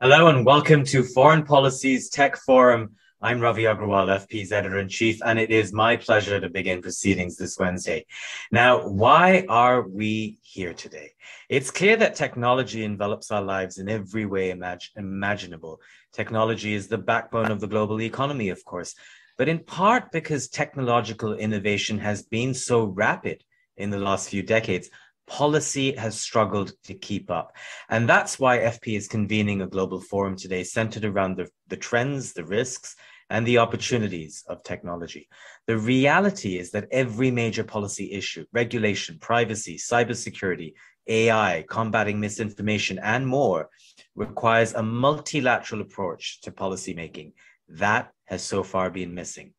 Hello and welcome to Foreign Policy's Tech Forum. I'm Ravi Agrawal, FP's editor in chief, and it is my pleasure to begin proceedings this Wednesday. Now, why are we here today? It's clear that technology envelops our lives in every way imag- imaginable. Technology is the backbone of the global economy, of course, but in part because technological innovation has been so rapid in the last few decades, policy has struggled to keep up. And that's why FP is convening a global forum today centered around the, the trends, the risks, and the opportunities of technology. The reality is that every major policy issue, regulation, privacy, cybersecurity, AI, combating misinformation, and more, requires a multilateral approach to policymaking. That has so far been missing.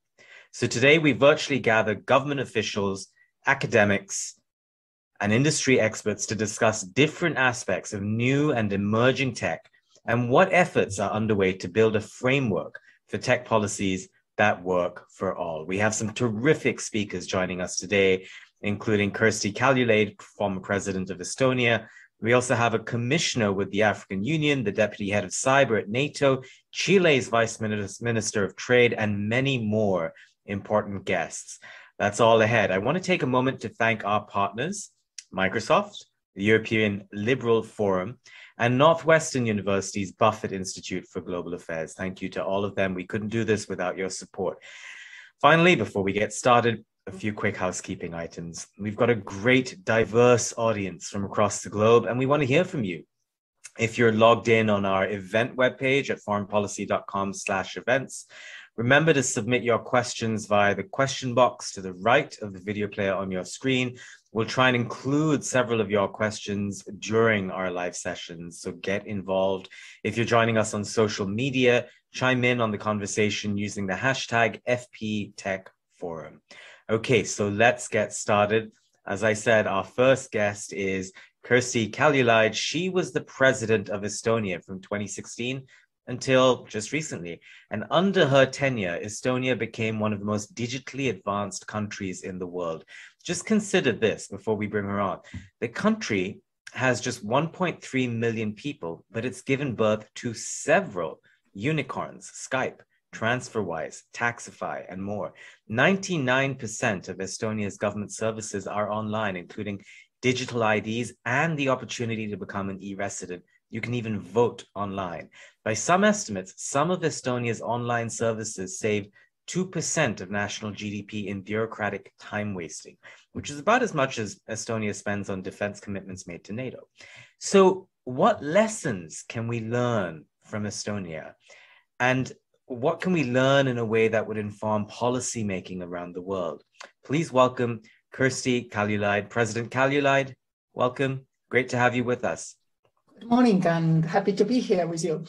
So today we virtually gather government officials, academics, and industry experts to discuss different aspects of new and emerging tech and what efforts are underway to build a framework for tech policies that work for all. We have some terrific speakers joining us today, including Kersti Kaljulaid, former president of Estonia. We also have a commissioner with the African Union, the deputy head of cyber at NATO, Chile's vice minister of trade, and many more important guests. That's all ahead. I want to take a moment to thank our partners. Microsoft, the European Liberal Forum, and Northwestern University's Buffett Institute for Global Affairs. Thank you to all of them. We couldn't do this without your support. Finally, before we get started, a few quick housekeeping items. We've got a great, diverse audience from across the globe, and we want to hear from you. If you're logged in on our event webpage at foreignpolicy.com slash events, remember to submit your questions via the question box to the right of the video player on your screen. We'll try and include several of your questions during our live sessions. So get involved. If you're joining us on social media, chime in on the conversation using the hashtag FPTechForum. Okay, so let's get started. As I said, our first guest is Kersti Kaljulaid. She was the president of Estonia from 2016 until just recently. And under her tenure, Estonia became one of the most digitally advanced countries in the world. Just consider this before we bring her on. The country has just 1.3 million people, but it's given birth to several unicorns, Skype, TransferWise, Taxify, and more. 99% of Estonia's government services are online, including digital IDs and the opportunity to become an e resident. You can even vote online. By some estimates, some of Estonia's online services save 2% of national GDP in bureaucratic time wasting, which is about as much as Estonia spends on defense commitments made to NATO. So, what lessons can we learn from Estonia? And what can we learn in a way that would inform policy making around the world? Please welcome Kersti Kaljulaid. President Kaljulaid, welcome. Great to have you with us. Good morning and happy to be here with you.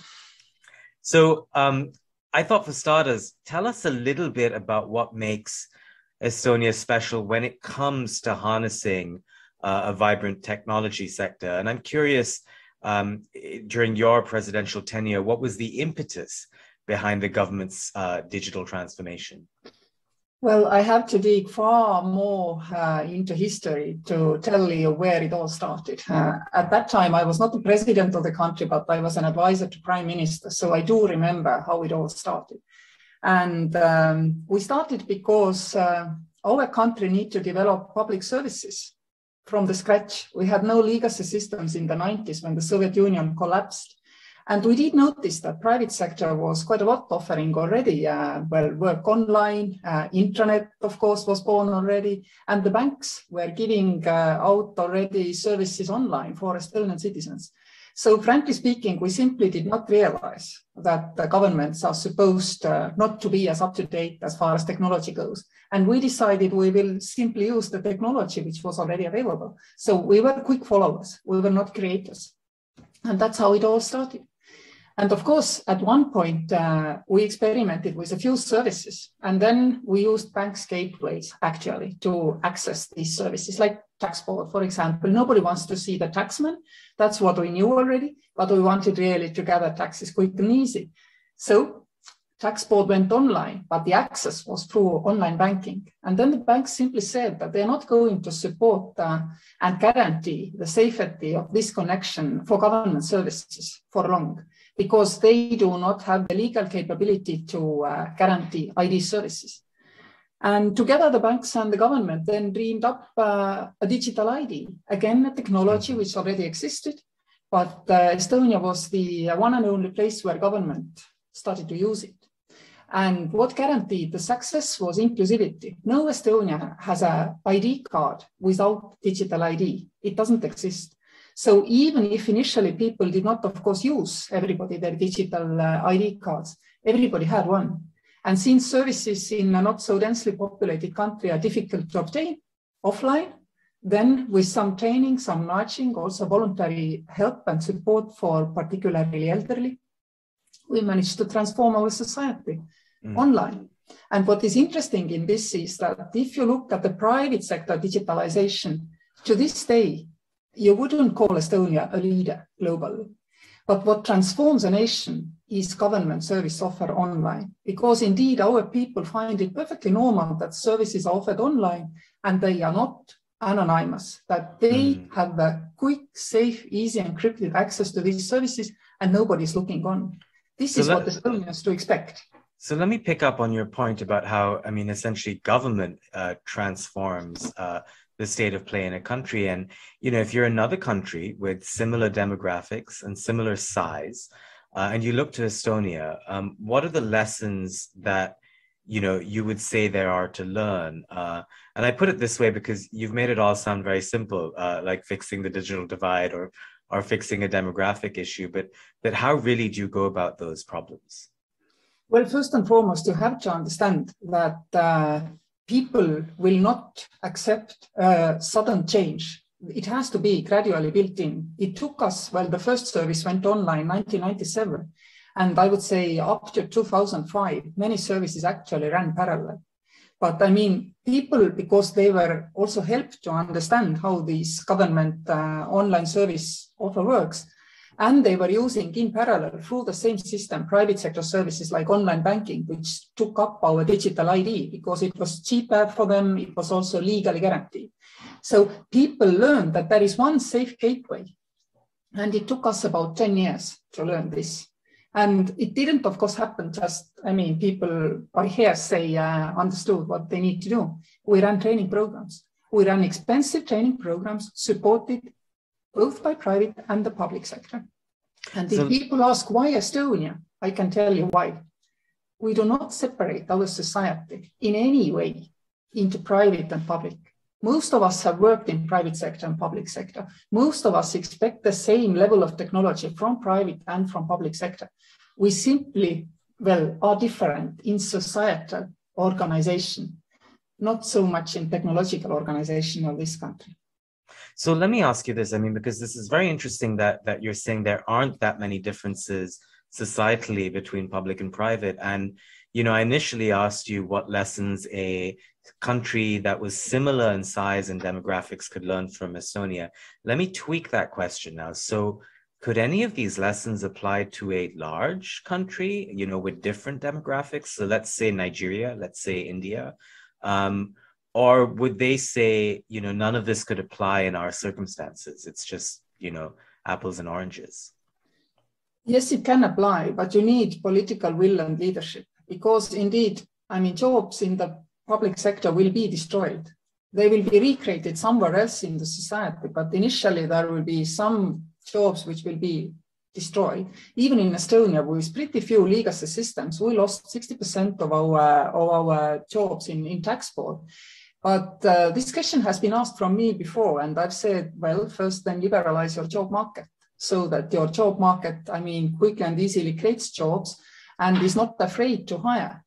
So, um, I thought for starters, tell us a little bit about what makes Estonia special when it comes to harnessing uh, a vibrant technology sector. And I'm curious, um, during your presidential tenure, what was the impetus behind the government's uh, digital transformation? Well, I have to dig far more uh, into history to tell you where it all started. Uh, at that time, I was not the president of the country, but I was an advisor to prime minister. So I do remember how it all started. And um, we started because uh, our country need to develop public services from the scratch. We had no legacy systems in the 90s when the Soviet Union collapsed. And we did notice that private sector was quite a lot offering already. Uh, well, work online, uh, internet, of course, was born already, and the banks were giving uh, out already services online for Estonian citizens. So frankly speaking, we simply did not realize that the governments are supposed uh, not to be as up to date as far as technology goes. And we decided we will simply use the technology which was already available. So we were quick followers. We were not creators. And that's how it all started. And of course, at one point, uh, we experimented with a few services, and then we used banks gateways actually to access these services, like Taxboard, for example. Nobody wants to see the taxman. That's what we knew already, but we wanted really to gather taxes quick and easy. So Taxboard went online, but the access was through online banking. And then the bank simply said that they're not going to support uh, and guarantee the safety of this connection for government services for long because they do not have the legal capability to uh, guarantee ID services. And together, the banks and the government then dreamed up uh, a digital ID, again, a technology which already existed, but uh, Estonia was the one and only place where government started to use it. And what guaranteed the success was inclusivity. No Estonia has a ID card without digital ID. It doesn't exist. So even if initially people did not, of course, use everybody their digital uh, ID cards, everybody had one. And since services in a not so densely populated country are difficult to obtain offline, then with some training, some nudging, also voluntary help and support for particularly elderly, we managed to transform our society mm. online. And what is interesting in this is that if you look at the private sector digitalization, to this day, you wouldn't call Estonia a leader globally. But what transforms a nation is government service offer online, because indeed our people find it perfectly normal that services are offered online and they are not anonymous, that they mm. have a quick, safe, easy, encrypted access to these services and nobody's looking on. This so is let, what Estonians to expect. So let me pick up on your point about how, I mean, essentially government uh, transforms uh, the state of play in a country. And, you know, if you're another country with similar demographics and similar size, uh, and you look to Estonia, um, what are the lessons that, you know, you would say there are to learn? Uh, and I put it this way because you've made it all sound very simple, uh, like fixing the digital divide or, or fixing a demographic issue, but, but how really do you go about those problems? Well, first and foremost, you have to understand that uh, people will not accept uh, sudden change. It has to be gradually built in. It took us, well, the first service went online 1997. And I would say up to 2005, many services actually ran parallel. But I mean, people, because they were also helped to understand how this government uh, online service offer works, and they were using in parallel through the same system private sector services like online banking, which took up our digital ID because it was cheaper for them. It was also legally guaranteed. So people learned that there is one safe gateway. And it took us about 10 years to learn this. And it didn't, of course, happen just, I mean, people by hearsay uh, understood what they need to do. We ran training programs. We ran expensive training programs supported both by private and the public sector. And so, if people ask why Estonia, I can tell you why. We do not separate our society in any way into private and public. Most of us have worked in private sector and public sector. Most of us expect the same level of technology from private and from public sector. We simply, well, are different in societal organization, not so much in technological organization of this country. So let me ask you this. I mean, because this is very interesting that that you're saying there aren't that many differences societally between public and private. And you know, I initially asked you what lessons a country that was similar in size and demographics could learn from Estonia. Let me tweak that question now. So could any of these lessons apply to a large country, you know, with different demographics? So let's say Nigeria, let's say India. Um, or would they say you know none of this could apply in our circumstances? It's just you know apples and oranges. Yes it can apply but you need political will and leadership because indeed i mean jobs in the public sector will be destroyed. They will be recreated somewhere else in the society but initially there will be some jobs which will be destroyed. Even in estonia with pretty few legacy systems we lost 60% of our of our jobs in in tax board but uh, this question has been asked from me before, and I've said, well, first then liberalize your job market so that your job market, I mean, quickly and easily creates jobs and is not afraid to hire.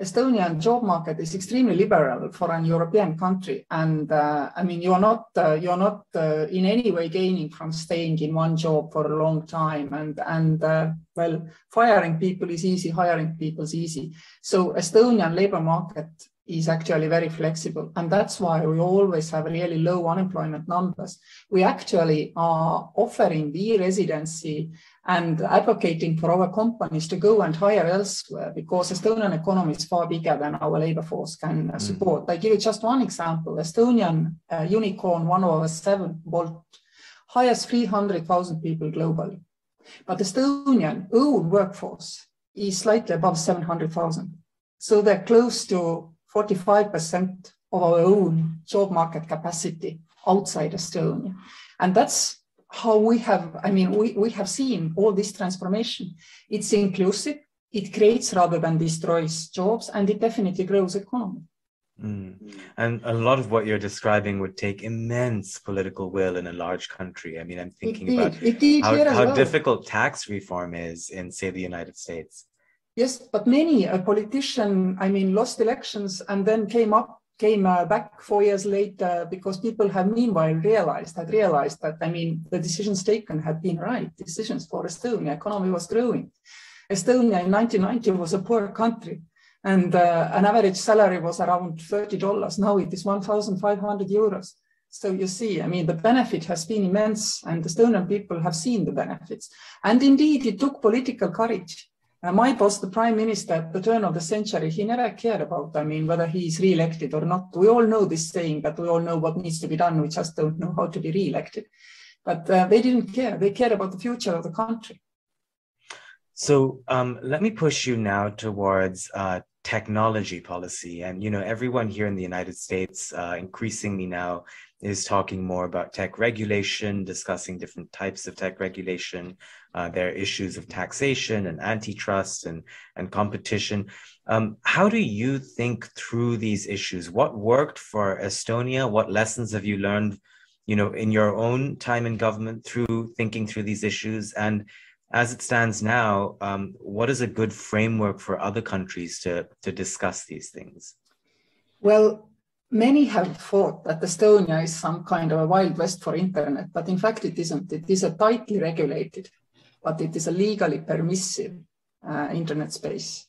Estonian job market is extremely liberal for an European country, and uh, I mean, you're not uh, you're not uh, in any way gaining from staying in one job for a long time, and and uh, well, firing people is easy, hiring people is easy. So Estonian labor market is actually very flexible. And that's why we always have really low unemployment numbers. We actually are offering the residency and advocating for our companies to go and hire elsewhere because Estonian economy is far bigger than our labor force can mm. support. I give you just one example. Estonian uh, unicorn, one of our seven, Bolt, hires 300,000 people globally. But Estonian own workforce is slightly above 700,000. So they're close to 45% of our own job market capacity outside Estonia. And that's how we have, I mean, we, we have seen all this transformation. It's inclusive, it creates rather than destroys jobs, and it definitely grows economy. Mm. And a lot of what you're describing would take immense political will in a large country. I mean, I'm thinking about how, how well. difficult tax reform is in, say, the United States. Yes, but many a politician, I mean, lost elections and then came up, came uh, back four years later because people have meanwhile realized, had realized that, I mean, the decisions taken had been right decisions for Estonia. Economy was growing. Estonia in 1990 was a poor country and uh, an average salary was around $30. Now it is 1,500 euros. So you see, I mean, the benefit has been immense and the Estonian people have seen the benefits. And indeed, it took political courage. Uh, my boss, the prime minister at the turn of the century, he never cared about, I mean, whether he is re-elected or not. We all know this saying that we all know what needs to be done. We just don't know how to be re-elected. But uh, they didn't care. They cared about the future of the country. So um, let me push you now towards uh, technology policy. And, you know, everyone here in the United States uh, increasingly now is talking more about tech regulation, discussing different types of tech regulation. Uh, there are issues of taxation and antitrust and, and competition. Um, how do you think through these issues? What worked for Estonia? What lessons have you learned, you know, in your own time in government through thinking through these issues? And as it stands now, um, what is a good framework for other countries to, to discuss these things? Well, many have thought that Estonia is some kind of a wild west for internet, but in fact it isn't. It is a tightly regulated, but it is a legally permissive uh, internet space.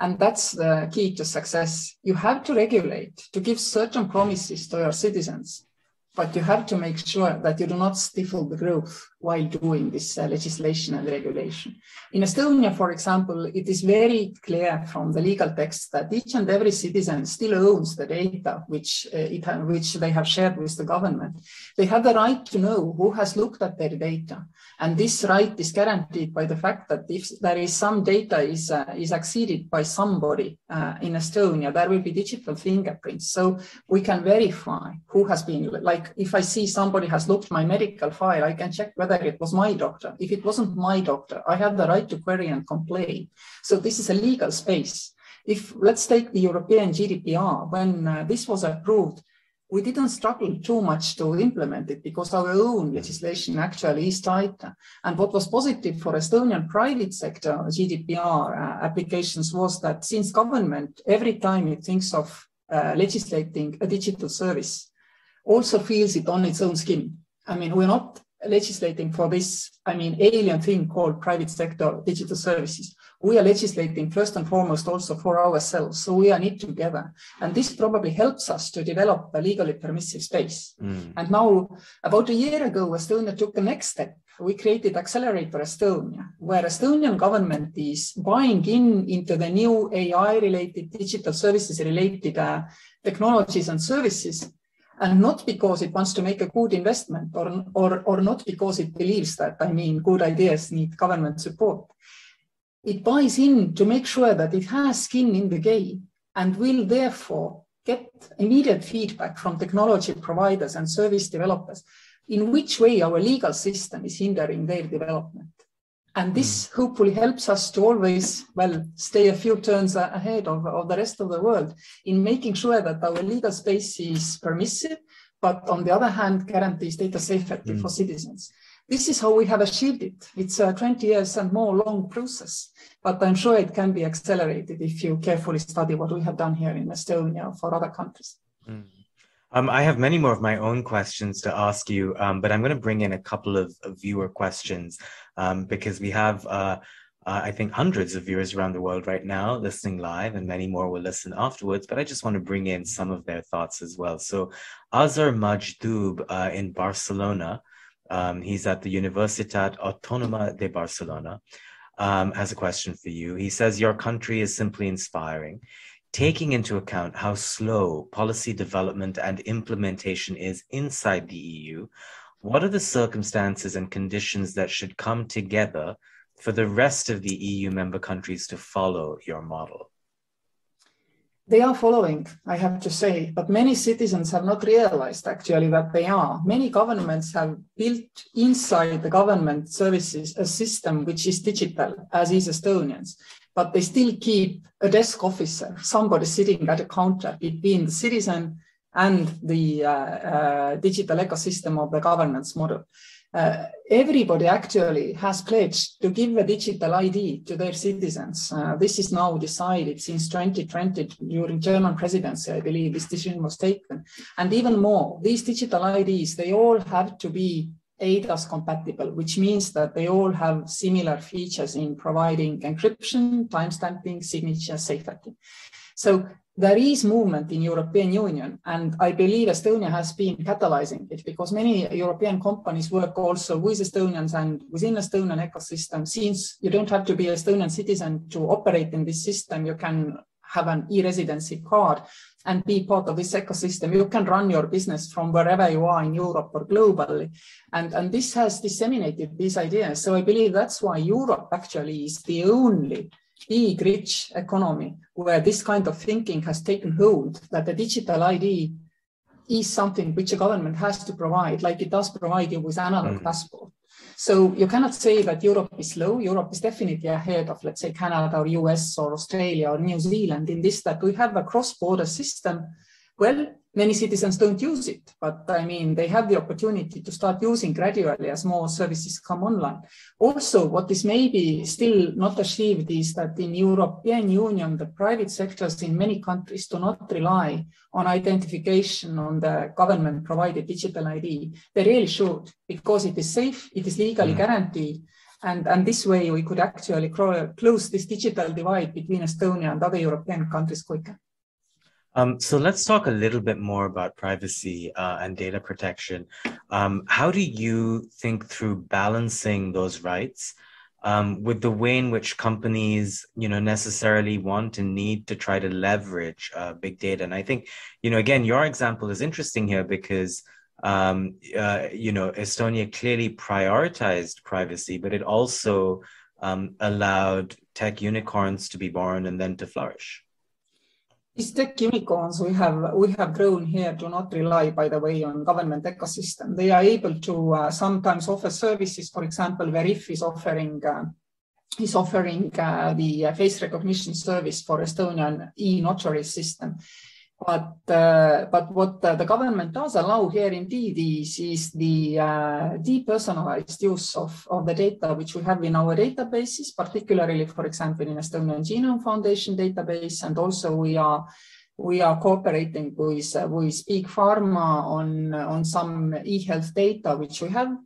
And that's the key to success. You have to regulate to give certain promises to your citizens but you have to make sure that you do not stifle the growth while doing this uh, legislation and regulation. In Estonia, for example, it is very clear from the legal text that each and every citizen still owns the data which, uh, it, which they have shared with the government. They have the right to know who has looked at their data. And this right is guaranteed by the fact that if there is some data is, uh, is acceded by somebody uh, in Estonia, there will be digital fingerprints. So we can verify who has been, like if I see somebody has looked my medical file, I can check whether it was my doctor. If it wasn't my doctor, I have the right to query and complain. So this is a legal space. If let's take the European GDPR, when uh, this was approved, we didn't struggle too much to implement it because our own legislation actually is tighter. And what was positive for Estonian private sector GDPR uh, applications was that since government, every time it thinks of uh, legislating a digital service, also feels it on its own skin. I mean, we're not legislating for this, I mean, alien thing called private sector digital services we are legislating first and foremost also for ourselves. So we are knit together. And this probably helps us to develop a legally permissive space. Mm. And now, about a year ago, Estonia took the next step. We created Accelerate Estonia, where Estonian government is buying in into the new AI related digital services related uh, technologies and services and not because it wants to make a good investment or, or, or not because it believes that, I mean, good ideas need government support it buys in to make sure that it has skin in the game and will therefore get immediate feedback from technology providers and service developers in which way our legal system is hindering their development. And this mm. hopefully helps us to always, well, stay a few turns ahead of, of the rest of the world in making sure that our legal space is permissive, but on the other hand, guarantees data safety mm. for citizens. This is how we have achieved it. It's a 20 years and more long process, but I'm sure it can be accelerated if you carefully study what we have done here in Estonia for other countries. Mm. Um, I have many more of my own questions to ask you, um, but I'm going to bring in a couple of, of viewer questions um, because we have, uh, uh, I think, hundreds of viewers around the world right now listening live, and many more will listen afterwards. But I just want to bring in some of their thoughts as well. So, Azar Majdoub uh, in Barcelona um, he's at the Universitat Autónoma de Barcelona. Um, has a question for you. He says, Your country is simply inspiring. Taking into account how slow policy development and implementation is inside the EU, what are the circumstances and conditions that should come together for the rest of the EU member countries to follow your model? They are following, I have to say, but many citizens have not realized actually that they are. Many governments have built inside the government services a system which is digital, as is Estonians, but they still keep a desk officer, somebody sitting at a counter between the citizen and the uh, uh, digital ecosystem of the governance model uh, everybody actually has pledged to give a digital ID to their citizens. Uh, this is now decided since 2020 during German presidency, I believe this decision was taken. And even more, these digital IDs, they all have to be eIDAS compatible, which means that they all have similar features in providing encryption, timestamping, signature, safety. So there is movement in European Union, and I believe Estonia has been catalyzing it because many European companies work also with Estonians and within Estonian ecosystem. Since you don't have to be Estonian citizen to operate in this system, you can have an e-residency card and be part of this ecosystem. You can run your business from wherever you are in Europe or globally. And, and this has disseminated these ideas. So I believe that's why Europe actually is the only big, rich economy where this kind of thinking has taken hold, that the digital ID is something which a government has to provide, like it does provide you with analog mm. passport. So you cannot say that Europe is slow. Europe is definitely ahead of, let's say, Canada or US or Australia or New Zealand in this, that we have a cross-border system. Well, many citizens don't use it, but I mean, they have the opportunity to start using gradually as more services come online. Also, what is maybe still not achieved is that in European Union, the private sectors in many countries do not rely on identification on the government provided digital ID. They really should, because it is safe, it is legally mm. guaranteed, and, and this way we could actually close this digital divide between Estonia and other European countries quicker. Um, so let's talk a little bit more about privacy uh, and data protection. Um, how do you think through balancing those rights um, with the way in which companies, you know, necessarily want and need to try to leverage uh, big data? And I think, you know, again, your example is interesting here because, um, uh, you know, Estonia clearly prioritized privacy, but it also um, allowed tech unicorns to be born and then to flourish. These tech unicorns we have we have grown here do not rely, by the way, on government ecosystem. They are able to uh, sometimes offer services. For example, Veriff is offering uh, is offering uh, the uh, face recognition service for Estonian e-notary system. But, uh, but what the government does allow here indeed is, the uh, depersonalized use of, the data which we have in our databases, particularly, for example, in Estonian Genome Foundation database. And also we are cooperating with, uh, with Big Pharma on some e-health data which we have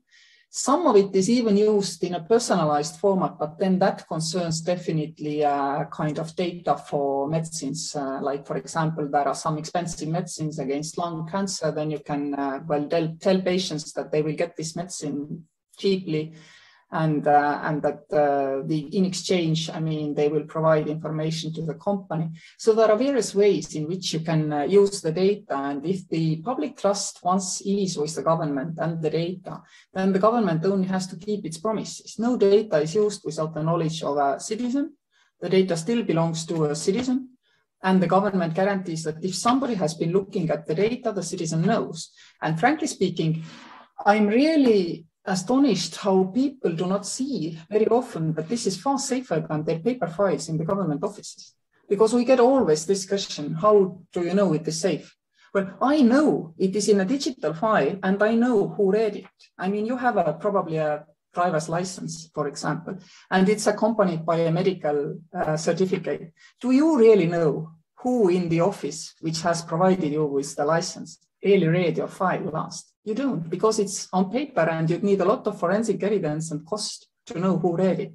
some of it is even used in a personalized format, but then that concerns definitely uh, kind of data for medicines. Uh, like, for example, there are some expensive medicines against lung cancer, then you can, uh, well, tell patients that they will get this medicine cheaply and uh, and that uh, the in exchange i mean they will provide information to the company. So there are various ways in which you can uh, use the data and if the public trust once is with the government and the data then the government only has to keep its promises. No data is used without the knowledge of a citizen. The data still belongs to a citizen and the government guarantees that if somebody has been looking at the data the citizen knows. And frankly speaking i'm really astonished how people do not see very often that this is far safer than their paper files in the government offices. Because we get always this question, how do you know it is safe? Well, I know it is in a digital file and I know who read it. I mean, you have a, probably a driver's license, for example, and it's accompanied by a medical uh, certificate. Do you really know who in the office which has provided you with the license really read your file last? You don't because it's on paper and you'd need a lot of forensic evidence and cost to know who read it.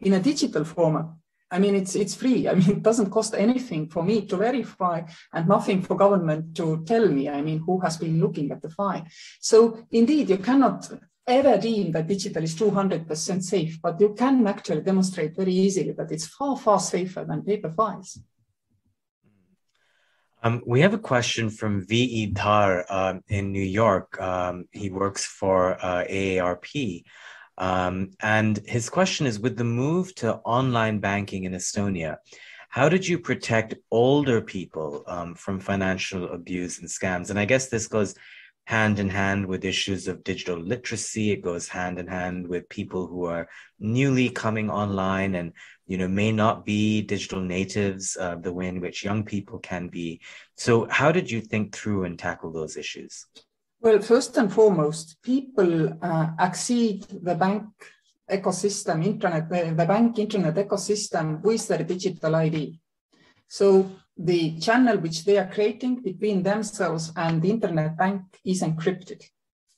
In a digital format, I mean, it's it's free. I mean, it doesn't cost anything for me to verify and nothing for government to tell me. I mean, who has been looking at the file. So indeed, you cannot ever deem that digital is 200% safe, but you can actually demonstrate very easily that it's far, far safer than paper files. Um, we have a question from V.E. Dhar uh, in New York. Um, he works for uh, AARP. Um, and his question is With the move to online banking in Estonia, how did you protect older people um, from financial abuse and scams? And I guess this goes hand in hand with issues of digital literacy. It goes hand in hand with people who are newly coming online and you know may not be digital natives uh, the way in which young people can be. So, how did you think through and tackle those issues? Well, first and foremost, people uh, accede the bank ecosystem, internet, the bank internet ecosystem with their digital ID. So the channel which they are creating between themselves and the internet bank is encrypted.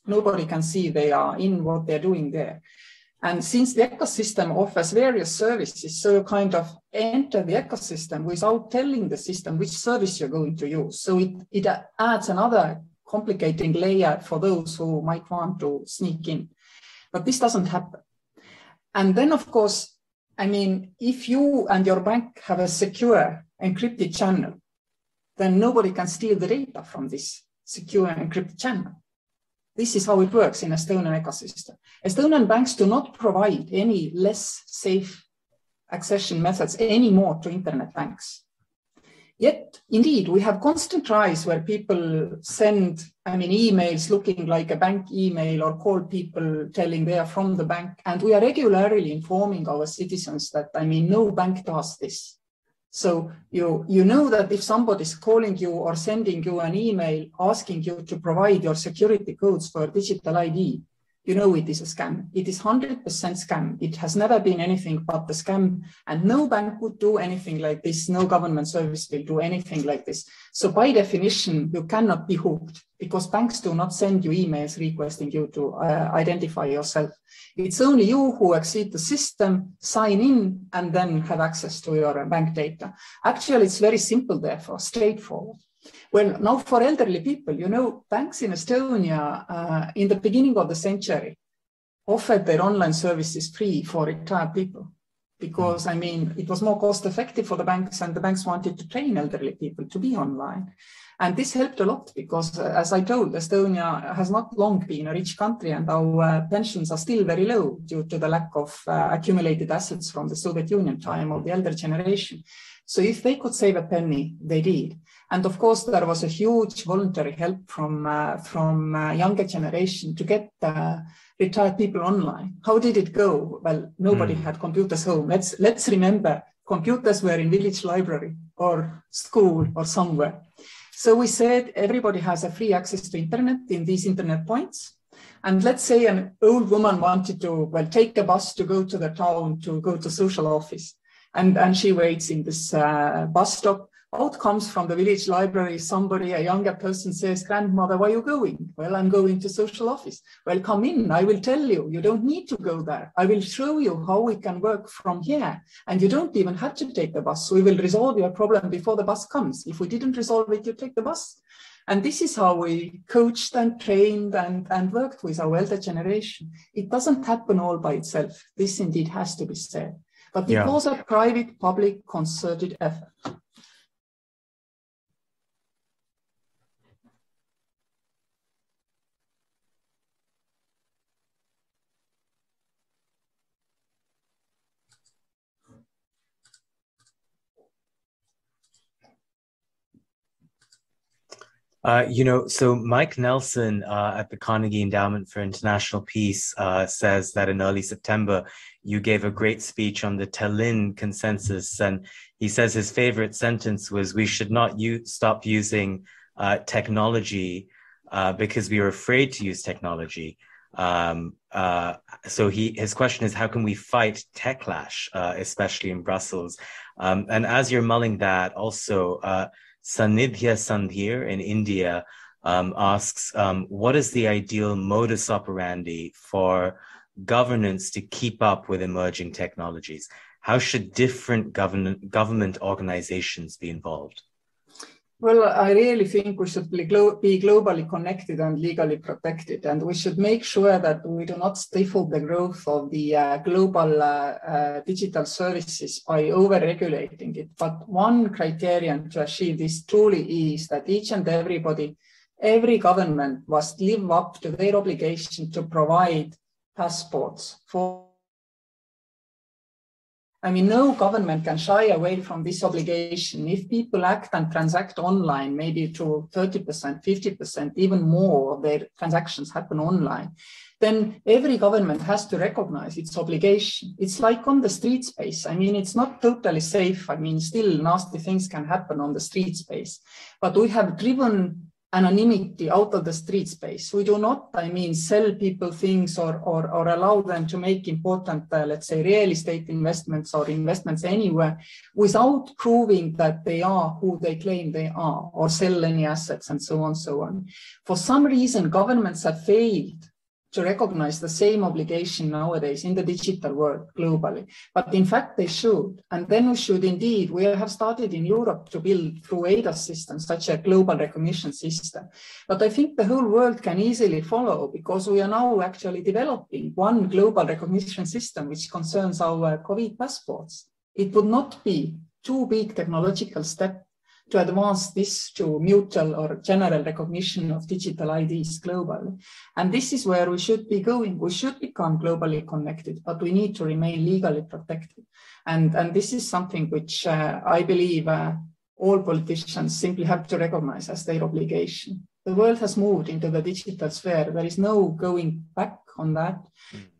Nobody can see they are in what they're doing there. And since the ecosystem offers various services, so you kind of enter the ecosystem without telling the system which service you're going to use. So it, it adds another complicating layer for those who might want to sneak in. But this doesn't happen. And then, of course, I mean, if you and your bank have a secure encrypted channel, then nobody can steal the data from this secure encrypted channel. This is how it works in Estonian ecosystem. Estonian banks do not provide any less safe accession methods anymore to internet banks. Yet, indeed, we have constant tries where people send, I mean, emails looking like a bank email or call people telling they are from the bank. And we are regularly informing our citizens that, I mean, no bank does this. So you, you know that if somebody is calling you or sending you an email asking you to provide your security codes for digital ID, you know it is a scam. It is 100% scam. It has never been anything but the scam. And no bank would do anything like this. No government service will do anything like this. So by definition, you cannot be hooked because banks do not send you emails requesting you to uh, identify yourself. It's only you who exceed the system, sign in, and then have access to your bank data. Actually, it's very simple, therefore, straightforward. Well, now for elderly people, you know, banks in Estonia uh, in the beginning of the century offered their online services free for retired people because, I mean, it was more cost effective for the banks and the banks wanted to train elderly people to be online. And this helped a lot because, uh, as I told, Estonia has not long been a rich country and our uh, pensions are still very low due to the lack of uh, accumulated assets from the Soviet Union time of the elder generation. So if they could save a penny, they did. And of course, there was a huge voluntary help from uh, from uh, younger generation to get uh, retired people online. How did it go? Well, nobody mm. had computers home. Let's let's remember, computers were in village library or school or somewhere. So we said everybody has a free access to internet in these internet points. And let's say an old woman wanted to well take a bus to go to the town to go to social office, and and she waits in this uh, bus stop out comes from the village library somebody, a younger person says, grandmother, where are you going? Well, I'm going to social office. Well, come in, I will tell you. You don't need to go there. I will show you how we can work from here. And you don't even have to take the bus. We will resolve your problem before the bus comes. If we didn't resolve it, you take the bus. And this is how we coached and trained and, and worked with our elder generation. It doesn't happen all by itself. This indeed has to be said. But it yeah. was a private, public, concerted effort. Uh, you know, so Mike Nelson uh, at the Carnegie Endowment for International Peace uh, says that in early September, you gave a great speech on the Tallinn consensus. And he says his favorite sentence was, We should not stop using uh, technology uh, because we are afraid to use technology. Um, so he, his question is, How can we fight techlash, especially in Brussels? Um, and as you're mulling that, also, Sanidhya Sandhir in India um, asks, um, what is the ideal modus operandi for governance to keep up with emerging technologies? How should different government, government organizations be involved? Well, I really think we should be, glo be, globally connected and legally protected, and we should make sure that we do not stifle the growth of the uh, global uh, uh, digital services by over-regulating it. But one criterion to achieve this truly is that each and everybody, every government must live up to their obligation to provide passports for I mean, no government can shy away from this obligation. If people act and transact online, maybe to 30%, 50%, even more of their transactions happen online, then every government has to recognize its obligation. It's like on the street space. I mean, it's not totally safe. I mean, still nasty things can happen on the street space, but we have driven anonymity out of the street space. We do not, I mean, sell people things or, or, or allow them to make important, uh, let's say, real estate investments or investments anywhere without proving that they are who they claim they are or sell any assets and so on, so on. For some reason, governments have failed to recognize the same obligation nowadays in the digital world globally. But in fact, they should. And then we should indeed, we have started in Europe to build through eIDAS systems, such a global recognition system. But I think the whole world can easily follow because we are now actually developing one global recognition system which concerns our COVID passports. It would not be too big technological step to advance this to mutual or general recognition of digital IDs globally. And this is where we should be going. We should become globally connected, but we need to remain legally protected. And, and this is something which uh, I believe uh, all politicians simply have to recognize as their obligation. The world has moved into the digital sphere. There is no going back on that.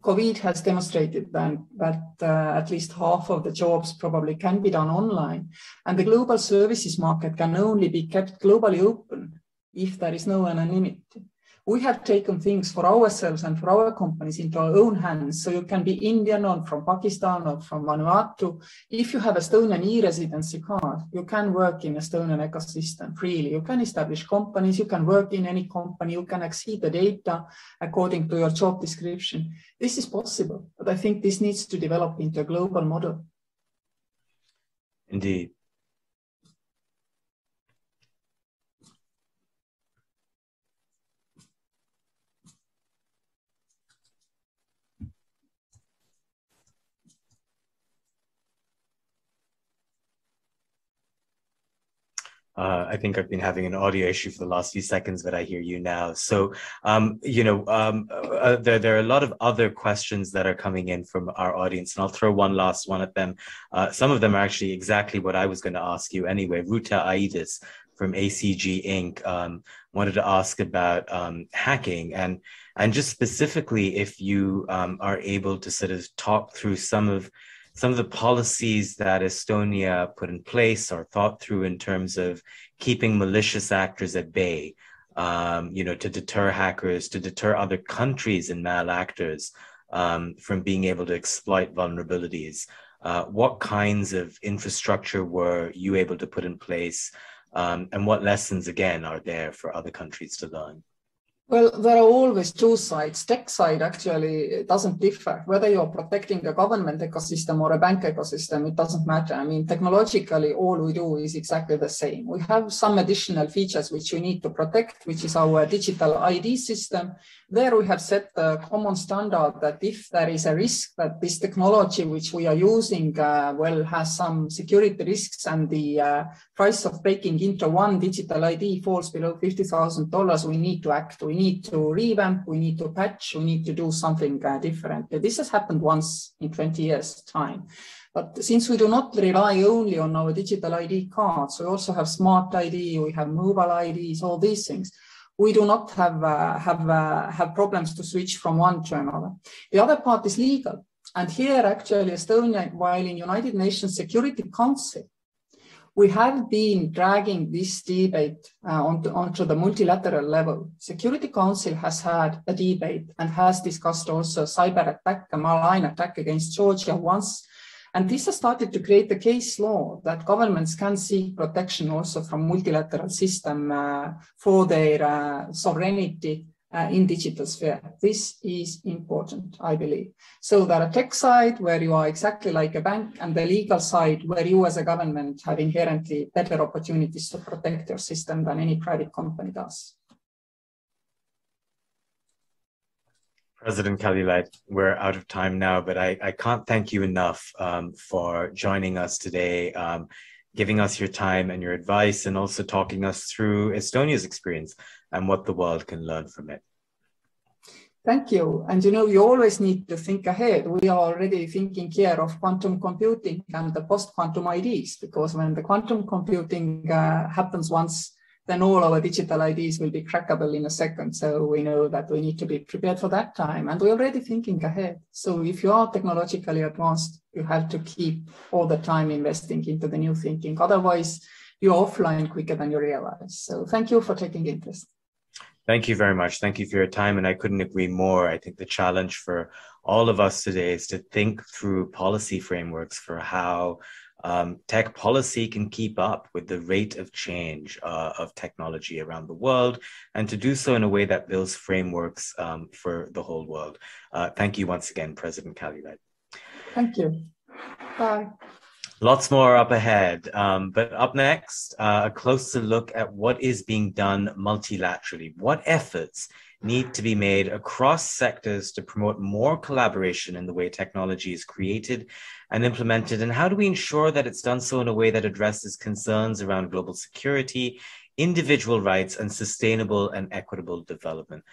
COVID has demonstrated that, that uh, at least half of the jobs probably can be done online. And the global services market can only be kept globally open if there is no anonymity we have taken things for ourselves and for our companies into our own hands. So you can be Indian or from Pakistan or from Vanuatu. If you have Estonian e-residency card, you can work in Estonian ecosystem freely. You can establish companies, you can work in any company, you can exceed the data according to your job description. This is possible, but I think this needs to develop into a global model. Indeed. Uh, I think I've been having an audio issue for the last few seconds, but I hear you now. So, um, you know, um, uh, there, there are a lot of other questions that are coming in from our audience, and I'll throw one last one at them. Uh, some of them are actually exactly what I was going to ask you anyway. Ruta Aidis from ACG Inc. Um, wanted to ask about um, hacking and and just specifically if you um, are able to sort of talk through some of some of the policies that Estonia put in place or thought through in terms of keeping malicious actors at bay, um, you know, to deter hackers, to deter other countries and malactors um, from being able to exploit vulnerabilities. Uh, what kinds of infrastructure were you able to put in place? Um, and what lessons, again, are there for other countries to learn? Well, there are always two sides. Tech side actually doesn't differ. Whether you're protecting a government ecosystem or a bank ecosystem, it doesn't matter. I mean, technologically, all we do is exactly the same. We have some additional features which we need to protect, which is our digital ID system, there we have set the common standard that if there is a risk that this technology which we are using uh, well has some security risks and the uh, price of breaking into one digital ID falls below $50,000, we need to act. We need to revamp, we need to patch, we need to do something uh, different. This has happened once in 20 years time. But since we do not rely only on our digital ID cards, we also have smart ID, we have mobile IDs, all these things we do not have uh, have uh, have problems to switch from one to another. The other part is legal, and here actually Estonia, while in United Nations Security Council, we have been dragging this debate uh, onto, onto the multilateral level. Security Council has had a debate and has discussed also cyber attack, a malign attack against Georgia once and this has started to create a case law that governments can seek protection also from multilateral system uh, for their uh, sovereignty uh, in digital sphere. This is important, I believe. So that a tech side where you are exactly like a bank and the legal side where you as a government have inherently better opportunities to protect your system than any private company does. President Kaljulaid, we're out of time now, but I, I can't thank you enough um, for joining us today, um, giving us your time and your advice, and also talking us through Estonia's experience and what the world can learn from it. Thank you. And you know, you always need to think ahead. We are already thinking here of quantum computing and the post-quantum IDs, because when the quantum computing uh, happens once, then all our digital IDs will be crackable in a second. So we know that we need to be prepared for that time. And we're already thinking ahead. So if you are technologically advanced, you have to keep all the time investing into the new thinking. Otherwise, you're offline quicker than you realize. So thank you for taking interest. Thank you very much. Thank you for your time. And I couldn't agree more. I think the challenge for all of us today is to think through policy frameworks for how um, tech policy can keep up with the rate of change uh, of technology around the world and to do so in a way that builds frameworks um, for the whole world. Uh, thank you once again, President Kaljulaid. Thank you. Bye. Lots more up ahead. Um, but up next, uh, a closer look at what is being done multilaterally. What efforts need to be made across sectors to promote more collaboration in the way technology is created and implemented? And how do we ensure that it's done so in a way that addresses concerns around global security, individual rights, and sustainable and equitable development?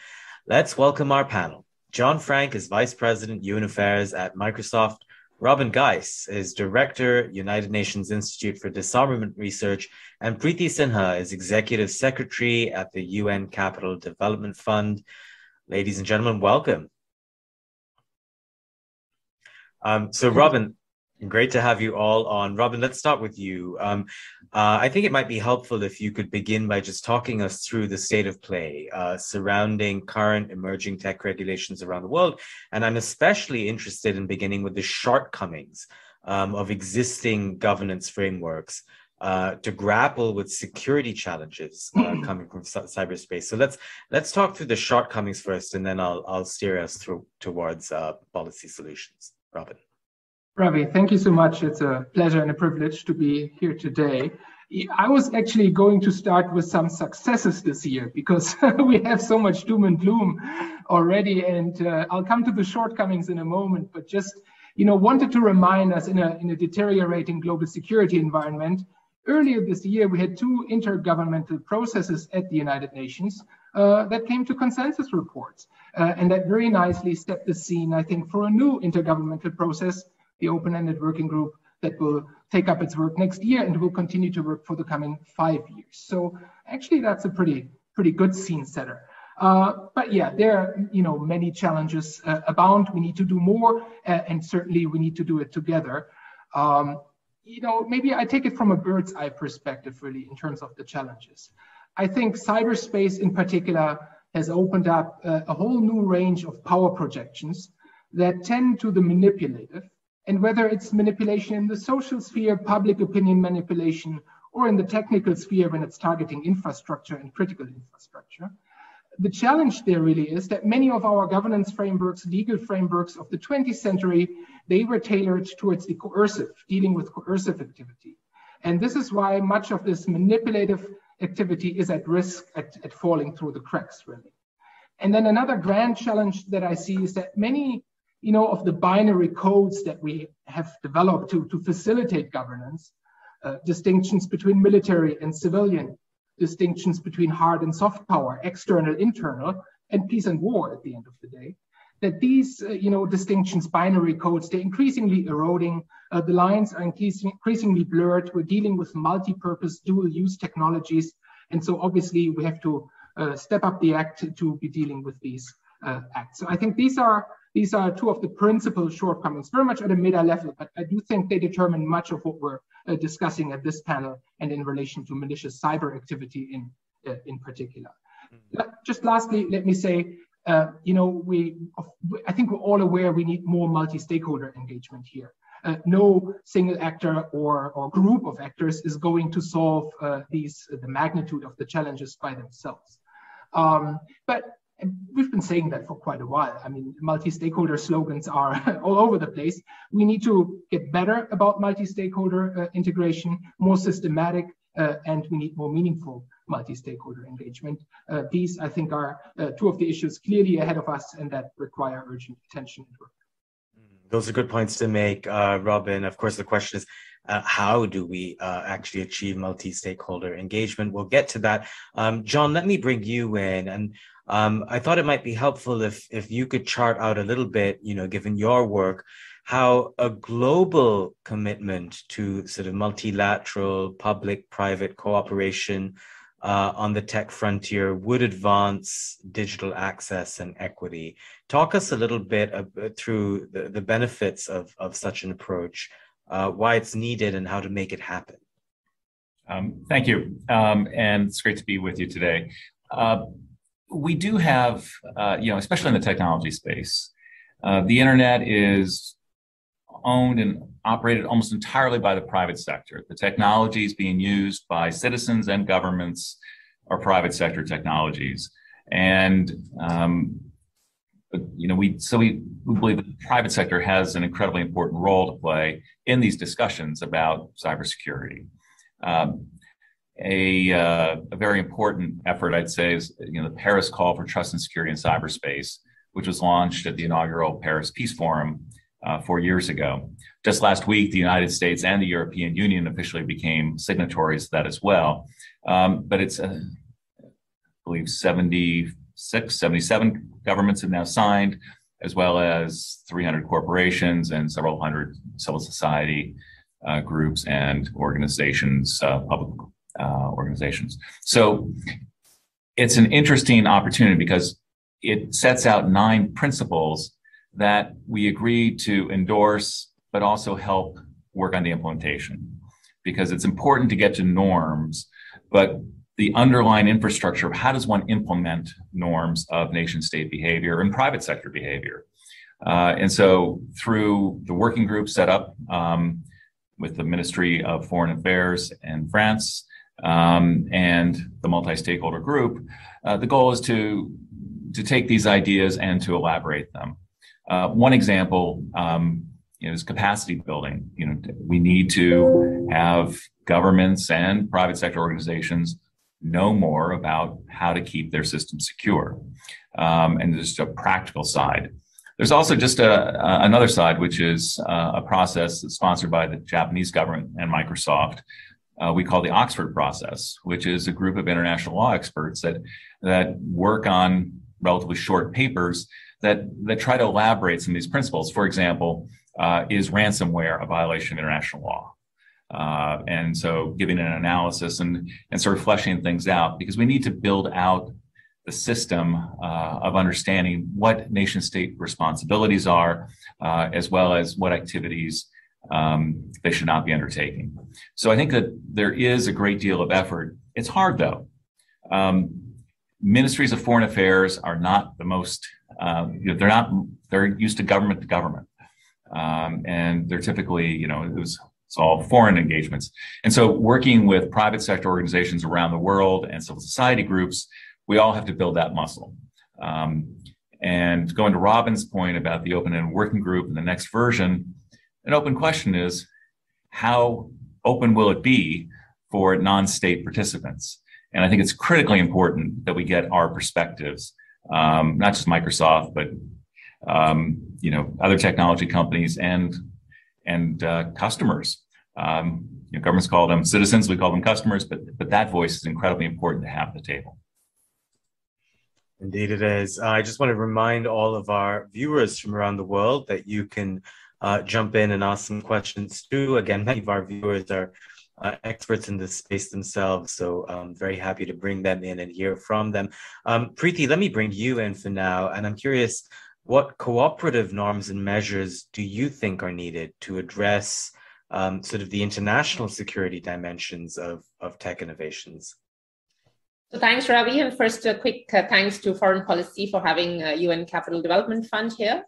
Let's welcome our panel. John Frank is Vice President, UN Affairs at Microsoft. Robin Geiss is Director, United Nations Institute for Disarmament Research, and Preeti Sinha is Executive Secretary at the UN Capital Development Fund. Ladies and gentlemen, welcome. Um, so, Robin, Great to have you all on. Robin, let's start with you. Um, uh, I think it might be helpful if you could begin by just talking us through the state of play uh, surrounding current emerging tech regulations around the world. And I'm especially interested in beginning with the shortcomings um, of existing governance frameworks uh, to grapple with security challenges uh, coming from cyberspace. So let's let's talk through the shortcomings first, and then I'll I'll steer us through towards uh, policy solutions. Robin. Ravi, thank you so much. It's a pleasure and a privilege to be here today. I was actually going to start with some successes this year because we have so much doom and gloom already, and uh, I'll come to the shortcomings in a moment. But just you know, wanted to remind us in a in a deteriorating global security environment. Earlier this year, we had two intergovernmental processes at the United Nations uh, that came to consensus reports, uh, and that very nicely set the scene, I think, for a new intergovernmental process the open-ended working group that will take up its work next year and will continue to work for the coming five years. So actually, that's a pretty pretty good scene setter. Uh, but yeah, there are you know many challenges uh, abound. We need to do more, uh, and certainly we need to do it together. Um, you know, maybe I take it from a bird's eye perspective, really, in terms of the challenges. I think cyberspace, in particular, has opened up uh, a whole new range of power projections that tend to the manipulative and whether it's manipulation in the social sphere, public opinion manipulation, or in the technical sphere when it's targeting infrastructure and critical infrastructure. The challenge there really is that many of our governance frameworks, legal frameworks of the 20th century, they were tailored towards the coercive, dealing with coercive activity. And this is why much of this manipulative activity is at risk at, at falling through the cracks, really. And then another grand challenge that I see is that many you know, of the binary codes that we have developed to, to facilitate governance, uh, distinctions between military and civilian, distinctions between hard and soft power, external, internal, and peace and war at the end of the day, that these, uh, you know, distinctions, binary codes, they're increasingly eroding. Uh, the lines are increasing, increasingly blurred. We're dealing with multi-purpose, dual-use technologies. And so obviously we have to uh, step up the act to be dealing with these uh, acts. So I think these are these are two of the principal shortcomings, very much at a meta level, but I do think they determine much of what we're uh, discussing at this panel and in relation to malicious cyber activity in, uh, in particular. Mm-hmm. Just lastly, let me say, uh, you know, we, I think we're all aware we need more multi-stakeholder engagement here. Uh, no single actor or, or group of actors is going to solve uh, these, the magnitude of the challenges by themselves. Um, but and we've been saying that for quite a while. I mean, multi-stakeholder slogans are all over the place. We need to get better about multi-stakeholder uh, integration, more systematic, uh, and we need more meaningful multi-stakeholder engagement. Uh, these, I think, are uh, two of the issues clearly ahead of us and that require urgent attention and work. Those are good points to make, uh, Robin. Of course, the question is, uh, how do we uh, actually achieve multi-stakeholder engagement? We'll get to that. Um, John, let me bring you in, and um, I thought it might be helpful if if you could chart out a little bit, you know, given your work, how a global commitment to sort of multilateral public-private cooperation uh, on the tech frontier would advance digital access and equity. Talk us a little bit uh, through the, the benefits of, of such an approach, uh, why it's needed, and how to make it happen. Um, thank you. Um, and it's great to be with you today. We do have, uh, you know, especially in the technology space, uh, the internet is owned and operated almost entirely by the private sector. The technologies being used by citizens and governments are private sector technologies. And, um, you know, we, so we, we believe the private sector has an incredibly important role to play in these discussions about cybersecurity. Um, a, uh, a very important effort, I'd say, is you know the Paris Call for Trust and Security in Cyberspace, which was launched at the inaugural Paris Peace Forum uh, four years ago. Just last week, the United States and the European Union officially became signatories to that as well. Um, but it's, uh, I believe, 76, 77 governments have now signed, as well as 300 corporations and several hundred civil society uh, groups and organizations, uh, public uh, organizations. So it's an interesting opportunity because it sets out nine principles that we agree to endorse, but also help work on the implementation because it's important to get to norms, but the underlying infrastructure of how does one implement norms of nation state behavior and private sector behavior. Uh, and so through the working group set up um, with the Ministry of Foreign Affairs in France um, and the multi-stakeholder group, uh, the goal is to, to take these ideas and to elaborate them. Uh, one example um, is capacity building. You know, we need to have governments and private sector organizations know more about how to keep their systems secure. Um, and there's a practical side. There's also just a, a another side, which is uh, a process that's sponsored by the Japanese government and Microsoft. Uh, we call the Oxford process, which is a group of international law experts that that work on relatively short papers that, that try to elaborate some of these principles. For example, uh, is ransomware a violation of international law? Uh, and so giving an analysis and, and sort of fleshing things out because we need to build out the system uh, of understanding what nation state responsibilities are, uh, as well as what activities um, they should not be undertaking. So I think that there is a great deal of effort. It's hard though. Um, ministries of foreign affairs are not the most um, you know, they're not they're used to government to government, um, and they're typically you know it was it's all foreign engagements. And so working with private sector organizations around the world and civil society groups, we all have to build that muscle. Um, and going to Robin's point about the open-ended working group and the next version, an open question is how open will it be for non-state participants? And I think it's critically important that we get our perspectives um, not just Microsoft, but um, you know other technology companies and and uh, customers. Um, you know, governments call them citizens, we call them customers, but but that voice is incredibly important to have at the table. Indeed, it is. I just want to remind all of our viewers from around the world that you can uh, jump in and ask some questions too. Again, many of our viewers are uh, experts in this space themselves. So I'm um, very happy to bring them in and hear from them. Um, Preeti, let me bring you in for now. And I'm curious, what cooperative norms and measures do you think are needed to address um, sort of the international security dimensions of, of tech innovations? So thanks, Ravi. And first, a quick uh, thanks to Foreign Policy for having uh, UN Capital Development Fund here.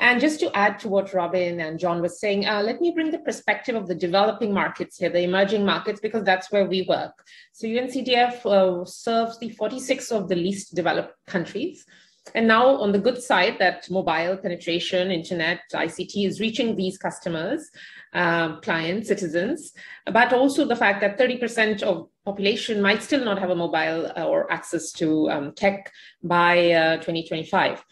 And just to add to what Robin and John was saying, uh, let me bring the perspective of the developing markets here, the emerging markets, because that's where we work. So UNCDF uh, serves the 46 of the least developed countries. And now, on the good side, that mobile penetration, internet, ICT is reaching these customers, uh, clients, citizens, but also the fact that 30% of population might still not have a mobile uh, or access to um, tech by uh, 2025.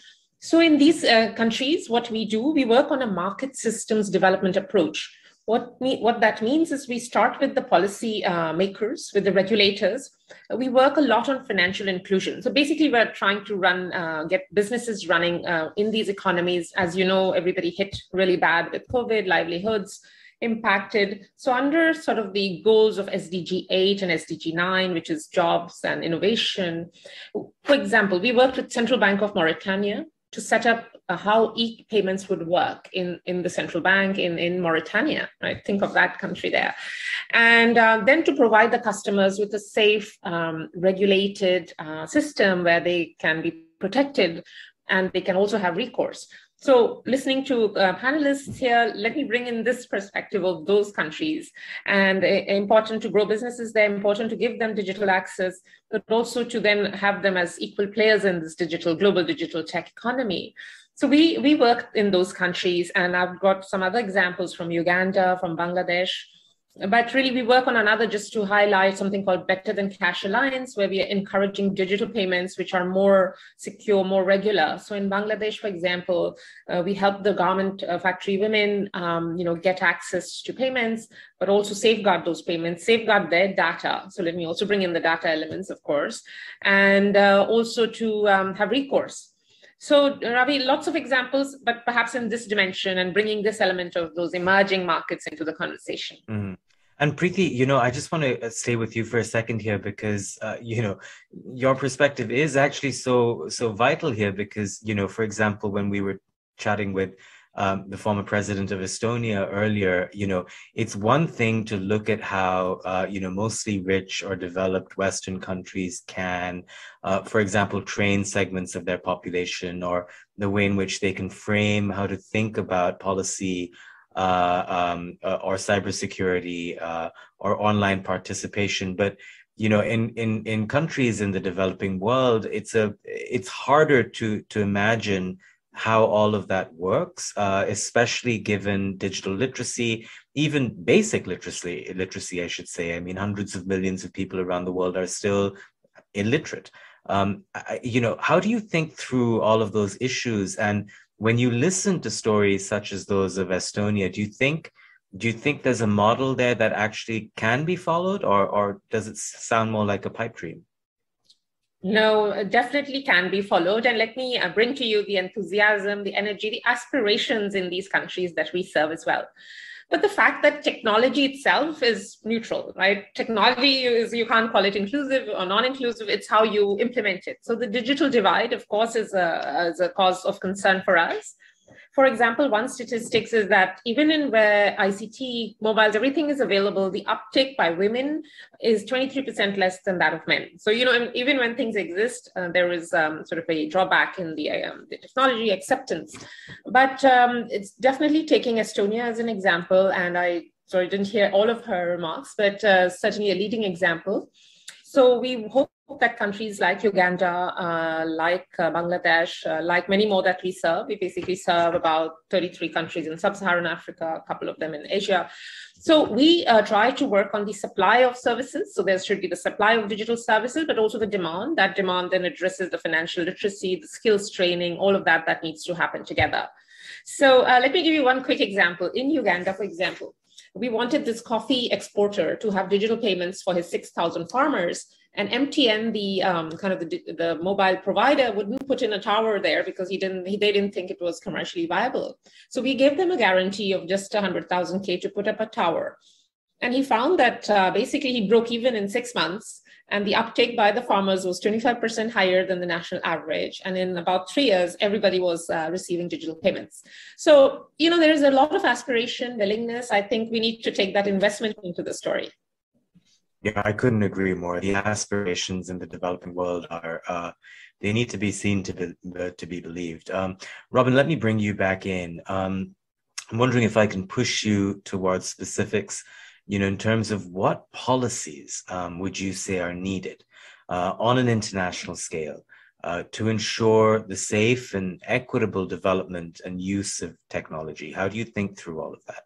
So, in these uh, countries, what we do, we work on a market systems development approach. What, me, what that means is we start with the policy uh, makers, with the regulators. We work a lot on financial inclusion. So basically, we're trying to run, uh, get businesses running uh, in these economies. As you know, everybody hit really bad with COVID, livelihoods impacted. So under sort of the goals of SDG 8 and SDG 9, which is jobs and innovation, for example, we worked with Central Bank of Mauritania to set up uh, how e-payments would work in, in the central bank in, in Mauritania, right? Think of that country there. And uh, then to provide the customers with a safe, um, regulated uh, system where they can be protected and they can also have recourse. So, listening to uh, panelists here, let me bring in this perspective of those countries. And uh, important to grow businesses, they're important to give them digital access, but also to then have them as equal players in this digital, global digital tech economy. So we we work in those countries, and I've got some other examples from Uganda, from Bangladesh, but really we work on another just to highlight something called better than cash alliance where we are encouraging digital payments which are more secure more regular so in bangladesh for example uh, we help the garment uh, factory women um, you know get access to payments but also safeguard those payments safeguard their data so let me also bring in the data elements of course and uh, also to um, have recourse so, Ravi, lots of examples, but perhaps in this dimension and bringing this element of those emerging markets into the conversation. Mm-hmm. And Preeti, you know, I just want to uh, stay with you for a second here because, uh, you know, your perspective is actually so so vital here because, you know, for example, when we were chatting with um, the former president of Estonia earlier, you know, it's one thing to look at how, uh, you know, mostly rich or developed Western countries can, uh, for example, train segments of their population or the way in which they can frame how to think about policy um, uh, or cybersecurity uh, or online participation. But you know, in in in countries in the developing world, it's a it's harder to to imagine how all of that works, uh, especially given digital literacy, even basic literacy, literacy, I should say. I mean, hundreds of millions of people around the world are still illiterate. Um, I, you know, how do you think through all of those issues? And when you listen to stories such as those of Estonia, do you think do you think there's a model there that actually can be followed, or or does it sound more like a pipe dream? No, definitely can be followed. And let me uh, bring to you the enthusiasm, the energy, the aspirations in these countries that we serve as well. But the fact that technology itself is neutral, right? Technology is, you can't call it inclusive or non inclusive, it's how you implement it. So the digital divide, of course, is a, is a cause of concern for us. For example, one statistics is that even in where ICT, mobiles, everything is available, the uptake by women is 23% less than that of men. So, you know, even when things exist, uh, there is um, sort of a drawback in the, um, the technology acceptance. But um, it's definitely taking Estonia as an example. And I, sorry, didn't hear all of her remarks, but uh, certainly a leading example. So we hope that countries like Uganda, uh, like uh, Bangladesh, uh, like many more that we serve, we basically serve about 33 countries in sub-Saharan Africa, a couple of them in Asia. So we uh, try to work on the supply of services. So there should be the supply of digital services, but also the demand. That demand then addresses the financial literacy, the skills training, all of that that needs to happen together. So uh, let me give you one quick example. In Uganda, for example, we wanted this coffee exporter to have digital payments for his 6,000 farmers and MTN, the um, kind of the, the mobile provider, wouldn't put in a tower there because he didn't he, they didn't think it was commercially viable. So we gave them a guarantee of just 100,000 K to put up a tower. And he found that uh, basically he broke even in six months, and the uptake by the farmers was 25% higher than the national average. And in about three years, everybody was uh, receiving digital payments. So, you know, there is a lot of aspiration, willingness. I think we need to take that investment into the story. Yeah, I couldn't agree more. The aspirations in the developing world are uh, they need to be seen to be uh, to be believed. Um, Robin, let me bring you back in. Um, I'm wondering if I can push you towards specifics. You know, in terms of what policies um, would you say are needed uh, on an international scale uh, to ensure the safe and equitable development and use of technology? How do you think through all of that?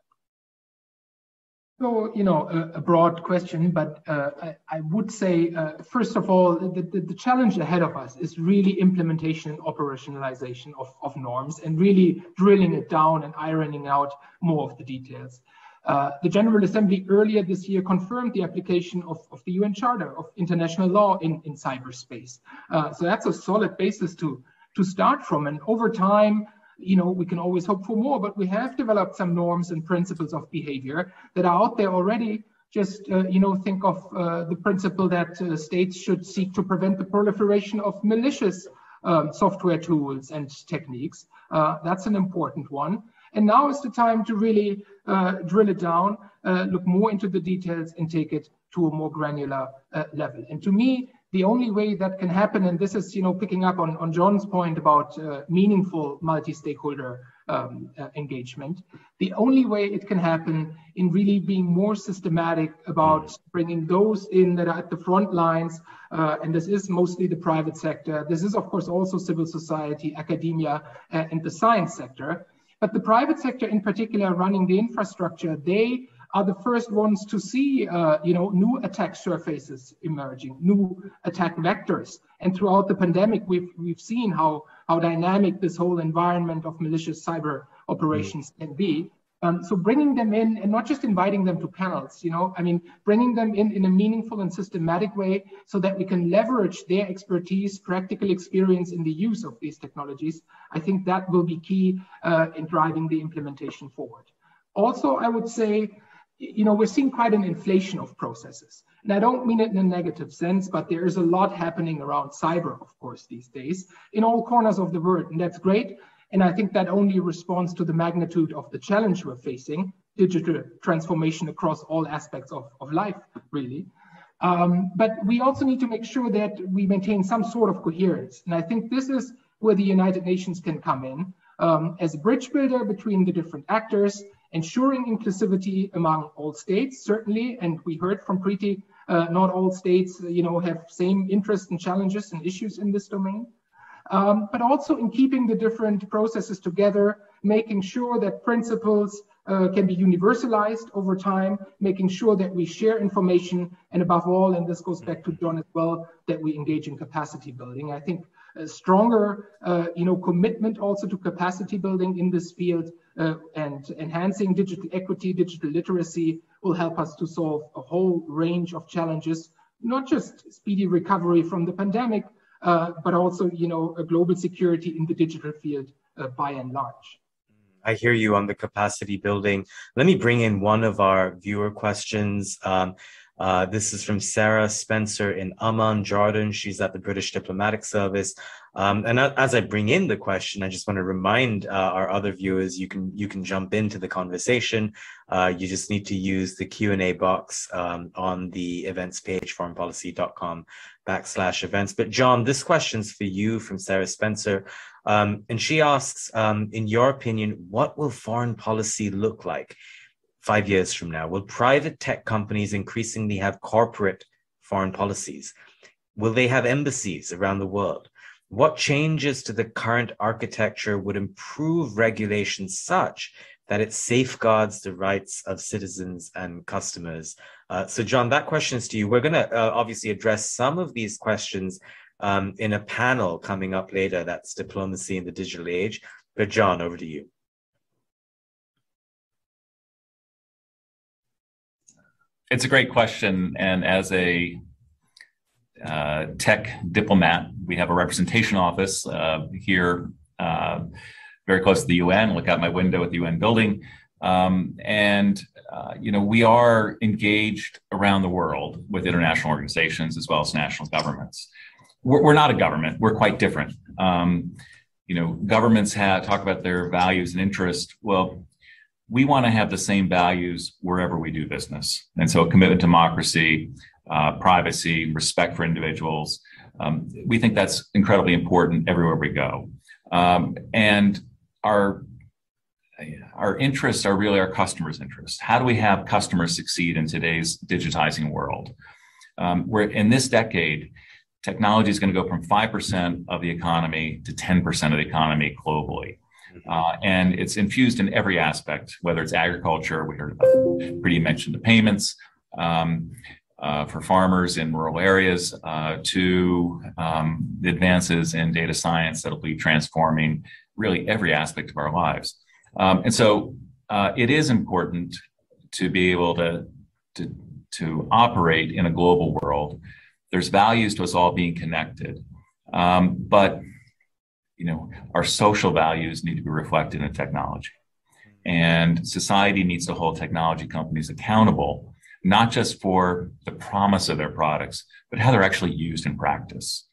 So, you know, a, a broad question, but uh, I, I, would say, uh, first of all, the, the, the, challenge ahead of us is really implementation and operationalization of, of norms and really drilling it down and ironing out more of the details. Uh, the General Assembly earlier this year confirmed the application of, of the UN Charter of International Law in, in cyberspace. Uh, so that's a solid basis to, to start from. And over time, you know, we can always hope for more, but we have developed some norms and principles of behavior that are out there already. Just, uh, you know, think of uh, the principle that uh, states should seek to prevent the proliferation of malicious um, software tools and techniques. Uh, that's an important one. And now is the time to really uh, drill it down, uh, look more into the details and take it to a more granular level. And to me, the only way that can happen, and this is, you know, picking up on, on John's point about uh, meaningful multi-stakeholder um, uh, engagement, the only way it can happen in really being more systematic about bringing those in that are at the front lines, uh, and this is mostly the private sector. This is, of course, also civil society, academia, uh, and the science sector. But the private sector in particular running the infrastructure, they are the first ones to see, uh, you know, new attack surfaces emerging, new attack vectors. And throughout the pandemic, we've we've seen how how dynamic this whole environment of malicious cyber operations can be. Um, so bringing them in and not just inviting them to panels, you know, I mean, bringing them in in a meaningful and systematic way so that we can leverage their expertise, practical experience in the use of these technologies. I think that will be key uh, in driving the implementation forward. Also, I would say you know, we're seeing quite an inflation of processes. And I don't mean it in a negative sense, but there is a lot happening around cyber, of course, these days in all corners of the world. And that's great. And I think that only responds to the magnitude of the challenge we're facing, digital transformation across all aspects of, of life, really. Um, but we also need to make sure that we maintain some sort of coherence. And I think this is where the United Nations can come in um, as a bridge builder between the different actors ensuring inclusivity among all states, certainly, and we heard from Preeti, uh, not all states, you know, have same interests and challenges and issues in this domain. Um, but also in keeping the different processes together, making sure that principles uh, can be universalized over time, making sure that we share information, and above all, and this goes back to John as well, that we engage in capacity building. I think a stronger, uh, you know, commitment also to capacity building in this field uh, and enhancing digital equity, digital literacy will help us to solve a whole range of challenges, not just speedy recovery from the pandemic, uh, but also, you know, a global security in the digital field uh, by and large. I hear you on the capacity building. Let me bring in one of our viewer questions. Um, uh, this is from Sarah Spencer in Amman, Jordan. She's at the British Diplomatic Service. Um, and as I bring in the question, I just want to remind uh, our other viewers you can you can jump into the conversation. Uh, you just need to use the Q and A box um, on the events page, foreignpolicy.com backslash events. But John, this question's for you from Sarah Spencer, um, and she asks, um, in your opinion, what will foreign policy look like? Five years from now? Will private tech companies increasingly have corporate foreign policies? Will they have embassies around the world? What changes to the current architecture would improve regulation such that it safeguards the rights of citizens and customers? Uh, so, John, that question is to you. We're going to uh, obviously address some of these questions um, in a panel coming up later. That's diplomacy in the digital age. But, John, over to you. It's a great question. And as a uh, tech diplomat, we have a representation office uh, here uh, very close to the UN. Look out my window at the UN building. Um, and, uh, you know, we are engaged around the world with international organizations as well as national governments. We're, we're not a government, we're quite different. Um, you know, governments have, talk about their values and interests. Well, we want to have the same values wherever we do business. And so, a commitment to democracy, uh, privacy, respect for individuals, um, we think that's incredibly important everywhere we go. Um, and our our interests are really our customers' interests. How do we have customers succeed in today's digitizing world? Um, we're in this decade, technology is going to go from 5% of the economy to 10% of the economy globally. Uh, and it's infused in every aspect, whether it's agriculture, we heard about, Preeti mentioned the payments um, uh, for farmers in rural areas, uh, to um, the advances in data science that'll be transforming really every aspect of our lives. Um, and so uh, it is important to be able to, to, to operate in a global world there's values to us all being connected. Um, but you know, our social values need to be reflected in technology. And society needs to hold technology companies accountable, not just for the promise of their products, but how they're actually used in practice.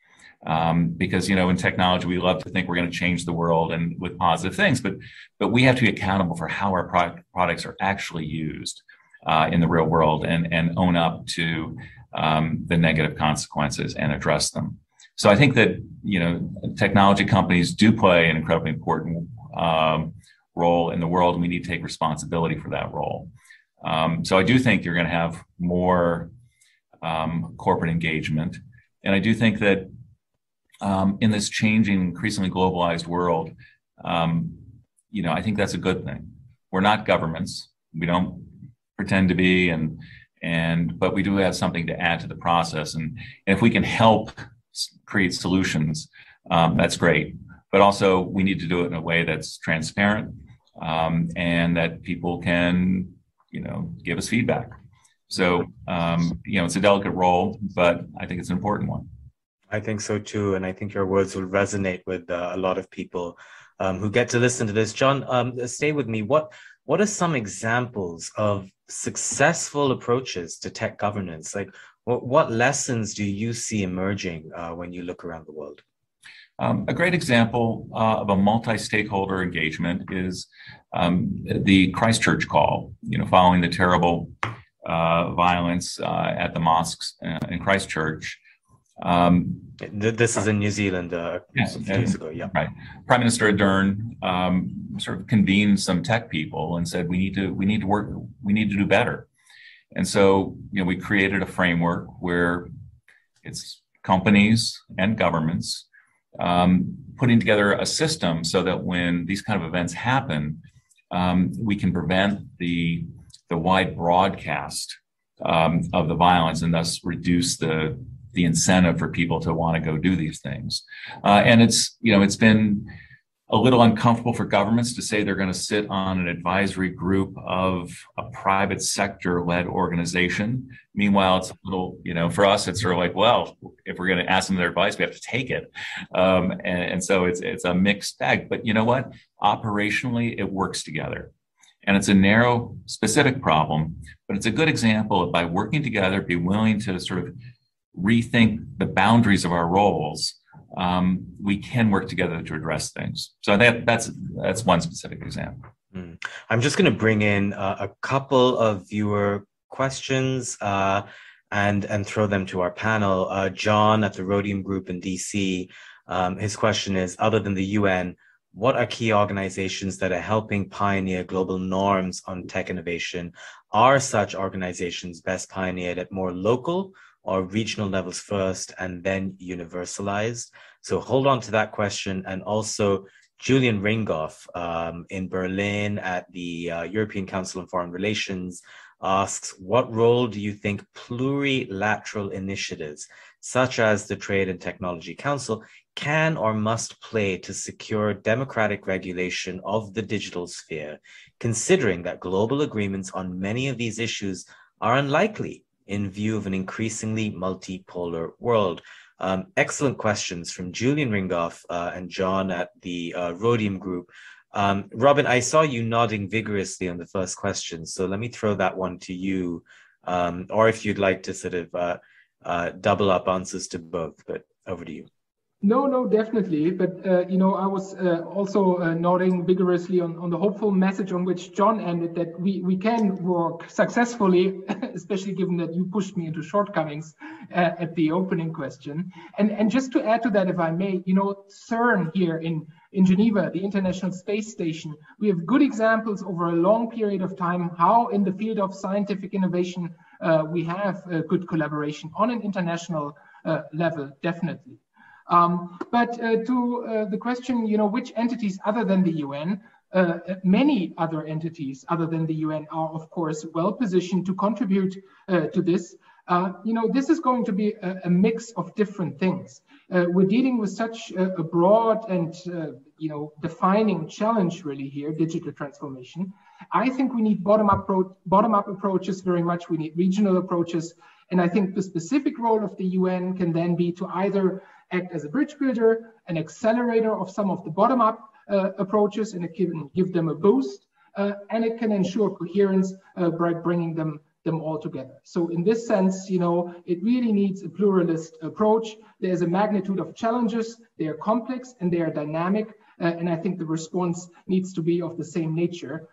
Um, because you know, in technology, we love to think we're going to change the world and with positive things, but but we have to be accountable for how our product, products are actually used uh, in the real world and and own up to um, the negative consequences and address them. So I think that you know technology companies do play an incredibly important um, role in the world, and we need to take responsibility for that role. Um, so I do think you're going to have more um, corporate engagement, and I do think that um, in this changing, increasingly globalized world, um, you know, I think that's a good thing. We're not governments. We don't pretend to be, and and but we do have something to add to the process and, and if we can help create solutions um, that's great. But also we need to do it in a way that's transparent um, and that people can you know give us feedback. So um, you know it's a delicate role but i think it's an important one. I think so too and i think your words will resonate with uh, a lot of people um, who get to listen to this. John um, stay with me. What what are some examples of successful approaches to tech governance? Like, what, lessons do you see emerging uh, when you look around the world? Um, a great example uh, of a multi-stakeholder engagement is um, the Christchurch call. You know, following the terrible uh, violence uh, at the mosques uh, in Christchurch, um, this is in New Zealand uh, yes, a few years ago. Yeah, right. Prime Minister Ardern um, sort of convened some tech people and said we need to we need to work we need to do better. And so you know we created a framework where it's companies and governments um, putting together a system so that when these kind of events happen, um, we can prevent the the wide broadcast um, of the violence and thus reduce the the incentive for people to want to go do these things. Uh, and it's, you know, it's been a little uncomfortable for governments to say they're going to sit on an advisory group of a private sector led organization. Meanwhile, it's a little, you know, for us, it's sort of like, well, if we're going to ask them their advice, we have to take it. Um, and, and so it's, it's a mixed bag. But you know what? Operationally, it works together. And it's a narrow, specific problem, but it's a good example of by working together, be willing to sort of rethink the boundaries of our roles, um, we can work together to address things. So that, that's that's one specific example. Mm. I'm just going to bring in uh, a couple of viewer questions uh, and and throw them to our panel. Uh, John at the Rhodium Group in DC, um, his question is: Other than the UN, what are key organizations that are helping pioneer global norms on tech innovation? Are such organizations best pioneered at more local or regional levels first and then universalized? So hold on to that question. And also, Julian Ringhof um, in Berlin at the uh, European Council on Foreign Relations asks, what role do you think plurilateral initiatives, such as the Trade and Technology Council, can or must play to secure democratic regulation of the digital sphere, considering that global agreements on many of these issues are unlikely in view of an increasingly multipolar world? Um, excellent questions from Julian Ringhof uh, and John at the uh, Rhodium Group. Um, Robin, I saw you nodding vigorously on the first question, so let me throw that one to you, um, or if you'd like to sort of uh, uh double up answers to both, but over to you. No, no, definitely. But uh, you know, I was uh, also uh, nodding vigorously on, on the hopeful message on which John ended that we we can work successfully, especially given that you pushed me into shortcomings uh, at the opening question. And and just to add to that, if I may, you know, CERN here in in Geneva, the International Space Station, we have good examples over a long period of time how in the field of scientific innovation uh, we have uh, good collaboration on an international level, definitely. Um, but to the question, you know, which entities other than the UN uh, many other entities other than the UN are, of course, well positioned to contribute uh, to this. Uh, you know, this is going to be a, a mix of different things. Uh, we're dealing with such a, a broad and, uh, you know, defining challenge really here, digital transformation. I think we need bottom-up bottom-up approaches very much. We need regional approaches. And I think the specific role of the UN can then be to either act as a bridge builder, an accelerator of some of the bottom-up uh, approaches and it can give them a boost uh, and it can ensure coherence uh, by bringing them them all together. So in this sense, you know, it really needs a pluralist approach. There's a magnitude of challenges, they are complex and they are dynamic. Uh, and I think the response needs to be of the same nature.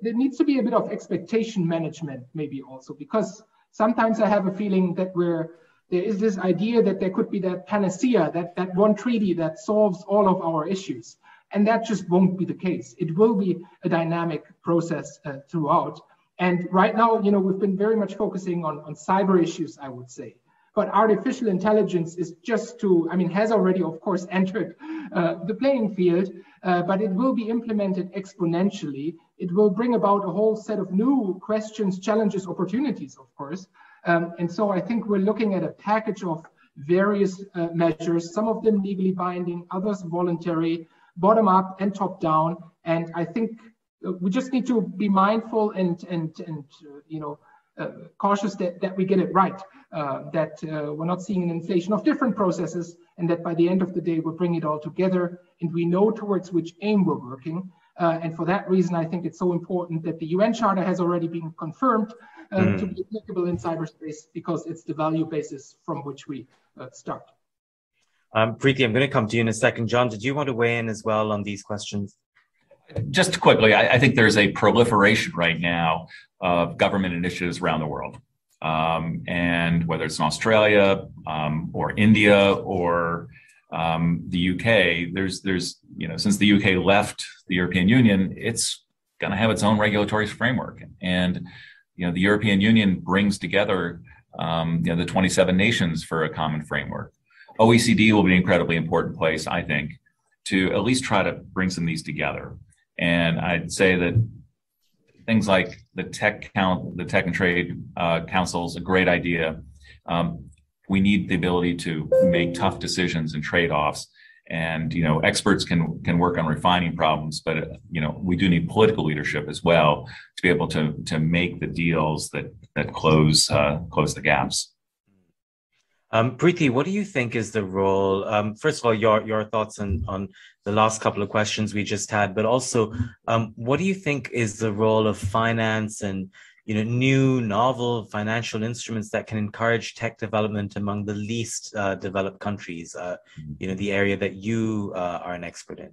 There needs to be a bit of expectation management, maybe also, because sometimes I have a feeling that we're there is this idea that there could be that panacea, that, that one treaty that solves all of our issues. And that just won't be the case. It will be a dynamic process uh, throughout. And right now, you know, we've been very much focusing on, on cyber issues, I would say. But artificial intelligence is just to, I mean, has already, of course, entered uh, the playing field, uh, but it will be implemented exponentially. It will bring about a whole set of new questions, challenges, opportunities, of course. Um, and so I think we're looking at a package of various uh, measures, some of them legally binding, others voluntary, bottom up and top down. And I think uh, we just need to be mindful and and and uh, you know uh, cautious that that we get it right. Uh, that uh, we're not seeing an inflation of different processes, and that by the end of the day we bring it all together and we know towards which aim we're working. And for that reason, I think it's so important that the UN Charter has already been confirmed mm. to be applicable in cyberspace because it's the value basis from which we start. Um, Preeti, I'm going to come to you in a second. John, did you want to weigh in as well on these questions? Just quickly, I, I think there's a proliferation right now of government initiatives around the world. Um, and whether it's in Australia um, or India or um, the UK, there's there's you know since the UK left the European Union, it's going to have its own regulatory framework, and you know the European Union brings together um, you know the 27 nations for a common framework. OECD will be an incredibly important place, I think, to at least try to bring some of these together. And I'd say that things like the tech count, the tech and trade uh, council is a great idea. Um, we need the ability to make tough decisions and trade-offs. And you know, experts can can work on refining problems, but you know, we do need political leadership as well to be able to to make the deals that that close uh, close the gaps. Um, Preeti, what do you think is the role? Um, first of all, your your thoughts on on the last couple of questions we just had, but also, um, what do you think is the role of finance and you know new novel financial instruments that can encourage tech development among the least uh, developed countries? Uh, you know, the area that you uh, are an expert in.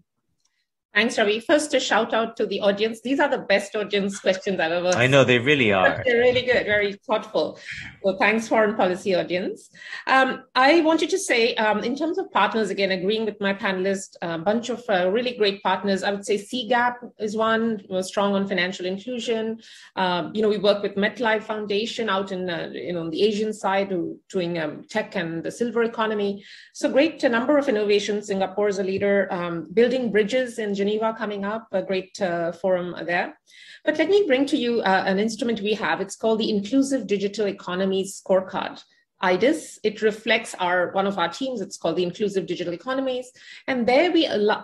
Thanks, Ravi. First, a shout out to the audience. These are the best audience questions I've ever. I know they really are. They're really good, very thoughtful. Well, thanks, foreign policy audience. Um, I wanted to say, um, in terms of partners, again, agreeing with my panelists, a bunch of uh, really great partners. I would say CGAP is one. We're strong on financial inclusion. Um, you know, we work with MetLife Foundation out in uh, you know on the Asian side, doing um, tech and the silver economy. So great, a number of innovations. Singapore is a leader, um, building bridges in Geneva coming up, a great uh, forum there. But let me bring to you uh, an instrument we have. It's called the Inclusive Digital Economies Scorecard. IDES. It reflects our one of our teams. It's called the Inclusive Digital Economies, and there we uh,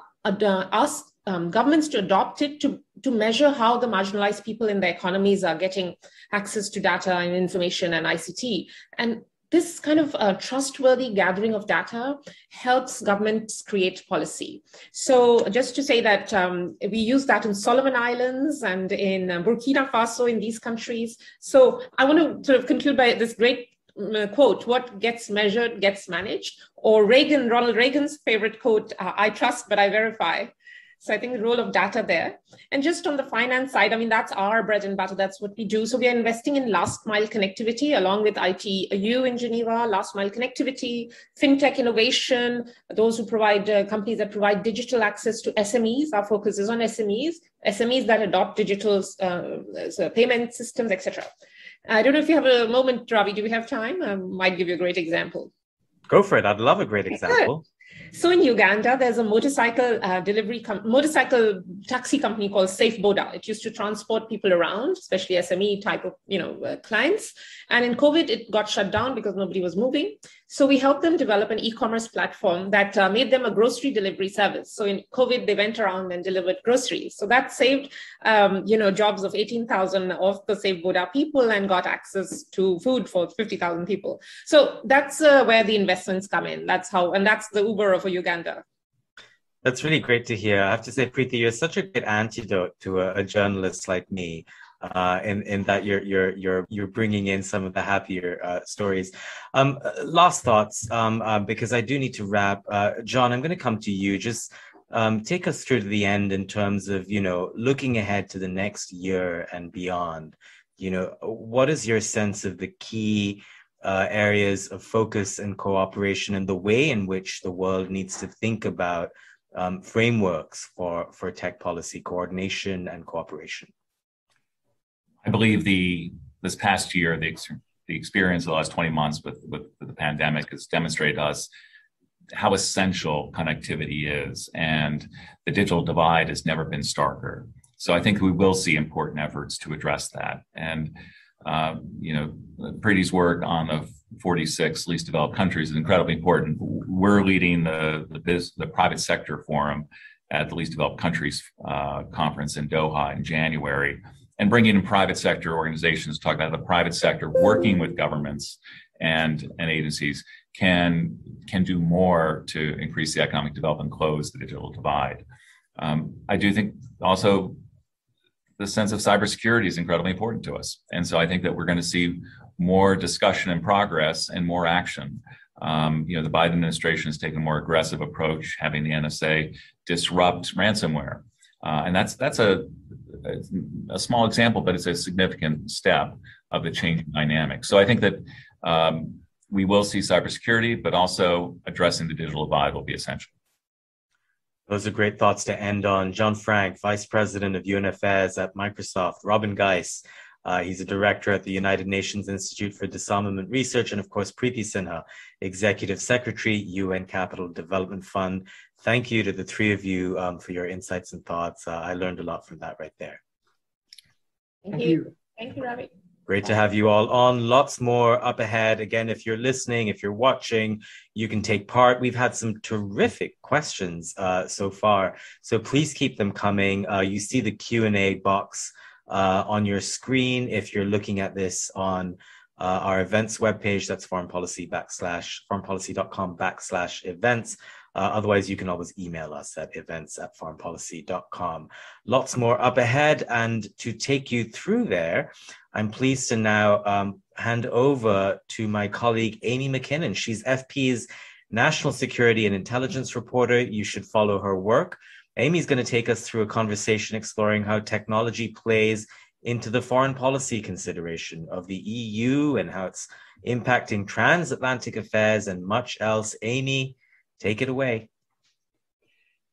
ask um, governments to adopt it to to measure how the marginalized people in their economies are getting access to data and information and ICT. And this kind of uh, trustworthy gathering of data helps governments create policy. So just to say that um, we use that in Solomon Islands and in uh, Burkina Faso in these countries. So I want to sort of conclude by this great uh, quote, what gets measured gets managed, or Reagan, Ronald Reagan's favorite quote, uh, I trust, but I verify. So I think the role of data there. And just on the finance side, I mean, that's our bread and butter. That's what we do. So we are investing in last mile connectivity along with ITU in Geneva, last mile connectivity, fintech innovation, those who provide uh, companies that provide digital access to SMEs. Our focus is on SMEs, SMEs that adopt digital uh, payment systems, etc. I don't know if you have a moment, Ravi. Do we have time? I might give you a great example. Go for it. I'd love a great example. So in Uganda, there's a motorcycle uh, delivery, com- motorcycle taxi company called SafeBoda. It used to transport people around, especially SME type of you know uh, clients. And in COVID, it got shut down because nobody was moving. So we helped them develop an e-commerce platform that uh, made them a grocery delivery service. So in COVID, they went around and delivered groceries. So that saved, um, you know, jobs of 18,000 of the SafeBoda people and got access to food for 50,000 people. So that's uh, where the investments come in. That's how, and that's the Uber for Uganda. That's really great to hear. I have to say, Preeti, you're such a good antidote to a, a journalist like me uh, in in that you're you're you're you're bringing in some of the happier uh, stories. Um, last thoughts, um, uh, because I do need to wrap. Uh, John, I'm going to come to you. Just um, take us through to the end in terms of you know looking ahead to the next year and beyond. You know, what is your sense of the key? Uh, areas of focus and cooperation and the way in which the world needs to think about um, frameworks for, for tech policy coordination and cooperation. I believe the this past year, the the experience of the last 20 months with, with, the pandemic has demonstrated to us how essential connectivity is, and the digital divide has never been starker. So I think we will see important efforts to address that. And um, you know, Preeti's work on the 46 least developed countries is incredibly important. We're leading the the, biz, the private sector forum at the least developed countries uh, conference in Doha in January and bringing in private sector organizations, talk about the private sector working with governments and, and agencies can, can do more to increase the economic development, close the digital divide. Um, I do think also the sense of cybersecurity is incredibly important to us. And so I think that we're going to see more discussion and progress and more action. Um, you know, the Biden administration has taken a more aggressive approach, having the NSA disrupt ransomware. Uh, and that's that's a a small example, but it's a significant step of the changing dynamic. So I think that um, we will see cybersecurity, but also addressing the digital divide will be essential. Those are great thoughts to end on. John Frank, Vice President of UN Affairs at Microsoft. Robin Geiss, uh, he's a director at the United Nations Institute for Disarmament Research. And of course, Preeti Sinha, Executive Secretary, UN Capital Development Fund thank you to the three of you um, for your insights and thoughts. Uh, I learned a lot from that right there. Thank, thank you. you. Thank you, Ravi. Great to have you all on. Lots more up ahead. Again, if you're listening, if you're watching, you can take part. We've had some terrific questions uh, so far, so please keep them coming. Uh, you see the Q and A box uh, on your screen if you're looking at this on uh, our events webpage. That's foreign policy backslash foreignpolicy.com backslash events. Uh, otherwise, you can always email us at events at foreignpolicy.com. Lots more up ahead. And to take you through there, I'm pleased to now um, hand over to my colleague, Amy McKinnon. She's FP's National Security and Intelligence Reporter. You should follow her work. Amy's going to take us through a conversation exploring how technology plays into the foreign policy consideration of the EU and how it's impacting transatlantic affairs and much else. Amy, Take it away.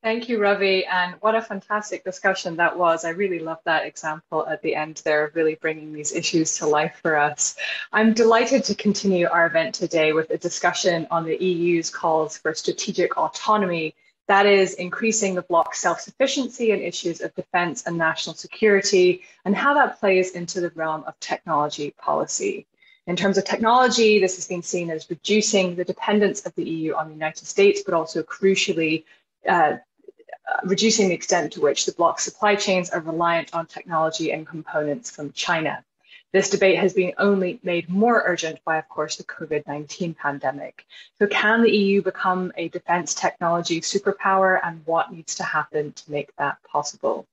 Thank you, Ravi. And what a fantastic discussion that was. I really love that example at the end there, really bringing these issues to life for us. I'm delighted to continue our event today with a discussion on the EU's calls for strategic autonomy. That is increasing the bloc's self sufficiency in issues of defense and national security, and how that plays into the realm of technology policy. In terms of technology, this has been seen as reducing the dependence of the EU on the United States, but also crucially, uh, reducing the extent to which the bloc supply chains are reliant on technology and components from China. This debate has been only made more urgent by, of course, the COVID 19 pandemic. So, can the EU become a defense technology superpower, and what needs to happen to make that possible?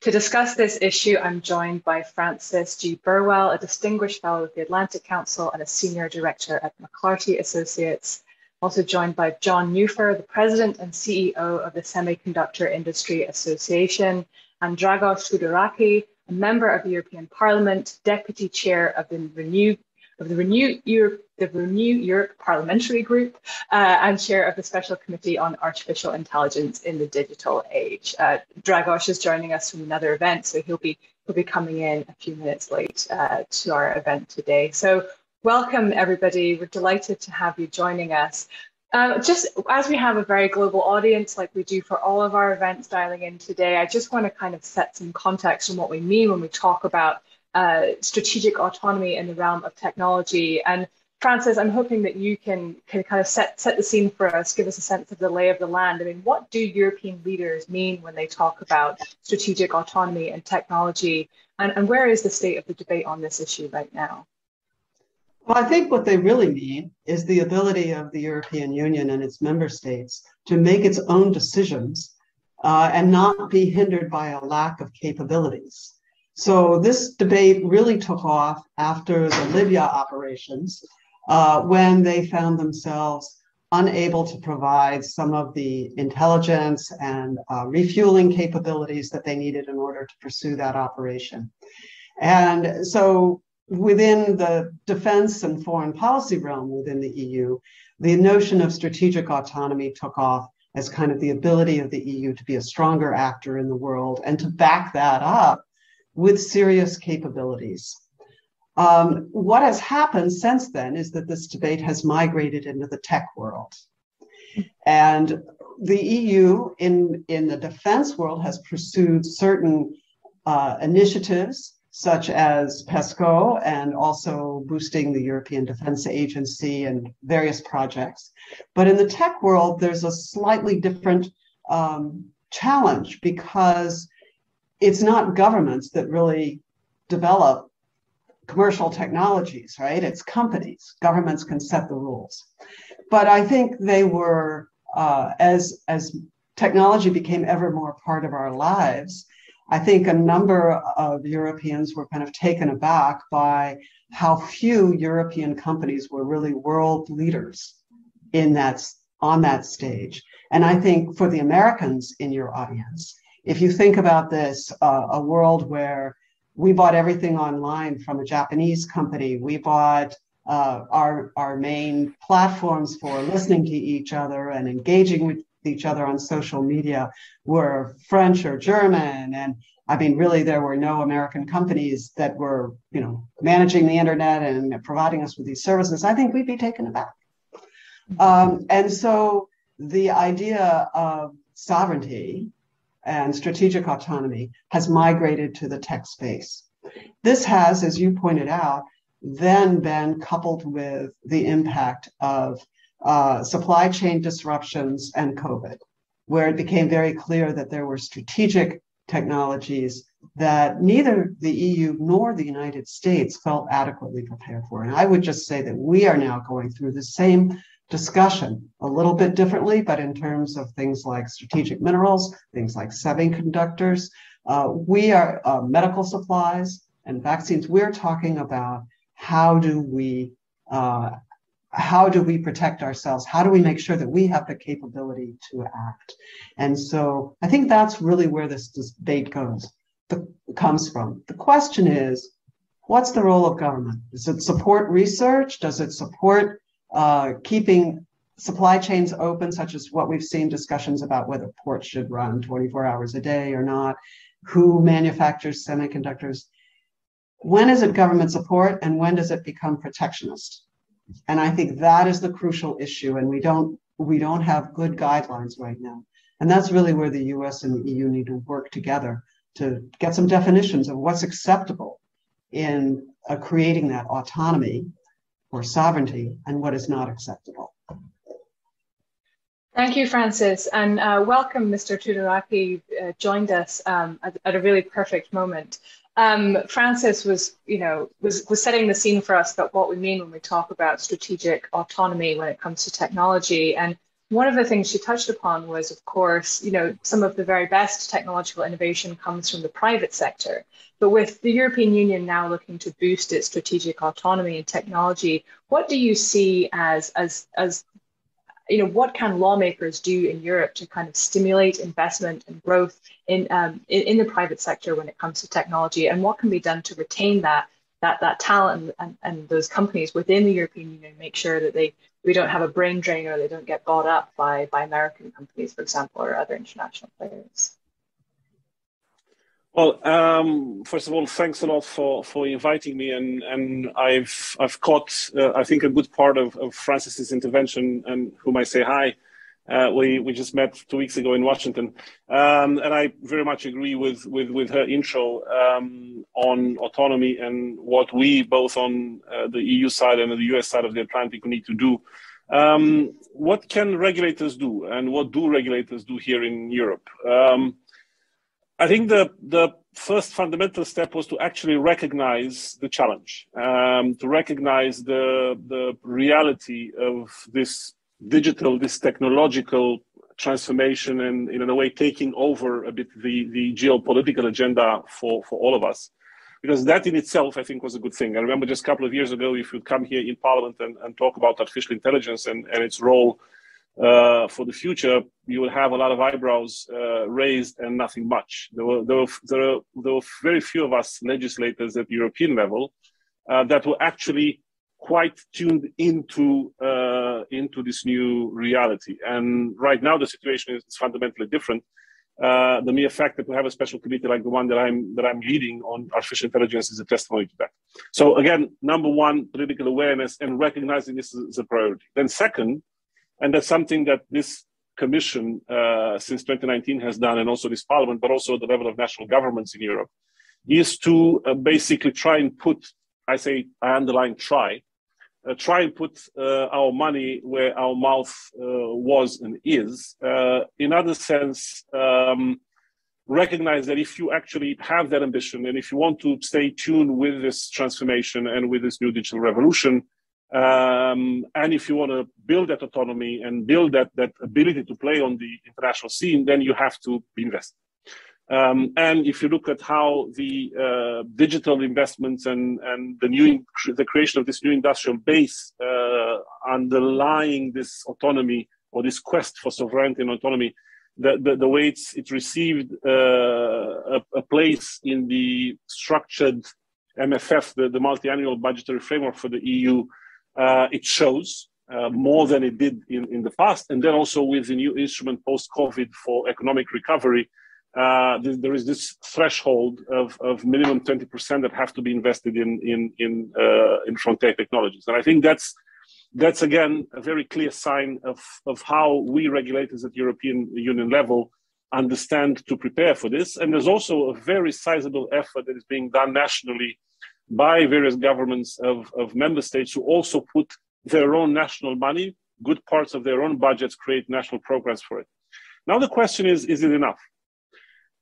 To discuss this issue, I'm joined by Frances G. Burwell, a distinguished fellow with the Atlantic Council and a senior director at McLarty Associates. Also joined by John Neuffer, the president and CEO of the Semiconductor Industry Association, and Dragos Tudorache, a member of the European Parliament, deputy chair of the Renew of the Renew Europe, the Renew Europe Parliamentary Group, uh, and chair of the Special Committee on Artificial Intelligence in the Digital Age. Uh, Dragos is joining us from another event, so he'll be he'll be coming in a few minutes late uh, to our event today. So welcome everybody. We're delighted to have you joining us. Uh, just as we have a very global audience, like we do for all of our events dialing in today, I just want to kind of set some context on what we mean when we talk about uh, strategic autonomy in the realm of technology. And Frances, I'm hoping that you can, can kind of set, set the scene for us, give us a sense of the lay of the land. I mean, what do European leaders mean when they talk about strategic autonomy and technology? And, and where is the state of the debate on this issue right now? Well, I think what they really mean is the ability of the European Union and its member states to make its own decisions uh, and not be hindered by a lack of capabilities. So this debate really took off after the Libya operations uh, when they found themselves unable to provide some of the intelligence and uh, refueling capabilities that they needed in order to pursue that operation. And so within the defense and foreign policy realm within the EU, the notion of strategic autonomy took off as kind of the ability of the EU to be a stronger actor in the world and to back that up with serious capabilities. Um, what has happened since then is that this debate has migrated into the tech world. And the EU in, in the defense world has pursued certain uh, initiatives such as PESCO and also boosting the European Defense Agency and various projects. But in the tech world, there's a slightly different um, challenge because it's not governments that really develop commercial technologies, right? It's companies. Governments can set the rules. But I think they were, uh, as, as technology became ever more part of our lives, I think a number of Europeans were kind of taken aback by how few European companies were really world leaders in that on that stage. And I think for the Americans in your audience, if you think about this, uh, a world where we bought everything online from a Japanese company, we bought uh, our our main platforms for listening to each other and engaging with each other on social media were French or German. And I mean, really, there were no American companies that were, you know, managing the internet and providing us with these services. I think we'd be taken aback. Um, and so the idea of sovereignty and strategic autonomy has migrated to the tech space. This has, as you pointed out, then been coupled with the impact of uh, supply chain disruptions and COVID, where it became very clear that there were strategic technologies that neither the EU nor the United States felt adequately prepared for. And I would just say that we are now going through the same discussion a little bit differently, but in terms of things like strategic minerals, things like semiconductors, uh, we are uh, medical supplies and vaccines. We're talking about how do we uh, how do we protect ourselves? How do we make sure that we have the capability to act? And so I think that's really where this debate goes, the, comes from. The question is, what's the role of government? Does it support research? Does it support uh, keeping supply chains open, such as what we've seen discussions about whether ports should run 24 hours a day or not, who manufactures semiconductors? When is it government support and when does it become protectionist? And I think that is the crucial issue. And we don't we don't have good guidelines right now. And that's really where the US and the EU need to work together to get some definitions of what's acceptable in uh, creating that autonomy or sovereignty and what is not acceptable. Thank you, Frances, and uh, welcome, Mr. Tudorache uh, joined us um, at, at, a really perfect moment um, Frances was, you know, was, was setting the scene for us about what we mean when we talk about strategic autonomy when it comes to technology. And one of the things she touched upon was, of course, you know, some of the very best technological innovation comes from the private sector. But with the European Union now looking to boost its strategic autonomy in technology, what do you see as, as, as you know, what can lawmakers do in Europe to kind of stimulate investment and growth in, um, in, in the private sector when it comes to technology, and what can be done to retain that that that talent and, and those companies within the European Union, make sure that they we don't have a brain drain or they don't get bought up by by American companies, for example, or other international players. Well, um, first of all, thanks a lot for, for inviting me, and, and I've I've caught uh, I think a good part of, of Frances's intervention, and whom I say hi. Uh, we we just met two weeks ago in Washington, um, and I very much agree with with, with her intro um, on autonomy and what we both on uh, the EU side and the US side of the Atlantic need to do. Um, what can regulators do, and what do regulators do here in Europe? I think the the first fundamental step was to actually recognize the challenge, um, to recognize the the reality of this digital, this technological transformation, and in a way taking over a bit the the geopolitical agenda for for all of us. Because that in itself, I think, was a good thing. I remember just a couple of years ago, if you'd come here in Parliament and, and talk about artificial intelligence and, and its role uh, for the future, you will have a lot of eyebrows uh, raised and nothing much. There were, there, were, there, were, there were very few of us legislators at European level uh, that were actually quite tuned into uh, into this new reality. And right now, the situation is fundamentally different. Uh, the mere fact that we have a special committee like the one that I'm that I'm leading on artificial intelligence is a testimony to that. So again, number one, political awareness and recognizing this is a priority. Then second, and that's something that this commission uh, since 2019 has done, and also this parliament, but also the level of national governments in Europe, is to uh, basically try and put, I say, I underline try, uh, try and put uh, our money where our mouth uh, was and is. Uh, in other sense, um, recognize that if you actually have that ambition and if you want to stay tuned with this transformation and with this new digital revolution, um, and if you want to build that autonomy and build that, that ability to play on the international scene, then you have to invest. Um, and if you look at how the uh, digital investments and, and the new the creation of this new industrial base uh, underlying this autonomy or this quest for sovereignty and autonomy, the, the, the way it's, it received uh, a, a, place in the structured MFF, the, the multi-annual budgetary framework for the EU, uh, it shows uh, more than it did in, in the past. And then also with the new instrument post COVID for economic recovery, uh, there is this threshold of, of minimum 20% that have to be invested in, in, in, uh, in frontier technologies. And I think that's, that's again a very clear sign of, of how we regulators at European Union level understand to prepare for this. And there's also a very sizable effort that is being done nationally by various governments of, of member states who also put their own national money, good parts of their own budgets, create national programs for it. Now the question is, is it enough?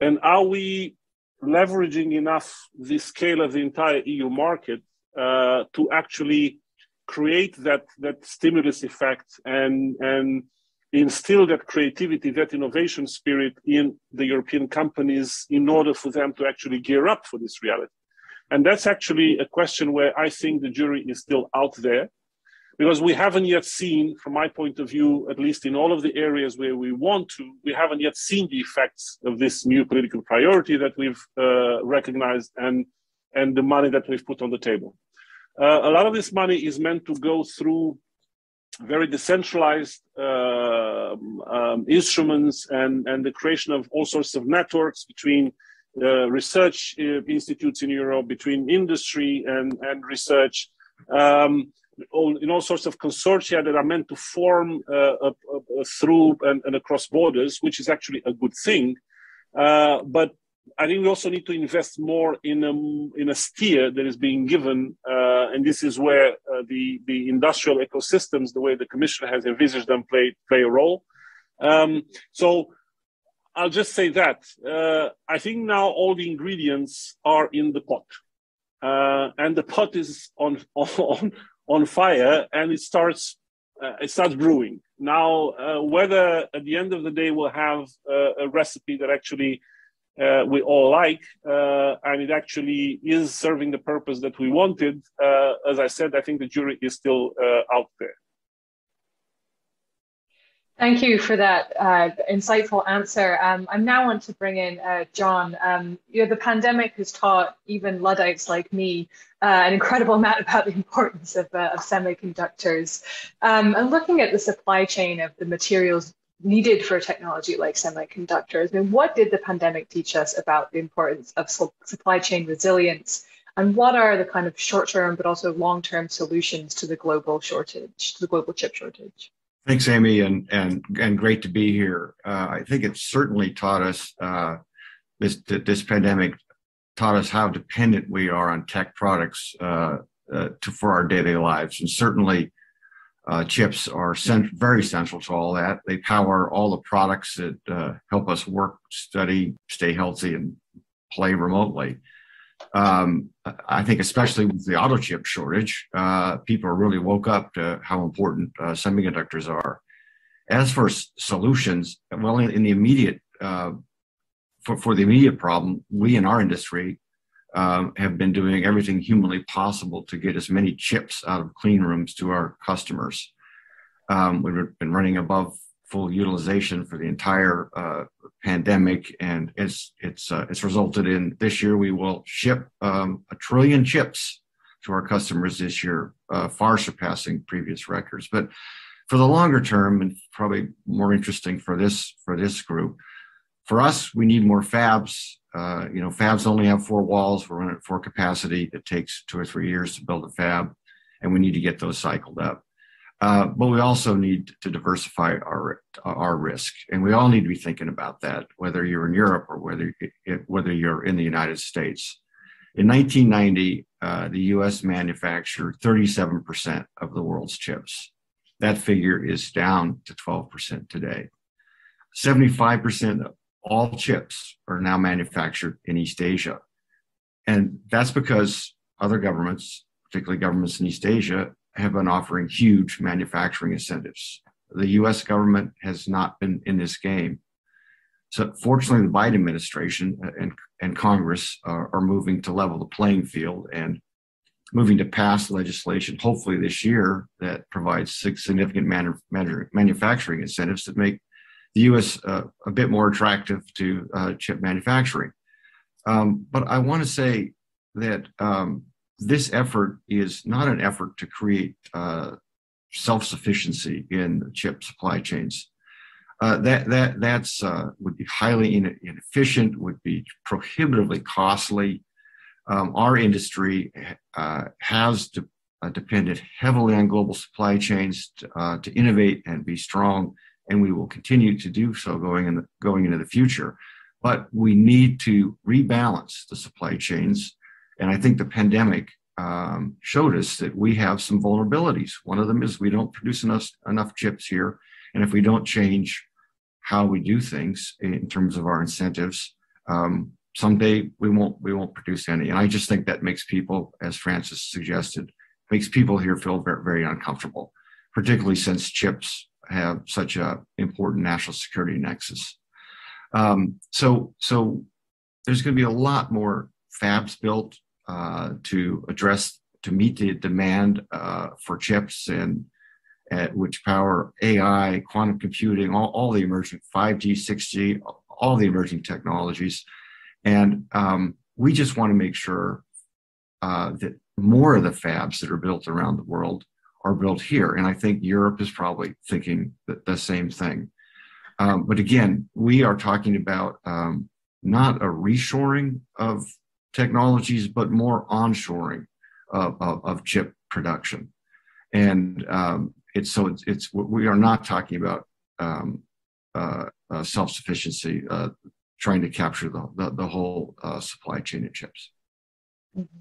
And are we leveraging enough the scale of the entire EU market uh, to actually create that, that stimulus effect and, and instill that creativity, that innovation spirit in the European companies in order for them to actually gear up for this reality? And that's actually a question where I think the jury is still out there because we haven't yet seen, from my point of view, at least in all of the areas where we want to, we haven't yet seen the effects of this new political priority that we've uh, recognized and, and the money that we've put on the table. Uh, a lot of this money is meant to go through very decentralized uh, um, instruments and, and the creation of all sorts of networks between uh, research uh, institutes in Europe, between industry and, and research, um, all, in all sorts of consortia that are meant to form uh, through and, and, across borders, which is actually a good thing. Uh, but I think we also need to invest more in a, in a steer that is being given, uh, and this is where uh, the, the industrial ecosystems, the way the Commission has envisaged them, play, play a role. Um, so I'll just say that uh, I think now all the ingredients are in the pot, uh, and the pot is on on on fire, and it starts uh, it starts brewing. Now, uh, whether at the end of the day we'll have uh, a recipe that actually uh, we all like, and it actually is serving the purpose that we wanted, as I said, I think the jury is still out there. Thank you for that uh, insightful answer. Um, I'm now on to bring in uh, John. Um, you know, the pandemic has taught even Luddites like me uh, an incredible amount about the importance of, uh, of semiconductors. Um, and looking at the supply chain of the materials needed for a technology like semiconductors. I mean, what did the pandemic teach us about the importance of supply chain resilience? And what are the kind of short term, but also long term solutions to the global shortage, to the global chip shortage? Thanks, Amy, and and and great to be here. Uh, I think it certainly taught us uh, this this pandemic taught us how dependent we are on tech products uh, uh to for our daily lives, and certainly uh, chips are cent- very central to all that. They power all the products that uh, help us work, study, stay healthy, and play remotely. Um, I think, especially with the auto chip shortage, uh, people really woke up to how important uh, semiconductors are. As for s- solutions, well, in, in the immediate uh, for, for the immediate problem, we in our industry um, have been doing everything humanly possible to get as many chips out of clean rooms to our customers. Um, we've been running above full utilization for the entire uh, pandemic, and it's it's uh, it's resulted in this year we will ship um, a trillion chips to our customers this year, uh, far surpassing previous records. But for the longer term, and probably more interesting for this for this group, for us, we need more fabs uh, you know, fabs only have four walls. We're running at four capacity. It takes two or three years to build a fab, and we need to get those cycled up. Uh, but we also need to diversify our our risk, and we all need to be thinking about that, whether you're in Europe or whether whether you're in the United States. In 1990, uh, the U.S. manufactured 37% of the world's chips. That figure is down to 12% today. 75% of all chips are now manufactured in East Asia. And that's because other governments, particularly governments in East Asia, have been offering huge manufacturing incentives. The US government has not been in this game. So, fortunately, the Biden administration and, and Congress are, are moving to level the playing field and moving to pass legislation, hopefully this year, that provides significant manufacturing incentives that make the U.S. Uh, a bit more attractive to uh, chip manufacturing. Um, but I want to say that um, this effort is not an effort to create uh, self-sufficiency in chip supply chains. Uh, that that that's uh, would be highly inefficient, would be prohibitively costly. Um, our industry uh, has de- depended heavily on global supply chains to, to innovate and be strong and we will continue to do so going in the, going into the future. But we need to rebalance the supply chains, and I think the pandemic um, showed us that we have some vulnerabilities. One of them is we don't produce enough enough chips here, and if we don't change how we do things in terms of our incentives, um, someday we won't we won't produce any. And I just think that makes people, as Frances suggested, makes people here feel very, very uncomfortable, particularly since chips have such a important national security nexus. Um, so, so there's going to be a lot more fabs built uh, to address to meet the demand uh, for chips and which power AI, quantum computing, all, all the emerging 5G, 6G, all the emerging technologies. And um, we just want to make sure uh, that more of the fabs that are built around the world are built here. And I think Europe is probably thinking the, the same thing. Um, but again, we are talking about um, not a reshoring of technologies, but more onshoring of, of, of chip production. And um, it's so it's, it's, we are not talking about um, uh, uh, self sufficiency, uh, trying to capture the, the, the whole uh, supply chain of chips. Mm-hmm.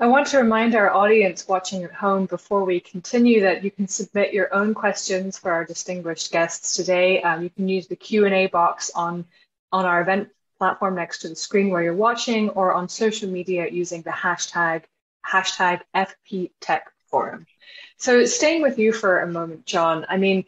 I want to remind our audience watching at home before we continue that you can submit your own questions for our distinguished guests today. Um, you can use the Q&A box on, on our event platform next to the screen where you're watching or on social media using the hashtag, hashtag FPTechForum. So staying with you for a moment, John, I mean,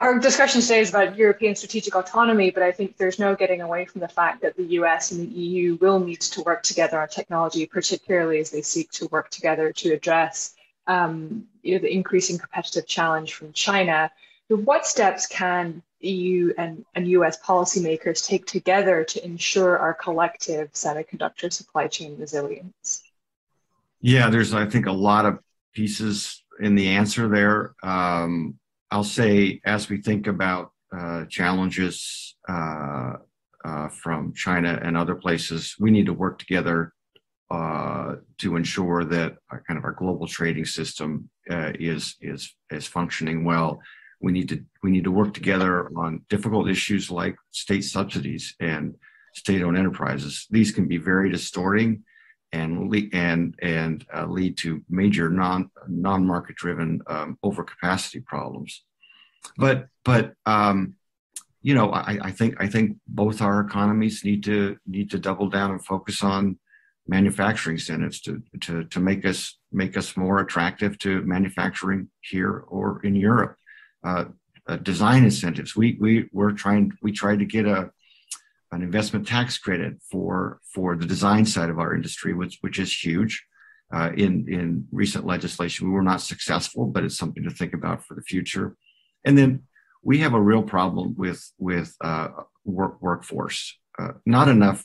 our discussion today is about European strategic autonomy, but I think there's no getting away from the fact that the US and the EU will need to work together on technology, particularly as they seek to work together to address um, you know, the increasing competitive challenge from China. What steps can EU and, and US policymakers take together to ensure our collective semiconductor supply chain resilience? Yeah, there's, I think, a lot of pieces in the answer there. Um, I'll say as we think about uh, challenges uh, uh, from China and other places, we need to work together uh, to ensure that our, kind of our global trading system uh, is is is functioning well. We need to we need to work together on difficult issues like state subsidies and state-owned enterprises. These can be very distorting and and and uh, lead to major non non market driven um, overcapacity problems. But but um, you know I, I think I think both our economies need to need to double down and focus on manufacturing incentives to to to make us make us more attractive to manufacturing here or in Europe. Uh, uh, design incentives. We we we're trying we tried to get a an investment tax credit for for the design side of our industry, which which is huge. Uh, in in recent legislation, we were not successful, but it's something to think about for the future. And then we have a real problem with with uh, work workforce. Uh, not enough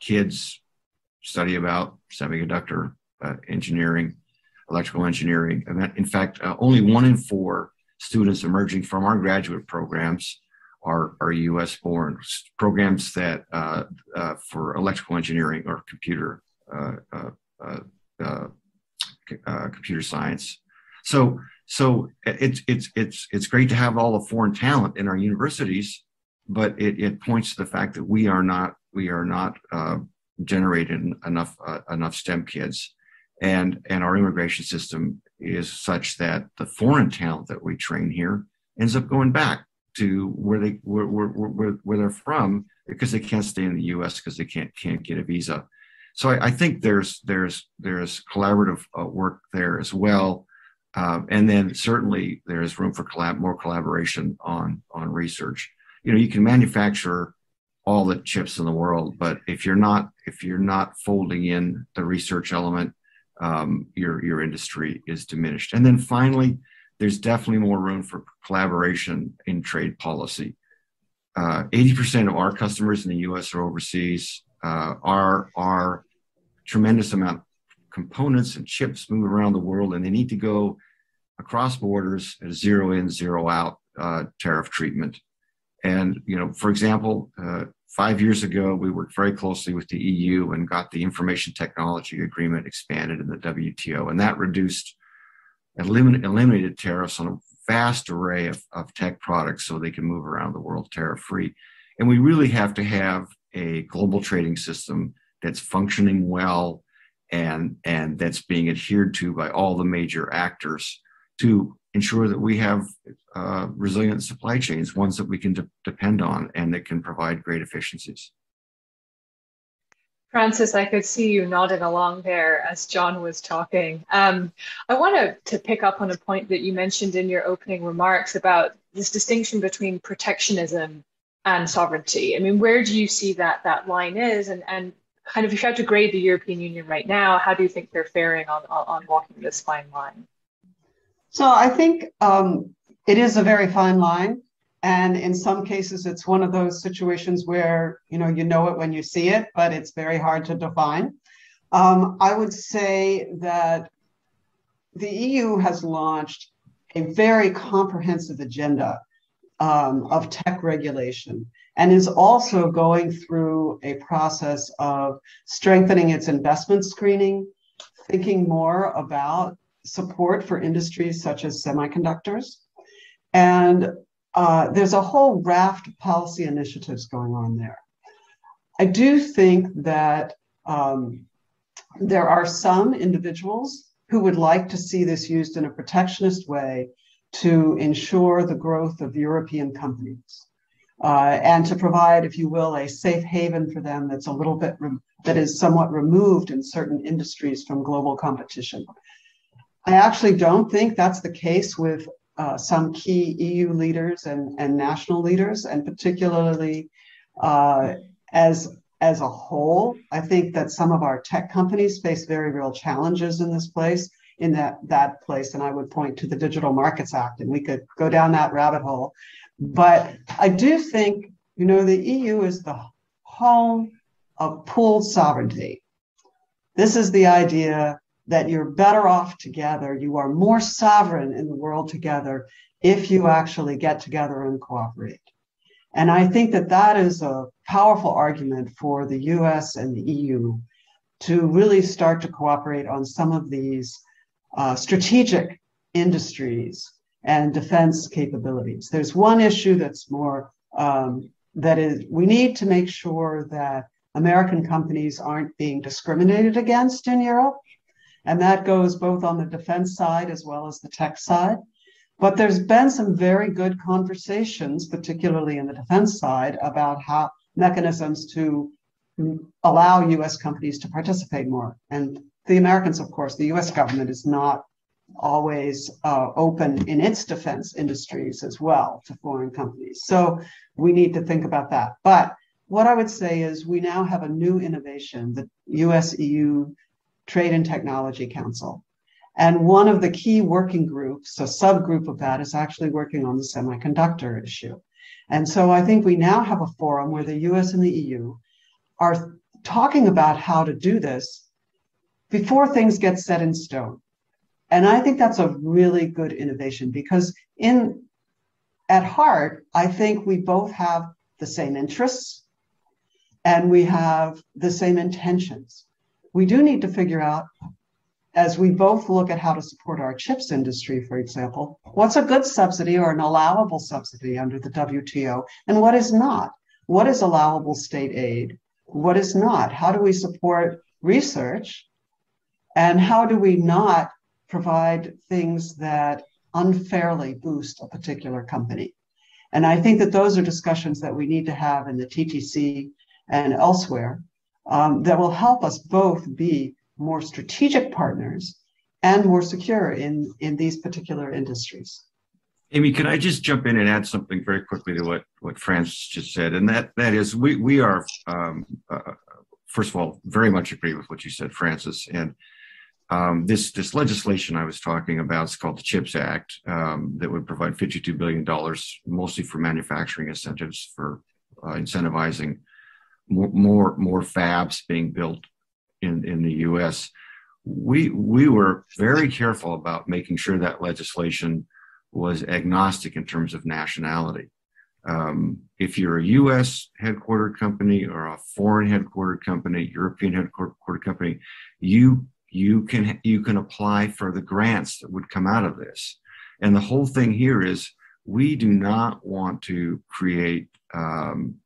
kids study about semiconductor uh, engineering, electrical engineering. In fact, uh, only one in four students emerging from our graduate programs are, are U.S. born programs that uh, uh, for electrical engineering or computer uh, uh, uh, computer science. So so it's it's it's it's great to have all the foreign talent in our universities, but it, it points to the fact that we are not we are not generating enough enough STEM kids, and and our immigration system is such that the foreign talent that we train here ends up going back to where they where, where, where, where they're from because they can't stay in the U.S. because they can't can't get a visa. So I, I think there's there's there's collaborative uh, work there as well, um, and then certainly there's room for collab more collaboration on on research. You know, you can manufacture all the chips in the world, but if you're not if you're not folding in the research element, um, your your industry is diminished. And then finally, there's definitely more room for collaboration in trade policy. Uh, 80% of our customers in the US are overseas. Uh, our, our tremendous amount of components and chips move around the world, and they need to go across borders at zero in, zero out uh, tariff treatment. And, you know, for example, uh, five years ago, we worked very closely with the EU and got the information technology agreement expanded in the WTO, and that reduced eliminated, eliminated tariffs on a vast array of, of tech products so they can move around the world tariff free. And we really have to have a global trading system that's functioning well and, and that's being adhered to by all the major actors to ensure that we have uh, resilient supply chains, ones that we can de- depend on and that can provide great efficiencies. Frances, I could see you nodding along there as John was talking. Um, I wanted to pick up on a point that you mentioned in your opening remarks about this distinction between protectionism and sovereignty. I mean, where do you see that that line is, and and kind of if you had to grade the European Union right now, how do you think they're faring on on, on walking this fine line? So I think um, it is a very fine line. And in some cases, it's one of those situations where you know you know it when you see it, but it's very hard to define. Um, I would say that the EU has launched a very comprehensive agenda um, of tech regulation and is also going through a process of strengthening its investment screening, thinking more about support for industries such as semiconductors, and uh, there's a whole raft of policy initiatives going on there. I do think that um, there are some individuals who would like to see this used in a protectionist way to ensure the growth of European companies uh, and to provide, if you will, a safe haven for them that's a little bit re- that is somewhat removed in certain industries from global competition. I actually don't think that's the case with uh, some key EU leaders and, and national leaders, and particularly uh, as as a whole, I think that some of our tech companies face very real challenges in this place, in that that place, and I would point to the Digital Markets Act, and we could go down that rabbit hole. But I do think, you know, the EU is the home of pooled sovereignty. This is the idea that you're better off together. You are more sovereign in the world together if you actually get together and cooperate. And I think that that is a powerful argument for the US and the EU to really start to cooperate on some of these uh, strategic industries and defense capabilities. There's one issue that's more um, that is we need to make sure that American companies aren't being discriminated against in Europe. And that goes both on the defense side as well as the tech side. But there's been some very good conversations, particularly in the defense side, about how mechanisms to allow US companies to participate more. And the Americans, of course, the US government is not always uh, open in its defense industries as well to foreign companies. So we need to think about that. But what I would say is we now have a new innovation, the US EU Trade and Technology Council. And one of the key working groups, a subgroup of that, is actually working on the semiconductor issue. And so I think we now have a forum where the US and the EU are talking about how to do this before things get set in stone. And I think that's a really good innovation because in at heart, I think we both have the same interests and we have the same intentions. We do need to figure out as we both look at how to support our chips industry, for example, what's a good subsidy or an allowable subsidy under the WTO and what is not? What is allowable state aid? What is not? How do we support research? And how do we not provide things that unfairly boost a particular company? And I think that those are discussions that we need to have in the TTC and elsewhere um, that will help us both be more strategic partners and more secure in, in these particular industries. Amy, can I just jump in and add something very quickly to what, what Frances just said? And that, that is, we, we are, um, uh, first of all, very much agree with what you said, Frances. And um, this, this legislation I was talking about is called the CHIPS Act um, that would provide $52 billion, mostly for manufacturing incentives for uh, incentivizing more, more, more fabs being built in, in the US, we, we were very careful about making sure that legislation was agnostic in terms of nationality. Um, if you're a US headquartered company or a foreign headquartered company, European headquartered company, you, you, can, you can apply for the grants that would come out of this. And the whole thing here is we do not want to create um,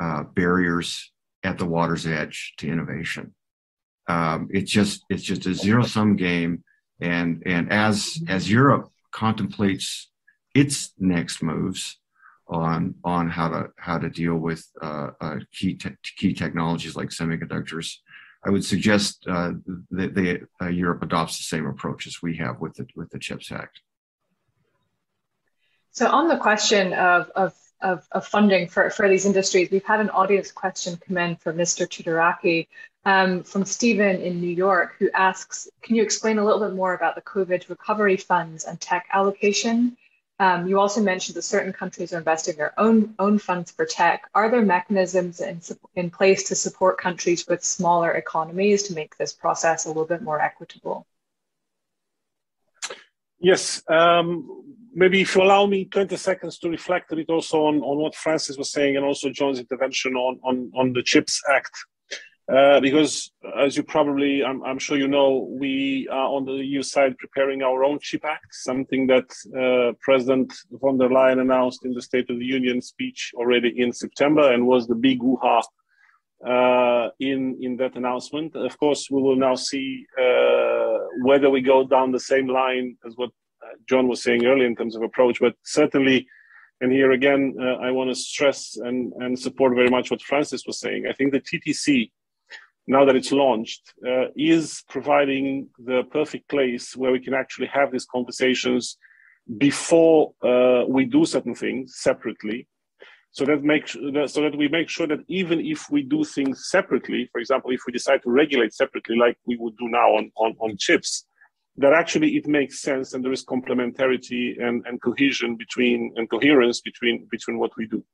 uh, barriers at the water's edge to innovation. Um, it's just it's just a zero sum game, and and as as Europe contemplates its next moves on on how to how to deal with uh, uh, key te- key technologies like semiconductors, I would suggest uh, that they, uh, Europe adopts the same approach as we have with the with the Chips Act. So on the question of, of of, of funding for, for these industries. We've had an audience question come in from Mr. Tudorache um, from Stephen in New York, who asks, can you explain a little bit more about the COVID recovery funds and tech allocation? Um, you also mentioned that certain countries are investing their own, own funds for tech. Are there mechanisms in, in place to support countries with smaller economies to make this process a little bit more equitable? Yes, um, maybe if you allow me 20 seconds to reflect a bit also on, on what Frances was saying and also John's intervention on, on, on the CHIPS Act. Uh, because as you probably, I'm, I'm, sure you know, we are on the EU side preparing our own CHIP Act, something that uh, President von der Leyen announced in the State of the Union speech already in September and was the big hoo-ha uh, in, in that announcement. Of course, we will now see uh, whether we go down the same line as what John was saying earlier in terms of approach, but certainly, and here again, uh, I want to stress and, and support very much what Frances was saying. I think the TTC, now that it's launched, uh, is providing the perfect place where we can actually have these conversations before uh, we do certain things separately so that makes so that we make sure that even if we do things separately, for example, if we decide to regulate separately, like we would do now on, on, on chips, that actually it makes sense and there is complementarity and, and cohesion between and coherence between between what we do.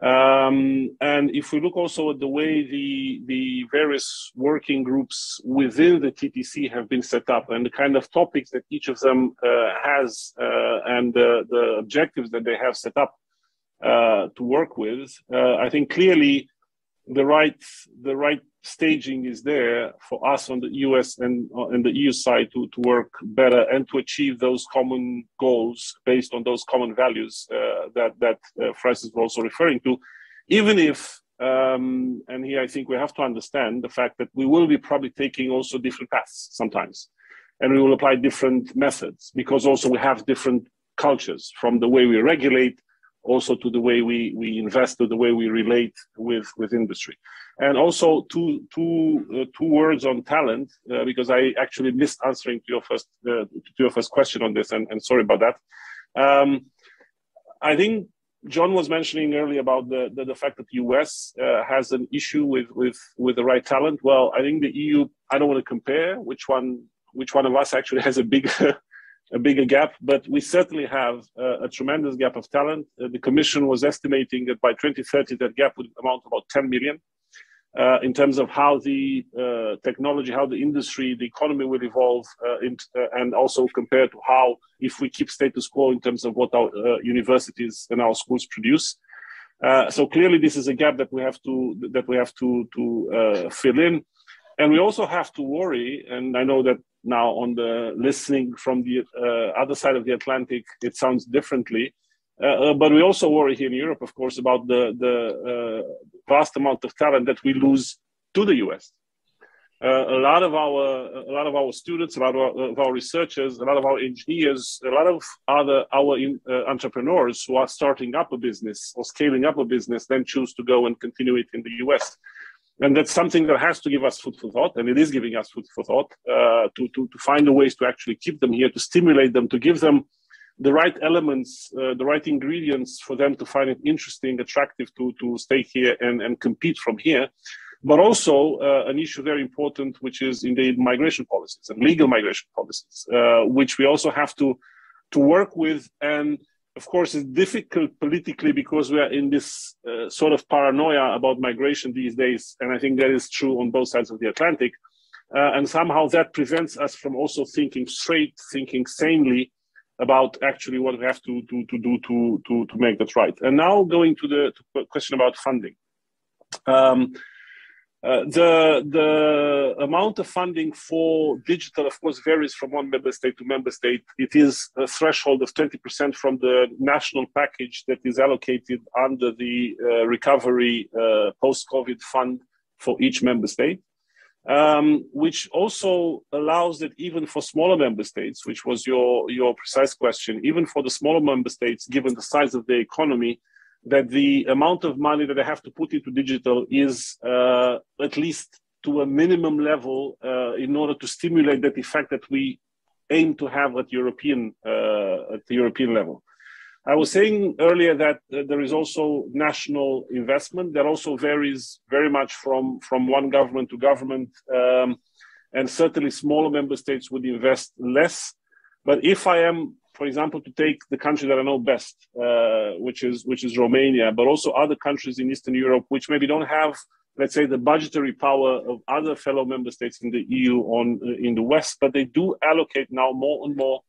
Um, and if we look also at the way the, the various working groups within the TTC have been set up and the kind of topics that each of them uh, has uh, and uh, the objectives that they have set up uh, to work with, uh, I think clearly the right the right staging is there for us on the US and, uh, and the EU side to, to work better and to achieve those common goals based on those common values uh, that, that uh, Frances was also referring to, even if, um, and here I think we have to understand the fact that we will be probably taking also different paths sometimes, and we will apply different methods because also we have different cultures from the way we regulate also to the way we, we invest, to the way we relate with, with industry. And also two, two, uh, two words on talent, uh, because I actually missed answering to your first, uh, to your first question on this, and, and sorry about that. Um, I think John was mentioning earlier about the, the, the fact that the US uh, has an issue with, with, with the right talent. Well, I think the EU, I don't want to compare which one, which one of us actually has a bigger a bigger gap, but we certainly have uh, a tremendous gap of talent. Uh, the Commission was estimating that by 2030, that gap would amount to about 10 million. Uh, in terms of how the uh, technology, how the industry, the economy will evolve, uh, in, uh, and also compared to how, if we keep status quo in terms of what our universities and our schools produce. so clearly, this is a gap that we have to that we have to to fill in, and we also have to worry. And I know that now, on the listening from the uh, other side of the Atlantic, it sounds differently. Uh, uh, but we also worry here in Europe, of course, about the, the uh, vast amount of talent that we lose to the US. Uh, a lot of our a lot of our students, a lot of our, of our, researchers, a lot of our engineers, a lot of other our in, entrepreneurs who are starting up a business or scaling up a business, then choose to go and continue it in the US and that's something that has to give us food for thought, and it is giving us food for thought uh, to, to, to find the ways to actually keep them here, to stimulate them, to give them the right elements, uh, the right ingredients for them to find it interesting, attractive to, to stay here and, and compete from here. But also uh, an issue very important, which is indeed migration policies and legal migration policies, uh, which we also have to to work with and of course, it's difficult politically because we are in this uh, sort of paranoia about migration these days. And I think that is true on both sides of the Atlantic. Uh, and somehow that prevents us from also thinking straight, thinking sanely about actually what we have to, to, to do to, to, to make that right. And now going to the to question about funding. Um, uh, the the amount of funding for digital, of course, varies from one member state to member state. It is a threshold of 20% from the national package that is allocated under the uh, recovery uh, post-COVID fund for each member state, um, which also allows that even for smaller member states, which was your your precise question, even for the smaller member states, given the size of the economy, that the amount of money that I have to put into digital is uh, at least to a minimum level uh, in order to stimulate that effect that we aim to have at European uh, at the European level. I was saying earlier that uh, there is also national investment that also varies very much from from one government to government, um, and certainly smaller member states would invest less. But if I am for example, to take the country that I know best, uh, which is which is Romania, but also other countries in Eastern Europe, which maybe don't have, let's say, the budgetary power of other fellow member states in the EU on uh, in the West, but they do allocate now more and more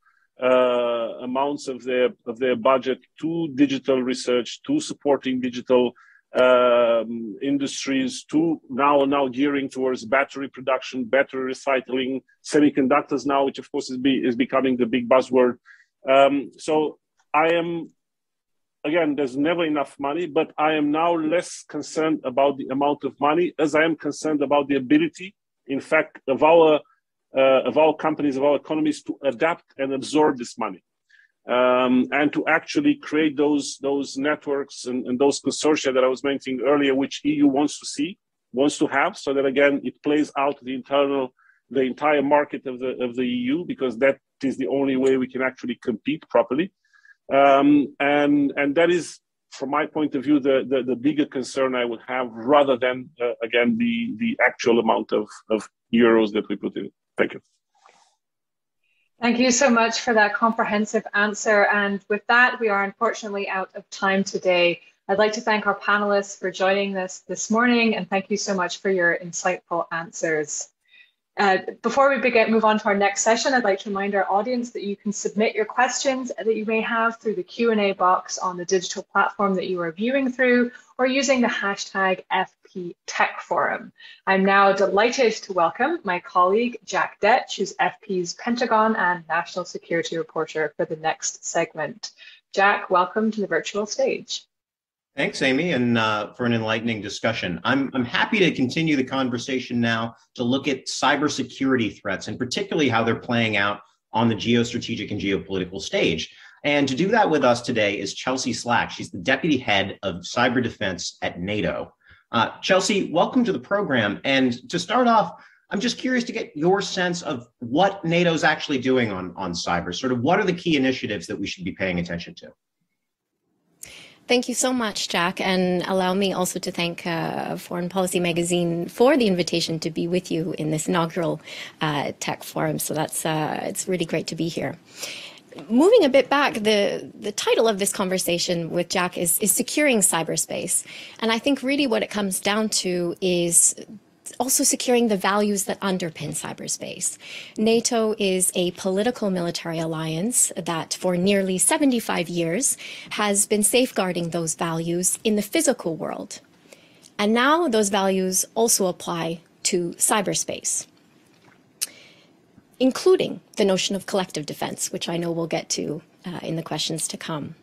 uh, amounts of their of their budget to digital research, to supporting digital um, industries, to now now gearing towards battery production, battery recycling, semiconductors now, which of course is be, is becoming the big buzzword. Um, so I am, again, there's never enough money, but I am now less concerned about the amount of money as I am concerned about the ability, in fact, of our uh, of our companies, of our economies to adapt and absorb this money. Um, and to actually create those those networks and, and, those consortia that I was mentioning earlier, which EU wants to see, wants to have, so that again it plays out the internal the entire market of the of the EU because that is the only way we can actually compete properly. Um, and and that is, from my point of view, the, the, the bigger concern I would have rather than uh, again the the actual amount of of euros that we put in. Thank you. Thank you so much for that comprehensive answer. And with that, we are unfortunately out of time today. I'd like to thank our panelists for joining us this morning and thank you so much for your insightful answers. Uh, before we begin, move on to our next session, I'd like to remind our audience that you can submit your questions that you may have through the Q&A box on the digital platform that you are viewing through or using the hashtag FP Tech Forum. I'm now delighted to welcome my colleague, Jack Detch, who's FP's Pentagon and National Security Reporter for the next segment. Jack, welcome to the virtual stage. Thanks, Amy, and uh, for an enlightening discussion. I'm, I'm happy to continue the conversation now to look at cybersecurity threats and particularly how they're playing out on the geostrategic and geopolitical stage. And to do that with us today is Chelsea Slack. She's the deputy head of cyber defense at NATO. Uh, Chelsea, welcome to the program. And to start off, I'm just curious to get your sense of what NATO is actually doing on, on cyber. Sort of what are the key initiatives that we should be paying attention to? Thank you so much, Jack, and allow me also to thank uh, Foreign Policy Magazine for the invitation to be with you in this inaugural uh, tech forum. So that's uh, it's really great to be here. Moving a bit back, the the title of this conversation with Jack is is securing cyberspace, and I think really what it comes down to is also securing the values that underpin cyberspace. NATO is a political military alliance that for nearly 75 years has been safeguarding those values in the physical world. And now those values also apply to cyberspace, including the notion of collective defense, which I know we'll get to uh, in the questions to come.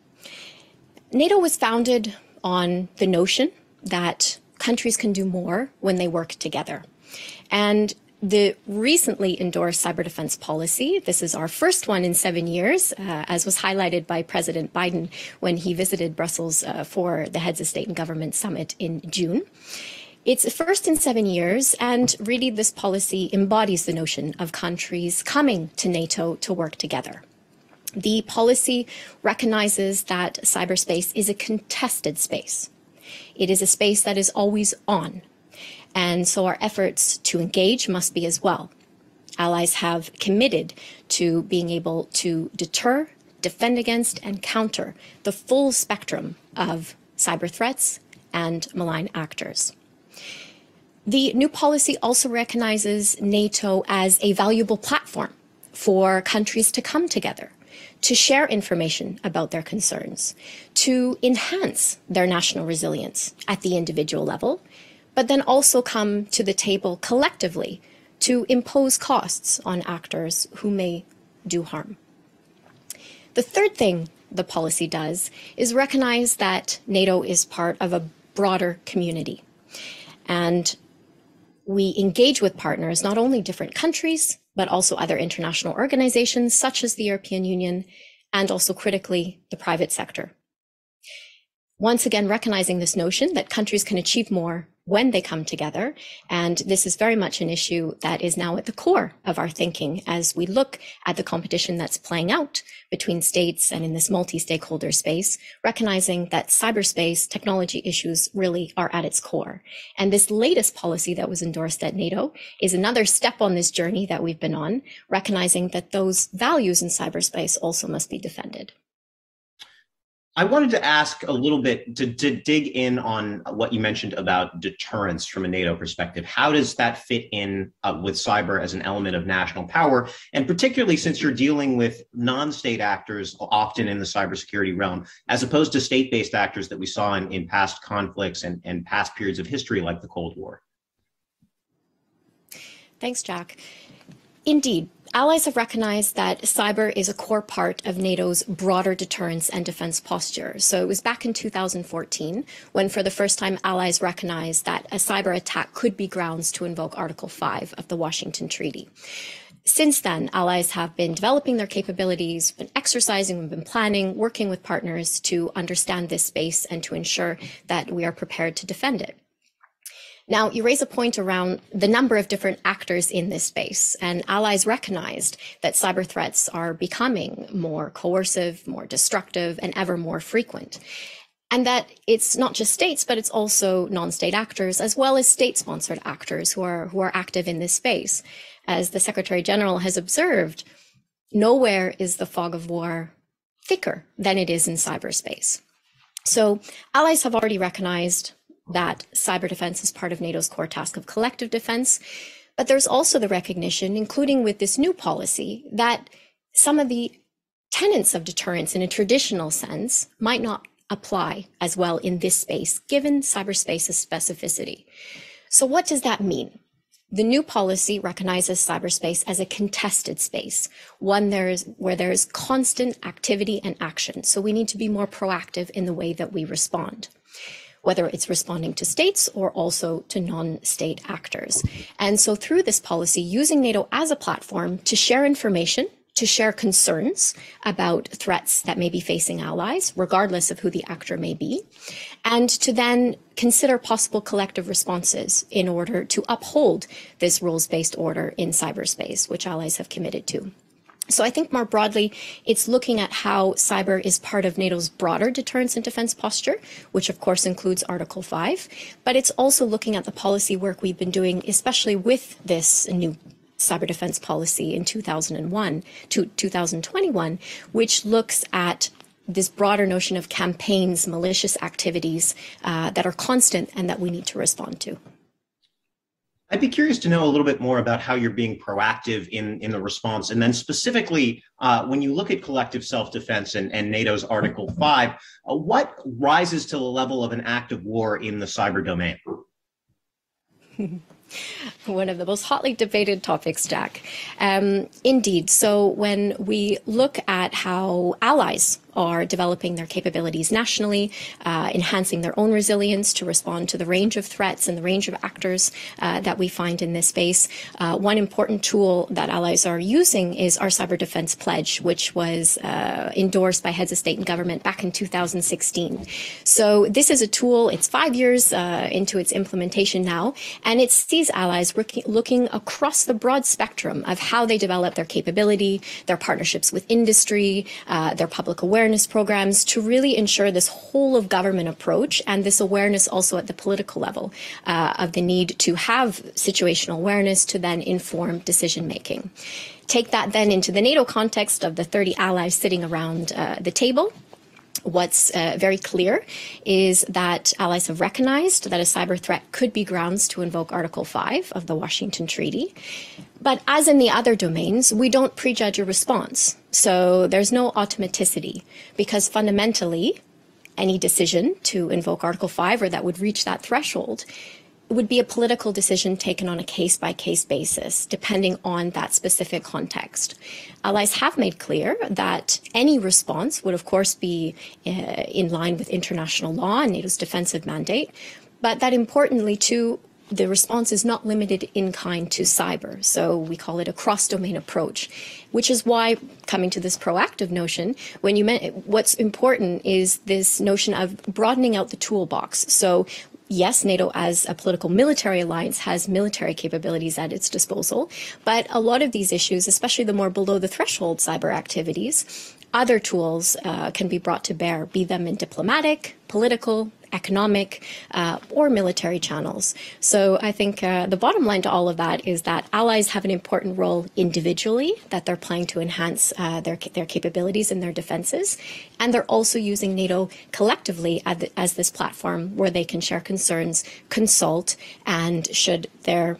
NATO was founded on the notion that countries can do more when they work together. And the recently endorsed cyber defense policy, this is our first one in seven years, uh, as was highlighted by President Biden when he visited Brussels uh, for the Heads of State and Government Summit in June. It's first in seven years, and really this policy embodies the notion of countries coming to NATO to work together. The policy recognizes that cyberspace is a contested space. It is a space that is always on. And so our efforts to engage must be as well. Allies have committed to being able to deter, defend against, and counter the full spectrum of cyber threats and malign actors. The new policy also recognizes NATO as a valuable platform for countries to come together to share information about their concerns, to enhance their national resilience at the individual level, but then also come to the table collectively to impose costs on actors who may do harm. The third thing the policy does is recognize that NATO is part of a broader community. And we engage with partners, not only different countries, but also other international organizations such as the European Union, and also critically, the private sector. Once again, recognizing this notion that countries can achieve more when they come together. And this is very much an issue that is now at the core of our thinking as we look at the competition that's playing out between states and in this multi-stakeholder space, recognizing that cyberspace technology issues really are at its core. And this latest policy that was endorsed at NATO is another step on this journey that we've been on, recognizing that those values in cyberspace also must be defended. I wanted to ask a little bit to, to dig in on what you mentioned about deterrence from a NATO perspective. How does that fit in uh, with cyber as an element of national power? And particularly since you're dealing with non state actors often in the cybersecurity realm, as opposed to state based actors that we saw in, in past conflicts and, and past periods of history like the Cold War. Thanks, Jack. Indeed, allies have recognized that cyber is a core part of NATO's broader deterrence and defense posture. So it was back in 2014 when, for the first time, allies recognized that a cyber attack could be grounds to invoke Article 5 of the Washington Treaty. Since then, allies have been developing their capabilities, been exercising, been planning, working with partners to understand this space and to ensure that we are prepared to defend it. Now, you raise a point around the number of different actors in this space, and allies recognized that cyber threats are becoming more coercive, more destructive, and ever more frequent. And that it's not just states, but it's also non-state actors as well as state-sponsored actors who are who are active in this space. As the Secretary General has observed, nowhere is the fog of war thicker than it is in cyberspace. So allies have already recognized that cyber defense is part of NATO's core task of collective defense. But there's also the recognition, including with this new policy, that some of the tenets of deterrence in a traditional sense might not apply as well in this space, given cyberspace's specificity. So, what does that mean? The new policy recognizes cyberspace as a contested space, one there's, where there is constant activity and action. So we need to be more proactive in the way that we respond whether it's responding to states or also to non-state actors. And so through this policy, using NATO as a platform to share information to share concerns about threats that may be facing allies, regardless of who the actor may be, and to then consider possible collective responses in order to uphold this rules based order in cyberspace, which allies have committed to. So I think more broadly, it's looking at how cyber is part of NATO's broader deterrence and defense posture, which of course includes Article 5, but it's also looking at the policy work we've been doing, especially with this new cyber defense policy in 2001 to 2021, which looks at this broader notion of campaigns, malicious activities uh, that are constant and that we need to respond to. I'd be curious to know a little bit more about how you're being proactive in, in the response. And then specifically, uh, when you look at collective self-defense and, and NATO's Article 5, uh, what rises to the level of an act of war in the cyber domain? One of the most hotly debated topics, Jack. Um, indeed. So when we look at how allies are developing their capabilities nationally, uh, enhancing their own resilience to respond to the range of threats and the range of actors uh, that we find in this space. Uh, one important tool that allies are using is our Cyber Defense Pledge, which was uh, endorsed by heads of state and government back in 2016. So this is a tool, it's five years uh, into its implementation now, and it sees allies looking across the broad spectrum of how they develop their capability, their partnerships with industry, uh, their public awareness awareness programs to really ensure this whole of government approach and this awareness also at the political level uh, of the need to have situational awareness to then inform decision making. Take that then into the NATO context of the 30 allies sitting around uh, the table What's uh, very clear is that allies have recognized that a cyber threat could be grounds to invoke Article 5 of the Washington Treaty. But as in the other domains, we don't prejudge a response. So there's no automaticity because fundamentally, any decision to invoke Article 5 or that would reach that threshold would be a political decision taken on a case by case basis, depending on that specific context. Allies have made clear that any response would, of course, be uh, in line with international law and NATO's defensive mandate, but that importantly, too, the response is not limited in kind to cyber. So we call it a cross domain approach, which is why coming to this proactive notion, when you meant what's important is this notion of broadening out the toolbox. So yes, NATO as a political military alliance has military capabilities at its disposal, but a lot of these issues, especially the more below the threshold cyber activities, other tools uh, can be brought to bear, be them in diplomatic, political, economic, uh, or military channels. So I think uh, the bottom line to all of that is that allies have an important role individually that they're playing to enhance uh, their their capabilities and their defenses, and they're also using NATO collectively as, as this platform where they can share concerns, consult, and should their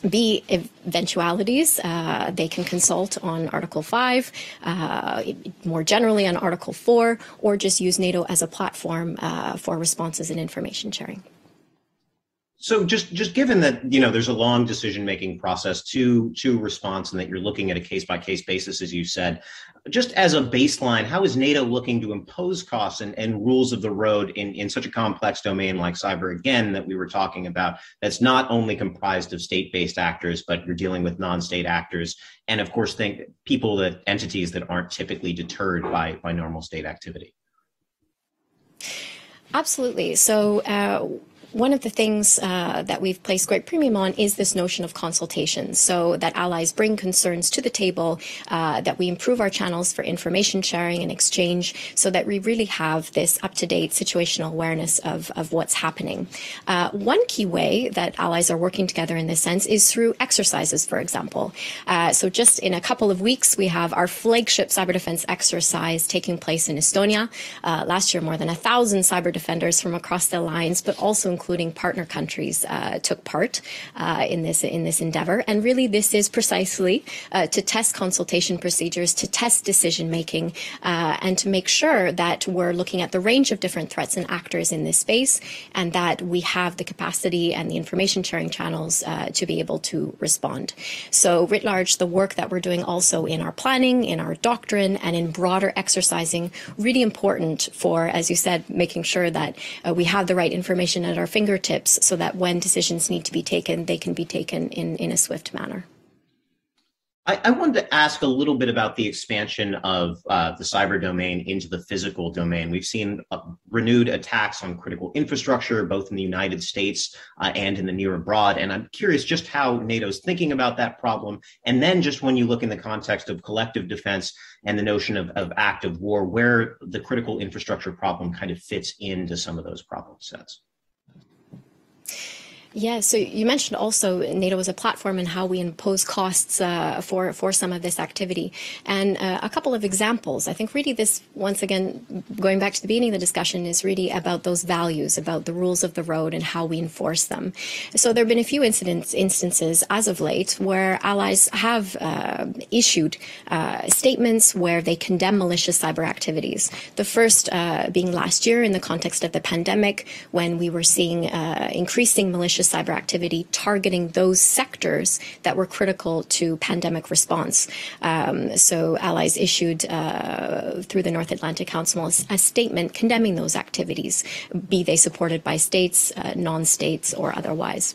be eventualities. Uh, they can consult on Article 5, uh, more generally on Article 4, or just use NATO as a platform uh, for responses and information sharing. So just just given that you know there's a long decision making process to to response and that you're looking at a case by case basis as you said, just as a baseline, how is NATO looking to impose costs and, and rules of the road in, in such a complex domain like cyber again that we were talking about that's not only comprised of state-based actors, but you're dealing with non-state actors and of course think people that entities that aren't typically deterred by by normal state activity. Absolutely. So uh, one of the things uh, that we've placed great premium on is this notion of consultation, so that allies bring concerns to the table, uh, that we improve our channels for information sharing and exchange, so that we really have this up-to-date situational awareness of, of what's happening. Uh, one key way that allies are working together in this sense is through exercises, for example. Uh, so just in a couple of weeks, we have our flagship cyber defense exercise taking place in Estonia. Uh, last year, more than a thousand cyber defenders from across the lines, but also including partner countries, uh, took part uh, in this in this endeavor. And really, this is precisely uh, to test consultation procedures, to test decision making, uh, and to make sure that we're looking at the range of different threats and actors in this space, and that we have the capacity and the information sharing channels uh, to be able to respond. So, writ large, the work that we're doing also in our planning, in our doctrine, and in broader exercising, really important for, as you said, making sure that we have the right information at our fingertips so that when decisions need to be taken, they can be taken in, in a swift manner. I, I wanted to ask a little bit about the expansion of uh, the cyber domain into the physical domain. We've seen uh, renewed attacks on critical infrastructure, both in the United States uh, and in the near abroad. And I'm curious just how NATO's thinking about that problem. And then just when you look in the context of collective defense and the notion of, of active war, where the critical infrastructure problem kind of fits into some of those problem sets. Yeah, so you mentioned also NATO as a platform and how we impose costs uh, for for some of this activity, and uh, a couple of examples. I think really this once again going back to the beginning of the discussion is really about those values, about the rules of the road and how we enforce them. So there have been a few incidents instances as of late where allies have uh, issued uh, statements where they condemn malicious cyber activities. The first uh, being last year in the context of the pandemic when we were seeing uh, increasing malicious malicious cyber activity targeting those sectors that were critical to pandemic response. Um, so allies issued uh, through the North Atlantic Council a statement condemning those activities, be they supported by states, uh, non-states, or otherwise.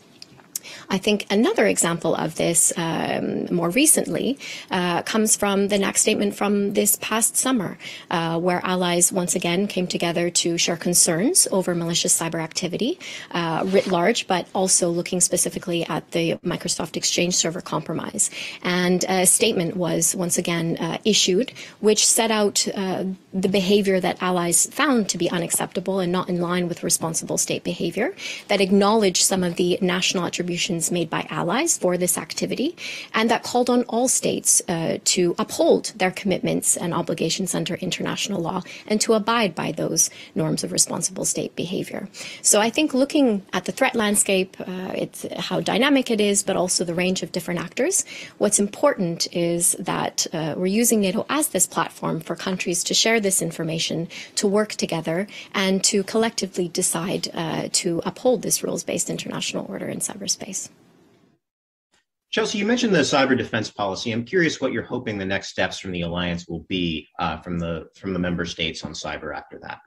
I think another example of this um, more recently uh, comes from the next statement from this past summer, uh, where allies once again came together to share concerns over malicious cyber activity uh, writ large, but also looking specifically at the Microsoft Exchange server compromise. And a statement was once again uh, issued, which set out uh, the behavior that allies found to be unacceptable and not in line with responsible state behavior, that acknowledged some of the national attributions contributions made by allies for this activity, and that called on all states uh, to uphold their commitments and obligations under international law and to abide by those norms of responsible state behavior. So I think looking at the threat landscape, uh, it's how dynamic it is, but also the range of different actors. What's important is that uh, we're using NATO as this platform for countries to share this information, to work together, and to collectively decide uh, to uphold this rules-based international order in cyberspace. Chelsea, you mentioned the cyber defense policy. I'm curious what you're hoping the next steps from the alliance will be uh, from the from the member states on cyber after that.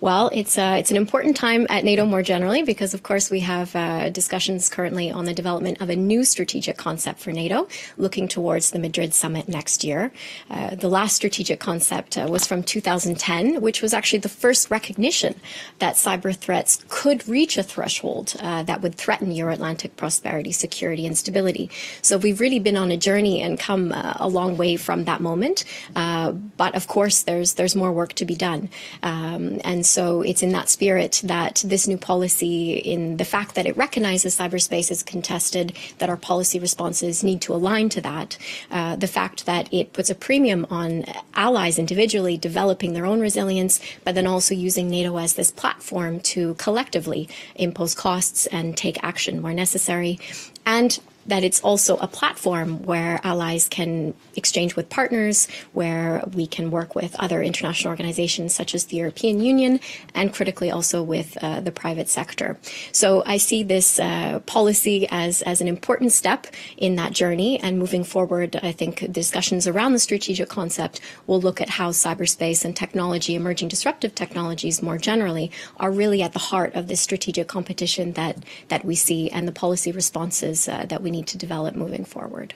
Well, it's uh, it's an important time at NATO more generally because, of course, we have uh, discussions currently on the development of a new strategic concept for NATO, looking towards the Madrid summit next year. Uh, the last strategic concept uh, was from 2010, which was actually the first recognition that cyber threats could reach a threshold uh, that would threaten Euro-Atlantic prosperity, security, and stability. So we've really been on a journey and come a long way from that moment. but of course, there's there's more work to be done, um, and so it's in that spirit that this new policy, in the fact that it recognizes cyberspace as contested, that our policy responses need to align to that, uh, the fact that it puts a premium on allies individually developing their own resilience, but then also using NATO as this platform to collectively impose costs and take action where necessary. And that it's also a platform where allies can exchange with partners, where we can work with other international organizations such as the European Union, and critically also with uh, the private sector. So I see this uh, policy as, as an important step in that journey. And moving forward, I think discussions around the strategic concept will look at how cyberspace and technology, emerging disruptive technologies more generally, are really at the heart of this strategic competition that, that we see and the policy responses uh, that we need need to develop moving forward.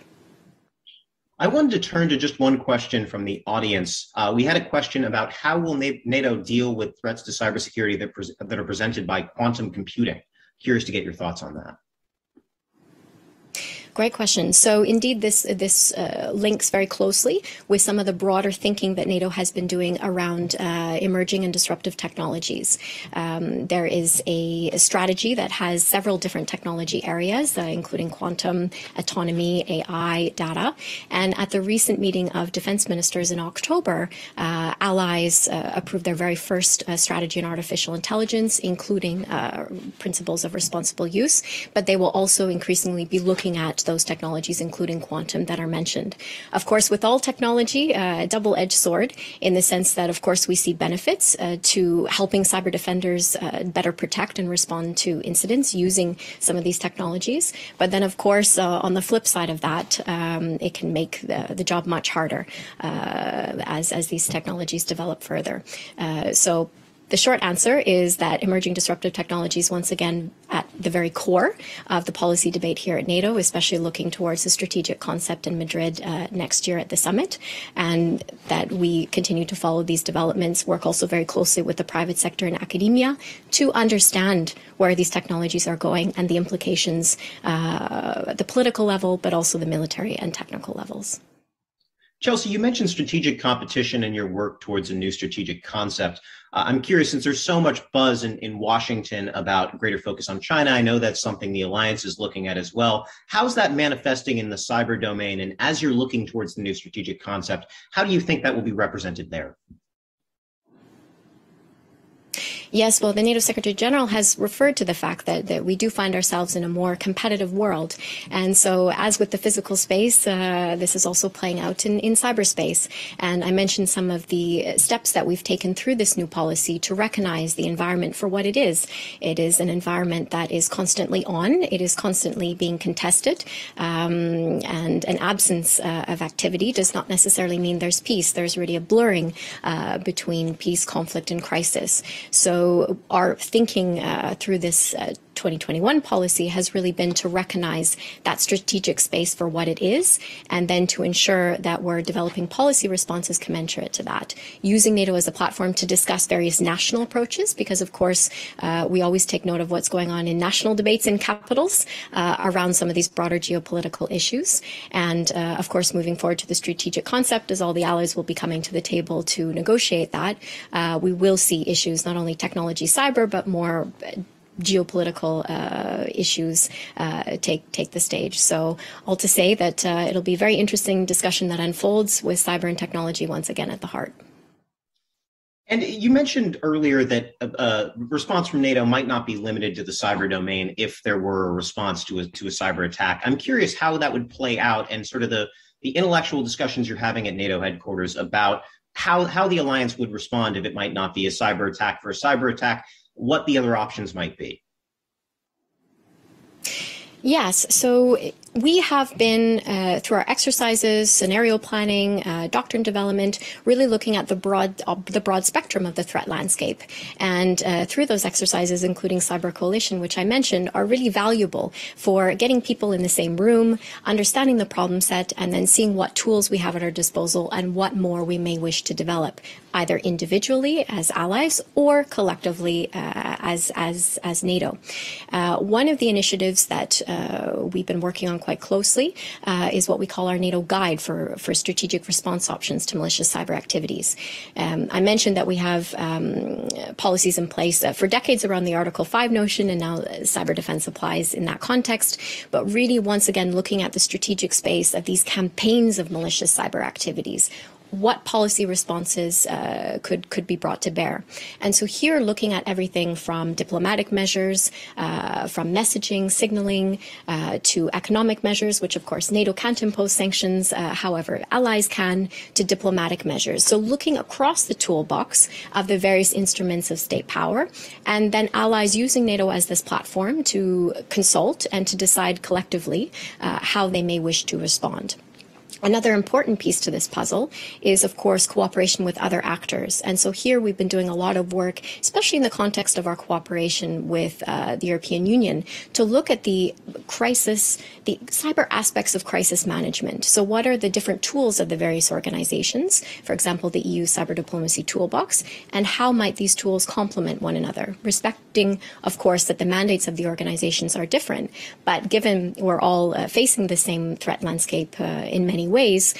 I wanted to turn to just one question from the audience. Uh, we had a question about how will NATO deal with threats to cybersecurity that, that are presented by quantum computing. Curious to get your thoughts on that. Great question. So indeed, this this uh, links very closely with some of the broader thinking that NATO has been doing around uh, emerging and disruptive technologies. Um, there is a, a, strategy that has several different technology areas, uh, including quantum, autonomy, AI, data. And at the recent meeting of defense ministers in October, uh, allies uh, approved their very first uh, strategy in artificial intelligence, including principles of responsible use. But they will also increasingly be looking at those technologies, including quantum, that are mentioned. Of course, with all technology, uh, a double-edged sword in the sense that, of course, we see benefits uh, to helping cyber defenders uh, better protect and respond to incidents using some of these technologies. But then, of course, on the flip side of that, um, it can make the, the job much harder as, as these technologies develop further. so the short answer is that emerging disruptive technologies, once again, at the very core of the policy debate here at NATO, especially looking towards the strategic concept in Madrid uh, next year at the summit, and that we continue to follow these developments, work also very closely with the private sector and academia to understand where these technologies are going and the implications uh, at the political level, but also the military and technical levels. Chelsea, you mentioned strategic competition and your work towards a new strategic concept. Uh, I'm curious, since there's so much buzz in, in Washington about greater focus on China, I know that's something the alliance is looking at as well. How's that manifesting in the cyber domain? And as you're looking towards the new strategic concept, how do you think that will be represented there? Yes, well, the NATO Secretary General has referred to the fact that, that we do find ourselves in a more competitive world. And so, as with the physical space, uh, this is also playing out in, in cyberspace. And I mentioned some of the steps that we've taken through this new policy to recognize the environment for what it is. It is an environment that is constantly on, it is constantly being contested, um, and an absence uh, of activity does not necessarily mean there's peace. There's really a blurring uh, between peace, conflict, and crisis. So, our thinking uh, through this uh, 2021 policy has really been to recognize that strategic space for what it is, and then to ensure that we're developing policy responses commensurate to that. Using NATO as a platform to discuss various national approaches, because of course uh, we always take note of what's going on in national debates in capitals uh, around some of these broader geopolitical issues. And uh, of course, moving forward to the strategic concept, as all the allies will be coming to the table to negotiate that, uh, we will see issues not only technology cyber, but more geopolitical uh, issues uh, take take the stage. So, all to say that uh, it'll be a very interesting discussion that unfolds with cyber and technology once again at the heart. And you mentioned earlier that a, a, response from NATO might not be limited to the cyber domain if there were a response to a, to a cyber attack. I'm curious how that would play out and sort of the, the intellectual discussions you're having at NATO headquarters about how, how the alliance would respond if it might not be a cyber attack for a cyber attack what the other options might be. Yes. So we have been, uh, through our exercises, scenario planning, uh, doctrine development, really looking at the broad, uh, the broad spectrum of the threat landscape. And uh, through those exercises, including Cyber Coalition, which I mentioned, are really valuable for getting people in the same room, understanding the problem set, and then seeing what tools we have at our disposal and what more we may wish to develop, either individually as allies or collectively uh, as, as, as NATO. Uh, one of the initiatives that we've been working on quite closely uh, is what we call our NATO guide for, for strategic response options to malicious cyber activities. Um, I mentioned that we have um, policies in place uh, for decades around the Article 5 notion, and now cyber defense applies in that context. But really, once again, looking at the strategic space of these campaigns of malicious cyber activities what policy responses uh, could could be brought to bear. And so here, looking at everything from diplomatic measures, uh, from messaging, signaling, uh, to economic measures, which of course NATO can't impose sanctions, uh, however allies can, to diplomatic measures. So looking across the toolbox of the various instruments of state power, and then allies using NATO as this platform to consult and to decide collectively uh, how they may wish to respond. Another important piece to this puzzle is, of course, cooperation with other actors. And so here we've been doing a lot of work, especially in the context of our cooperation with uh, the European Union, to look at the crisis, the cyber aspects of crisis management. So what are the different tools of the various organizations? For example, the EU Cyber Diplomacy Toolbox, and how might these tools complement one another, respecting, of course, that the mandates of the organizations are different. But given we're all uh, facing the same threat landscape uh, in many ways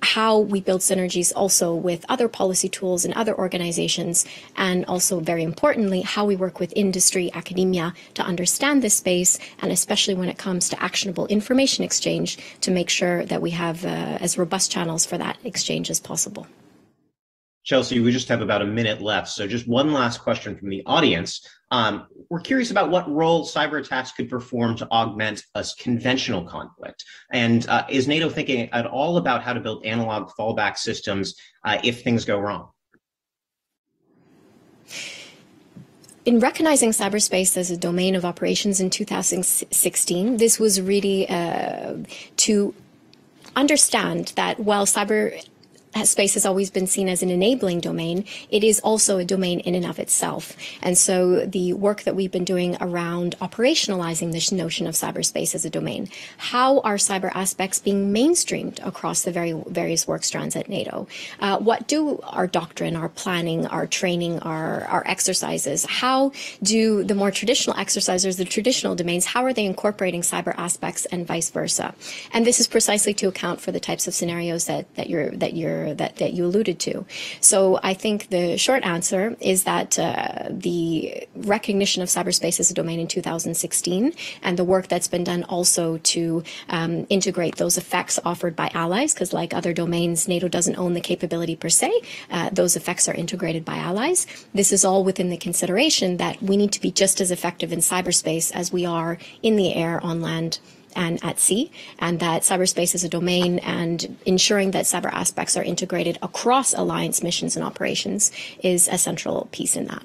how we build synergies also with other policy tools and other organizations, and also very importantly, how we work with industry, academia to understand this space, and especially when it comes to actionable information exchange to make sure that we have uh, as robust channels for that exchange as possible. Chelsea, we just have about a minute left. So, just one last question from the audience. Um, we're curious about what role cyber attacks could perform to augment a conventional conflict. And uh, is NATO thinking at all about how to build analog fallback systems uh, if things go wrong? in recognizing cyberspace as a domain of operations in 2016, this was really uh, to understand that while cyber space has always been seen as an enabling domain, it is also a domain in and of itself. And so the work that we've been doing around operationalizing this notion of cyberspace as a domain, how are cyber aspects being mainstreamed across the very various work strands at NATO? Uh, what do our doctrine, our planning, our training, our, our exercises, how do the more traditional exercises, the traditional domains, how are they incorporating cyber aspects and vice versa? And this is precisely to account for the types of scenarios that, that you're that you're that, that you alluded to. So I think the short answer is that uh, the recognition of cyberspace as a domain in 2016 and the work that's been done also to um, integrate those effects offered by allies, because like other domains, NATO doesn't own the capability per se. Uh, those effects are integrated by allies. This is all within the consideration that we need to be just as effective in cyberspace as we are in the air, on land, and at sea, and that cyberspace is a domain, and ensuring that cyber aspects are integrated across alliance missions and operations is a central piece in that.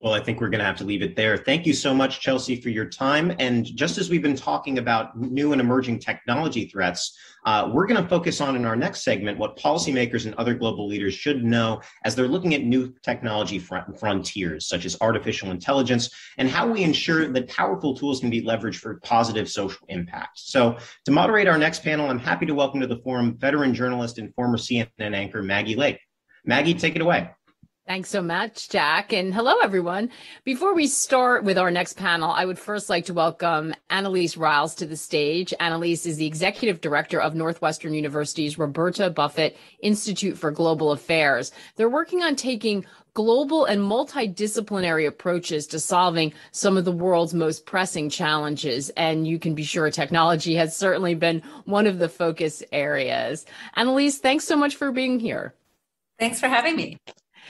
Well, I think we're going to have to leave it there. Thank you so much, Chelsea, for your time. And just as we've been talking about new and emerging technology threats, uh, we're going to focus on in our next segment what policymakers and other global leaders should know as they're looking at new technology front- frontiers, such as artificial intelligence, and how we ensure that powerful tools can be leveraged for positive social impact. So, to moderate our next panel, I'm happy to welcome to the forum veteran journalist and former CNN anchor Maggie Lake. Maggie, take it away. Thanks so much, Jack. And hello, everyone. Before we start with our next panel, I would first like to welcome Annelise Riles to the stage. Annelise is the executive director of Northwestern University's Roberta Buffett Institute for Global Affairs. They're working on taking global and multidisciplinary approaches to solving some of the world's most pressing challenges. And you can be sure technology has certainly been one of the focus areas. Annelise, thanks so much for being here. Thanks for having me.